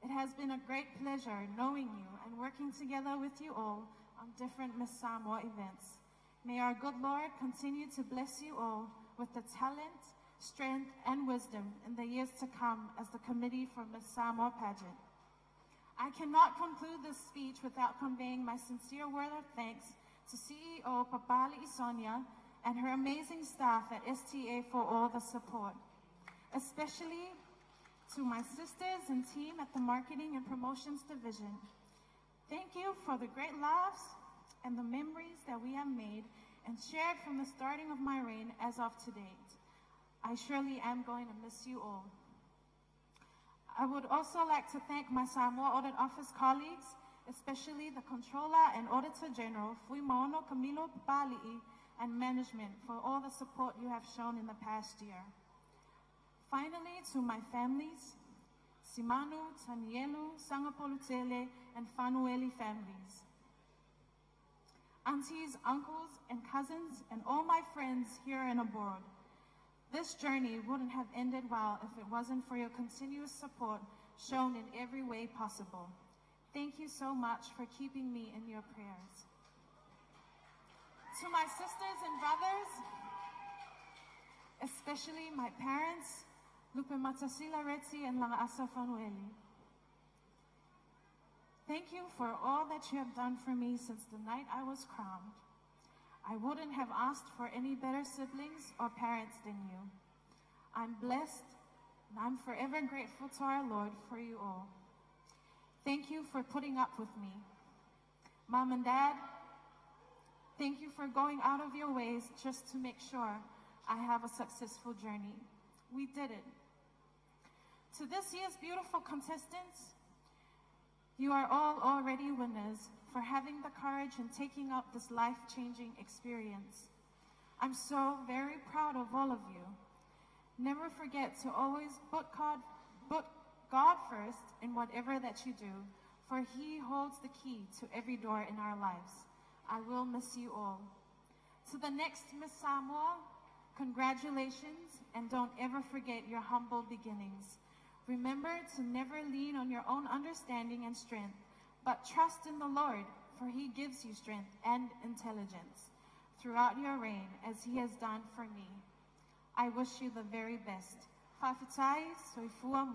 It has been a great pleasure knowing you and working together with you all on different Miss Samoa events. May our good Lord continue to bless you all with the talent, strength, and wisdom in the years to come as the committee for Miss Samoa pageant. I cannot conclude this speech without conveying my sincere word of thanks to CEO Papali'i Sonja and her amazing staff at STA for all the support, especially to my sisters and team at the Marketing and Promotions Division. Thank you for the great laughs and the memories that we have made and shared from the starting of my reign as of to date. I surely am going to miss you all. I would also like to thank my Samoa Audit Office colleagues, especially the Controller and Auditor General, Fuimaono Camilo Pali'i, and management for all the support you have shown in the past year. Finally, to my families, Simanu, Tanielu, Sangapolutele, and Fanueli families. Aunties, uncles, and cousins, and all my friends here and abroad. This journey wouldn't have ended well if it wasn't for your continuous support shown in every way possible. Thank you so much for keeping me in your prayers. To my sisters and brothers, especially my parents, Lupe Matasila Retzi and Langa Asa Fanueli. Thank you for all that you have done for me since the night I was crowned. I wouldn't have asked for any better siblings or parents than you. I'm blessed and I'm forever grateful to our Lord for you all. Thank you for putting up with me. Mom and Dad, thank you for going out of your ways just to make sure I have a successful journey. We did it. To this year's beautiful contestants, you are all already winners for having the courage and taking up this life-changing experience. I'm so very proud of all of you. Never forget to always put God, put God first in whatever that you do, for He holds the key to every door in our lives. I will miss you all. To the next Miss Samoa, congratulations, and don't ever forget your humble beginnings. Remember to never lean on your own understanding and strength, but trust in the Lord, for He gives you strength and intelligence throughout your reign, as He has done for me. I wish you the very best. Whawhitai, soifua.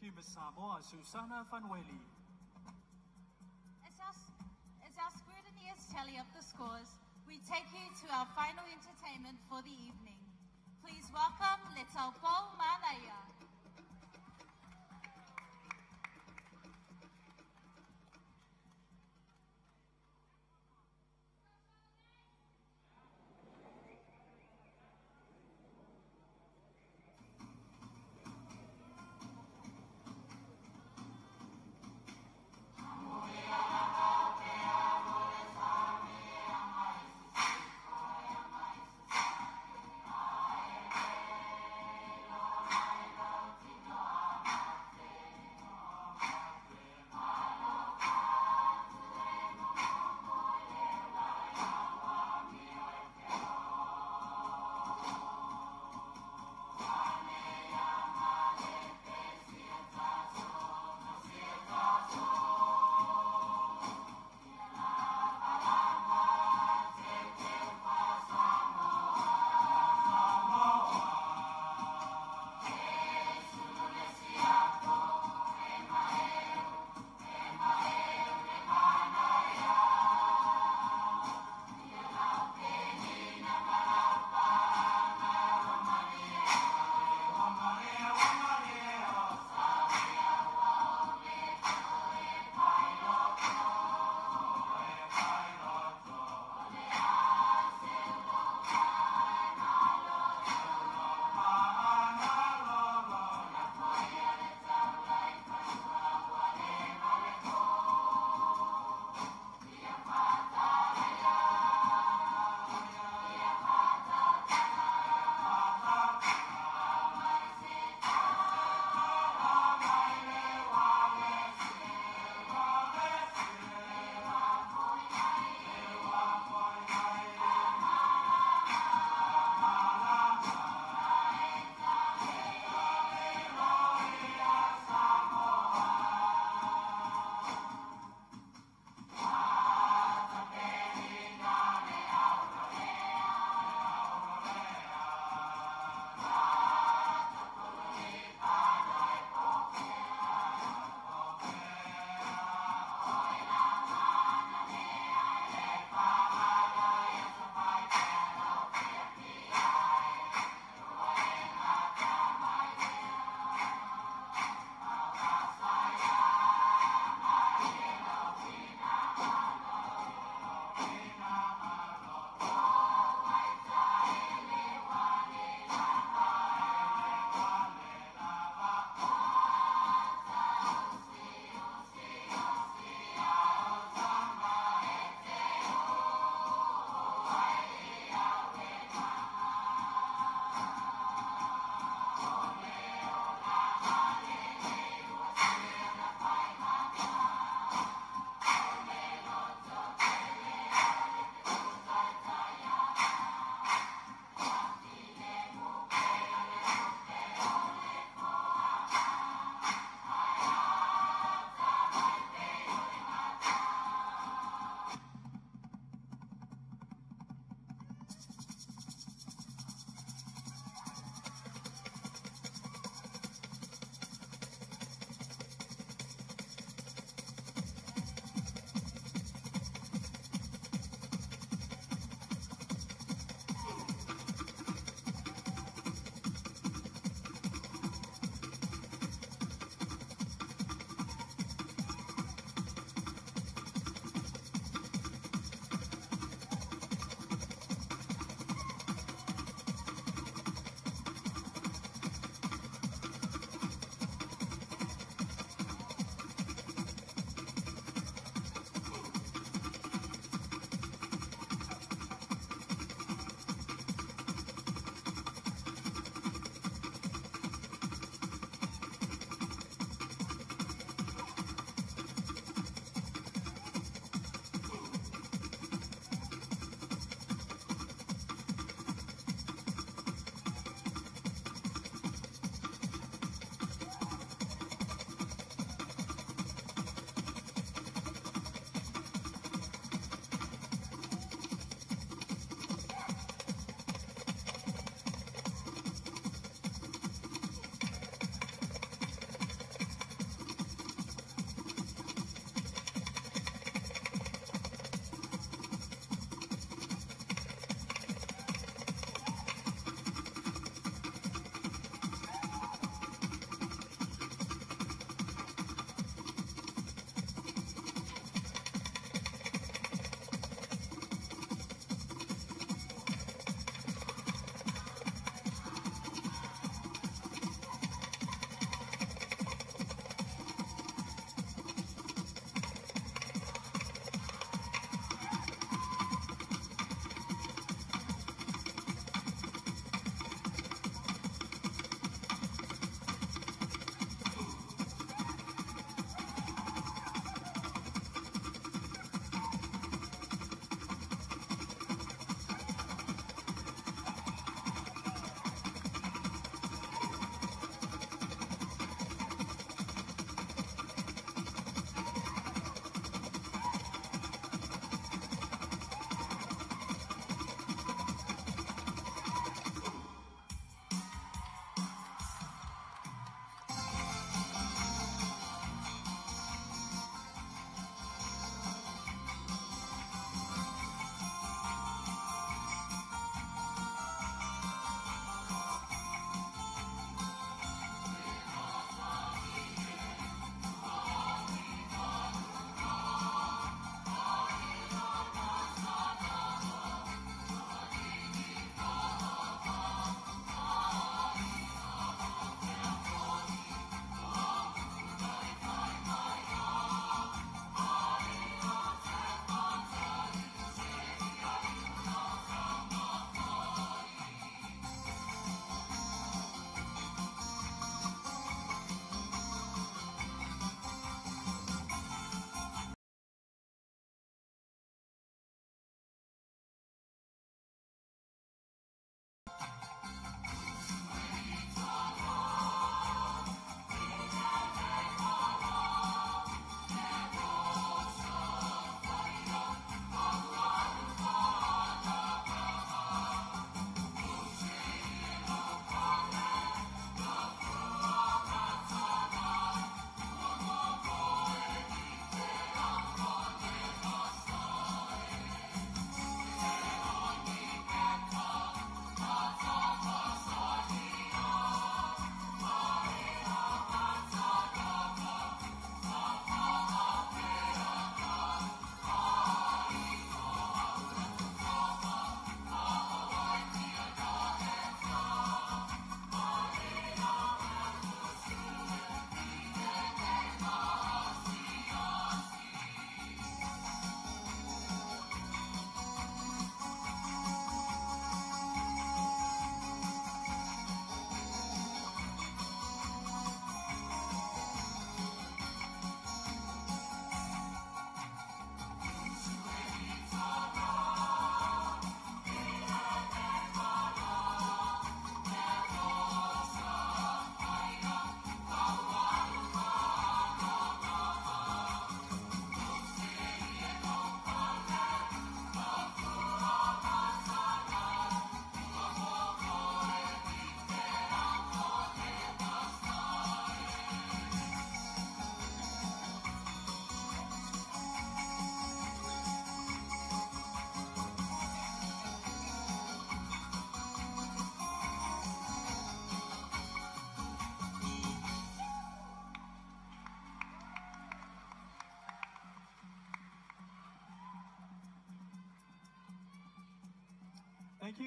Thank you. Samoa. Susana Fanueli. As our, as our scrutineers tally up the scores, we take you to our final entertainment for the evening. Please welcome Letaupo Manaya.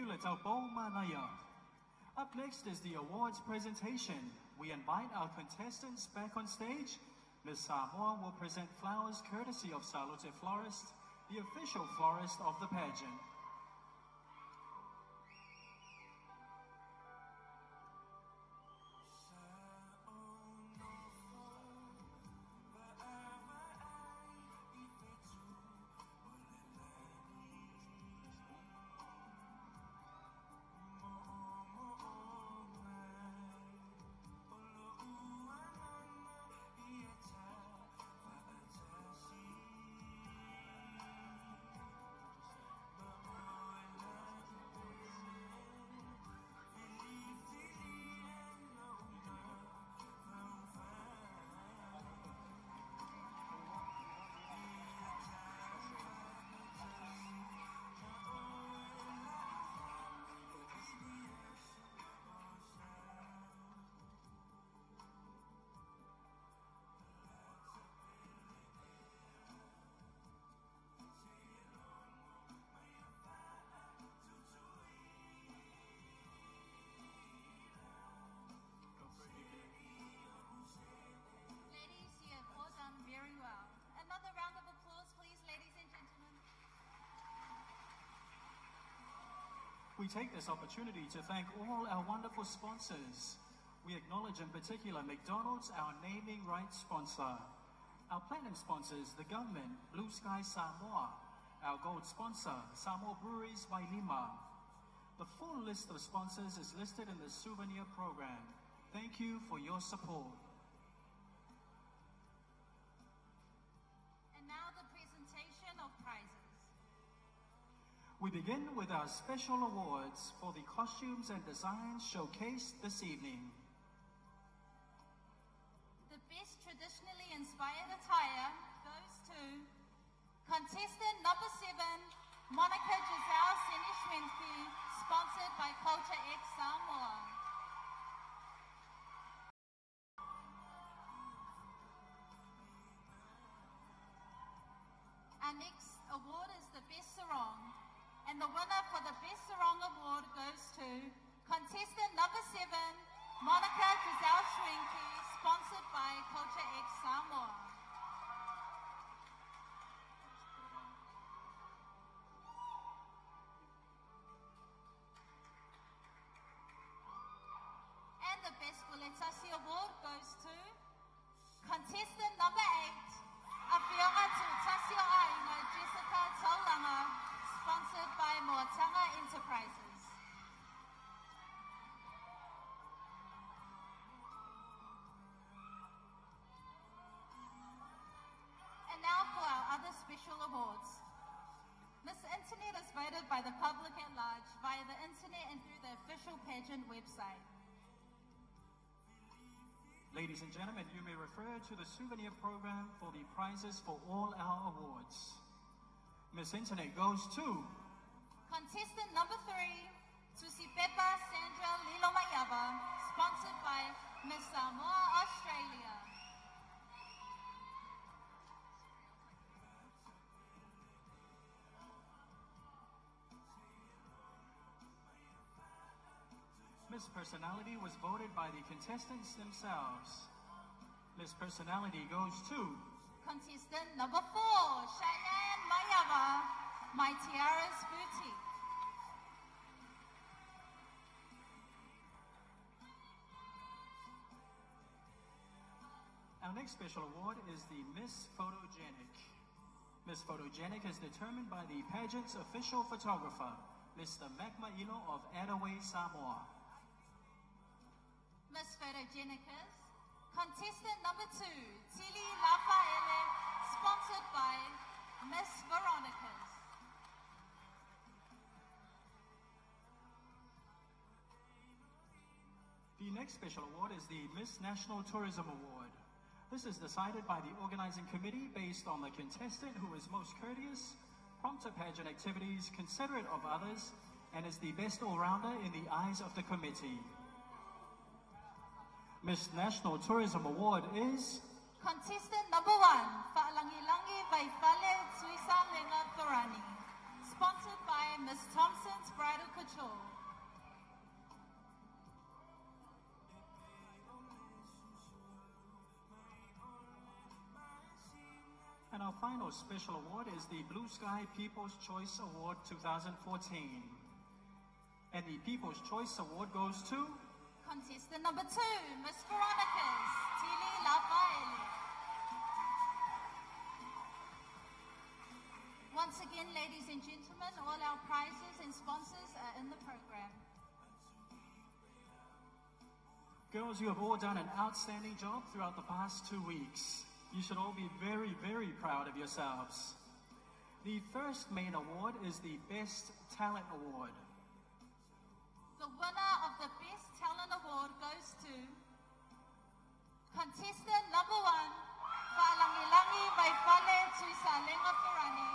Letaupo Manaya. Up next is the awards presentation. We invite our contestants back on stage. Ms. Samoa will present flowers courtesy of Salute Florist, the official florist of the pageant. We take this opportunity to thank all our wonderful sponsors. We acknowledge in particular McDonald's, our naming rights sponsor. Our platinum sponsors, the government, Bluesky Samoa. Our gold sponsor, Samoa Breweries Vailima. The full list of sponsors is listed in the souvenir program. Thank you for your support. We begin with our special awards for the costumes and designs showcased this evening. The best traditionally inspired attire goes to contestant number seven, Monica Giselle Senishwinski, sponsored by Culture X Samoa. Our next award is the Best Sarong. And the winner for the Best Sarong Award goes to contestant number seven, Monica Giselle Schwenke, sponsored by Culture X Samoa. Voted by the public at large via the internet and through the official pageant website. Ladies and gentlemen, you may refer to the souvenir program for the prizes for all our awards. Miss Internet goes to Contestant number three, Tusipepa Sandra Lilo Mayaba, sponsored by Miss Samoa, Australia. Miss Personality was voted by the contestants themselves. Miss Personality goes to Contestant number four, Cheyenne Mayaba, My Tiara's Boutique. Our next special award is the Miss Photogenic. Miss Photogenic is determined by the pageant's official photographer, Mr. Macma Ilo of Adaway, Samoa. Miss Photogenicus. Contestant number two, Tilly Lafaele, sponsored by Miss Veronicas. The next special award is the Miss National Tourism Award. This is decided by the organizing committee based on the contestant who is most courteous, prompt to pageant activities, considerate of others, and is the best all-rounder in the eyes of the committee. Miss National Tourism Award is Contestant number one, Fa'alangilangi Vaifale Suisa Lenga Thorani, sponsored by Miss Thompson's Bridal Couture. And our final special award is the Bluesky People's Choice Award 2014. And the People's Choice Award goes to Contestant number two, Miss Veronica's Tili Lafaele. Once again, ladies and gentlemen, all our prizes and sponsors are in the program. Girls, you have all done an outstanding job throughout the past two weeks. You should all be very, very proud of yourselves. The first main award is the Best Talent Award. The winner of the Award goes to contestant number one, Fa'alangilangi Vaifale Tuisalenga Ferrani,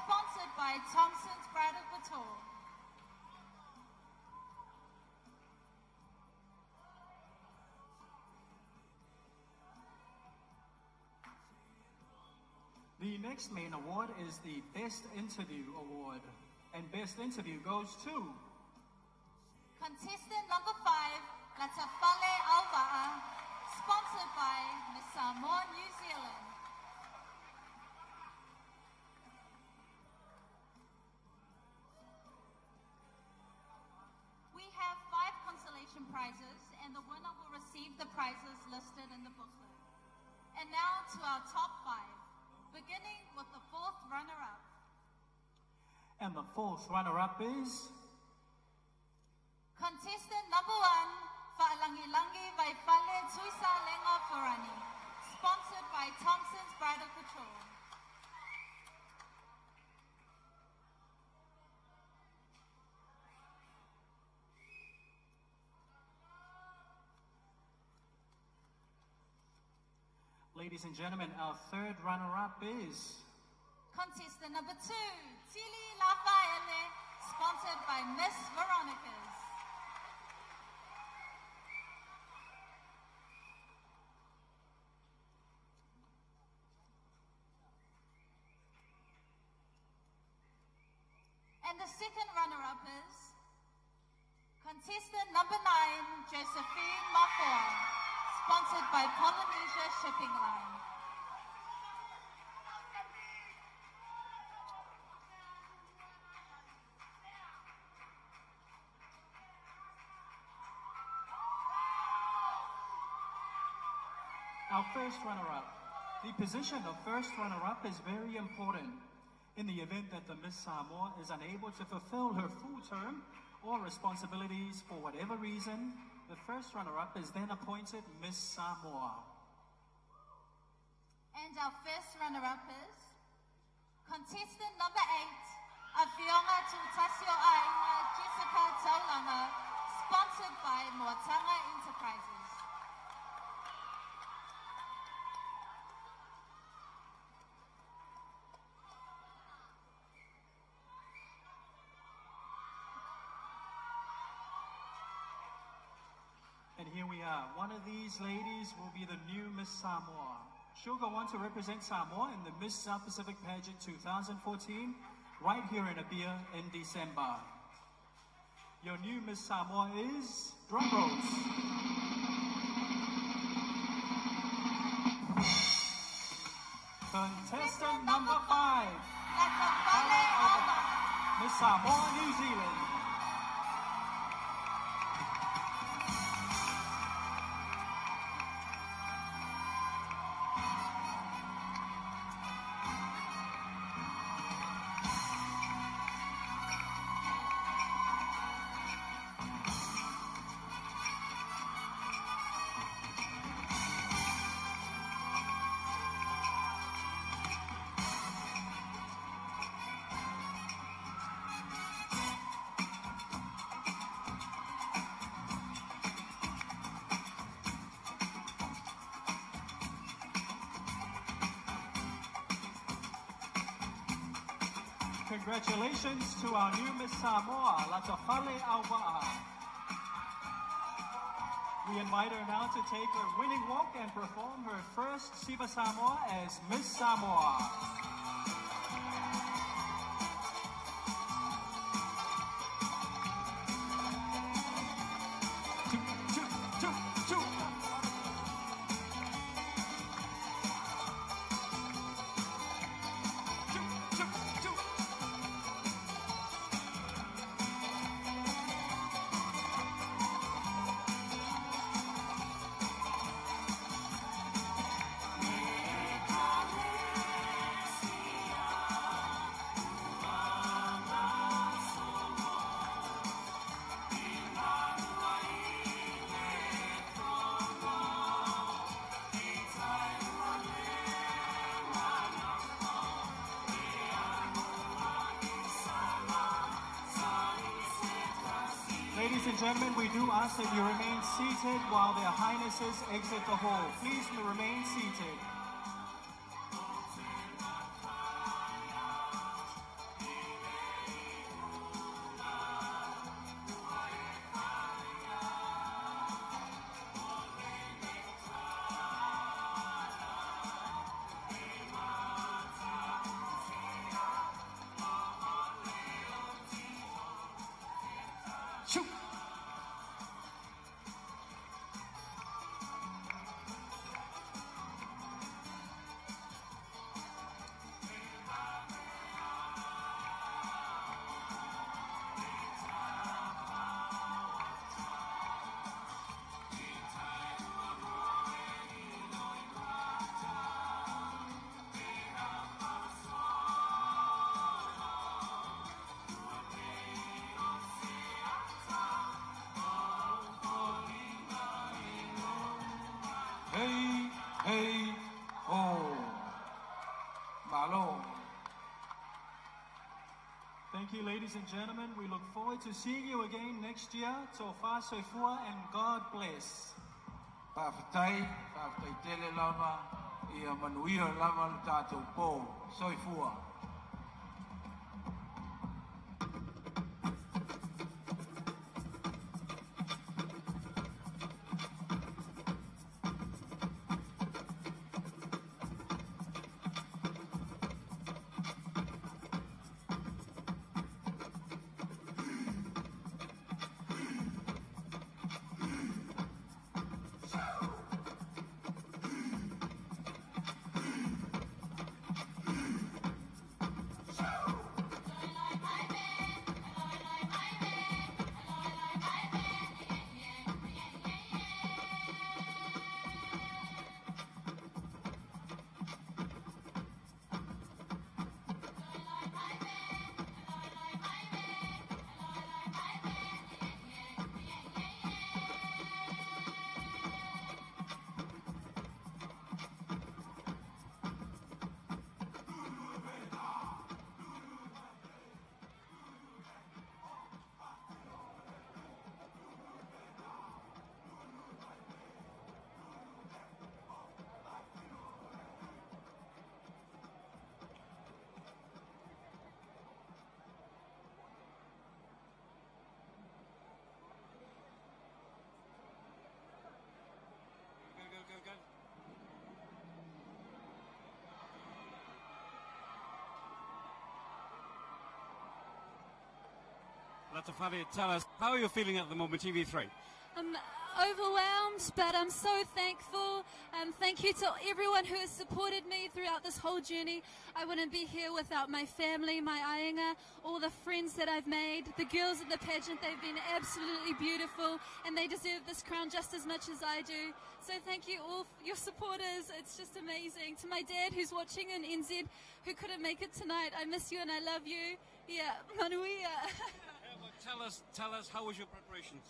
sponsored by Thompson's Bridal Couture. The next main award is the Best Interview Award. And Best Interview goes to Contestant number five, Latafale Auva'a, sponsored by Miss Samoa, New Zealand. We have five consolation prizes, and the winner will receive the prizes listed in the booklet. And now to our top five, beginning with the fourth runner-up. And the fourth runner-up is Contestant number one, Fa'alangilangi Vaifale Tuisa Lenga Ferrani, sponsored by Thompson's Bridal Couture. Ladies and gentlemen, our third runner-up is Contestant number two, Tili Lafaele, sponsored by Miss Veronica's. And the second runner-up contestant number nine, Josephine Mafua, sponsored by Polynesia Shipping Line. our first runner-up. The position of first runner-up is very important. In the event that the Miss Samoa is unable to fulfill her full term or responsibilities for whatever reason, the first runner-up is then appointed Miss Samoa. And our first runner-up is contestant number eight, Afionga Tutasio Ainga Jessica Taulanga, sponsored by Moatanga Enterprises. One of these ladies will be the new Miss Samoa. She'll go on to represent Samoa in the Miss South Pacific Pageant 2014 right here in Apia in December. Your new Miss Samoa is drum rolls. Contestant number five, Miss Samoa, New Zealand. Congratulations to our new Miss Samoa, Latafale Auva'a. We invite her now to take her winning walk and perform her first Siva Samoa as Miss Samoa. And gentlemen, we do ask that you remain seated while their highnesses exit the hall. Please remain seated. Ladies and gentlemen. We look forward to seeing you again next year. Tofa Soifua and God bless. Whawhatai, whawhatai tele lava, ia lava soifua. Tell us, how are you feeling at the moment, TV3? I'm overwhelmed, but I'm so thankful. Um, thank you to everyone who has supported me throughout this whole journey. I wouldn't be here without my family, my ainga, all the friends that I've made, the girls in the pageant. They've been absolutely beautiful, and they deserve this crown just as much as I do. So thank you all your supporters. It's just amazing. To my dad who's watching in NZ, who couldn't make it tonight, I miss you and I love you. Yeah, manuia. *laughs* Tell us, tell us, how was your preparations?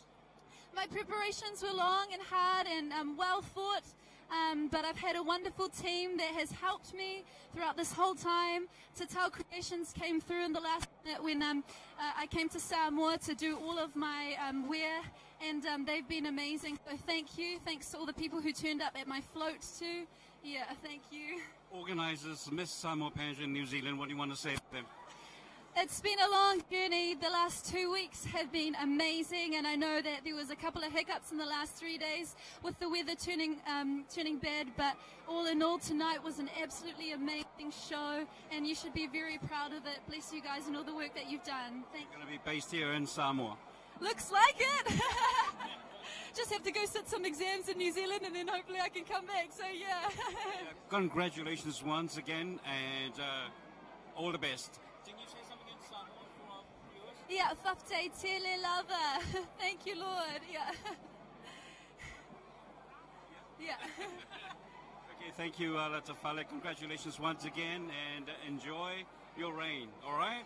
My preparations were long and hard and um, well thought, um, but I've had a wonderful team that has helped me throughout this whole time. Tatal Creations came through in the last minute when um, uh, I came to Samoa to do all of my um, wear, and um, they've been amazing. So thank you. Thanks to all the people who turned up at my float too. Yeah, thank you. Organisers, Miss Samoa Pageant New Zealand, what do you want to say to them? It's been a long journey. The last two weeks have been amazing, and I know that there was a couple of hiccups in the last three days with the weather turning um, turning bad. But all in all, tonight was an absolutely amazing show, and you should be very proud of it. Bless you guys and all the work that you've done. Thank you. Going to be based here in Samoa. Looks like it. *laughs* Just have to go sit some exams in New Zealand, and then hopefully I can come back. So yeah. *laughs* Congratulations once again, and uh, all the best. Yeah, Fafte Tele Lava. *laughs* Thank you, Lord. Yeah. *laughs* Yeah. Okay, thank you, uh, Latafale. Congratulations once again, and uh, enjoy your reign, all right?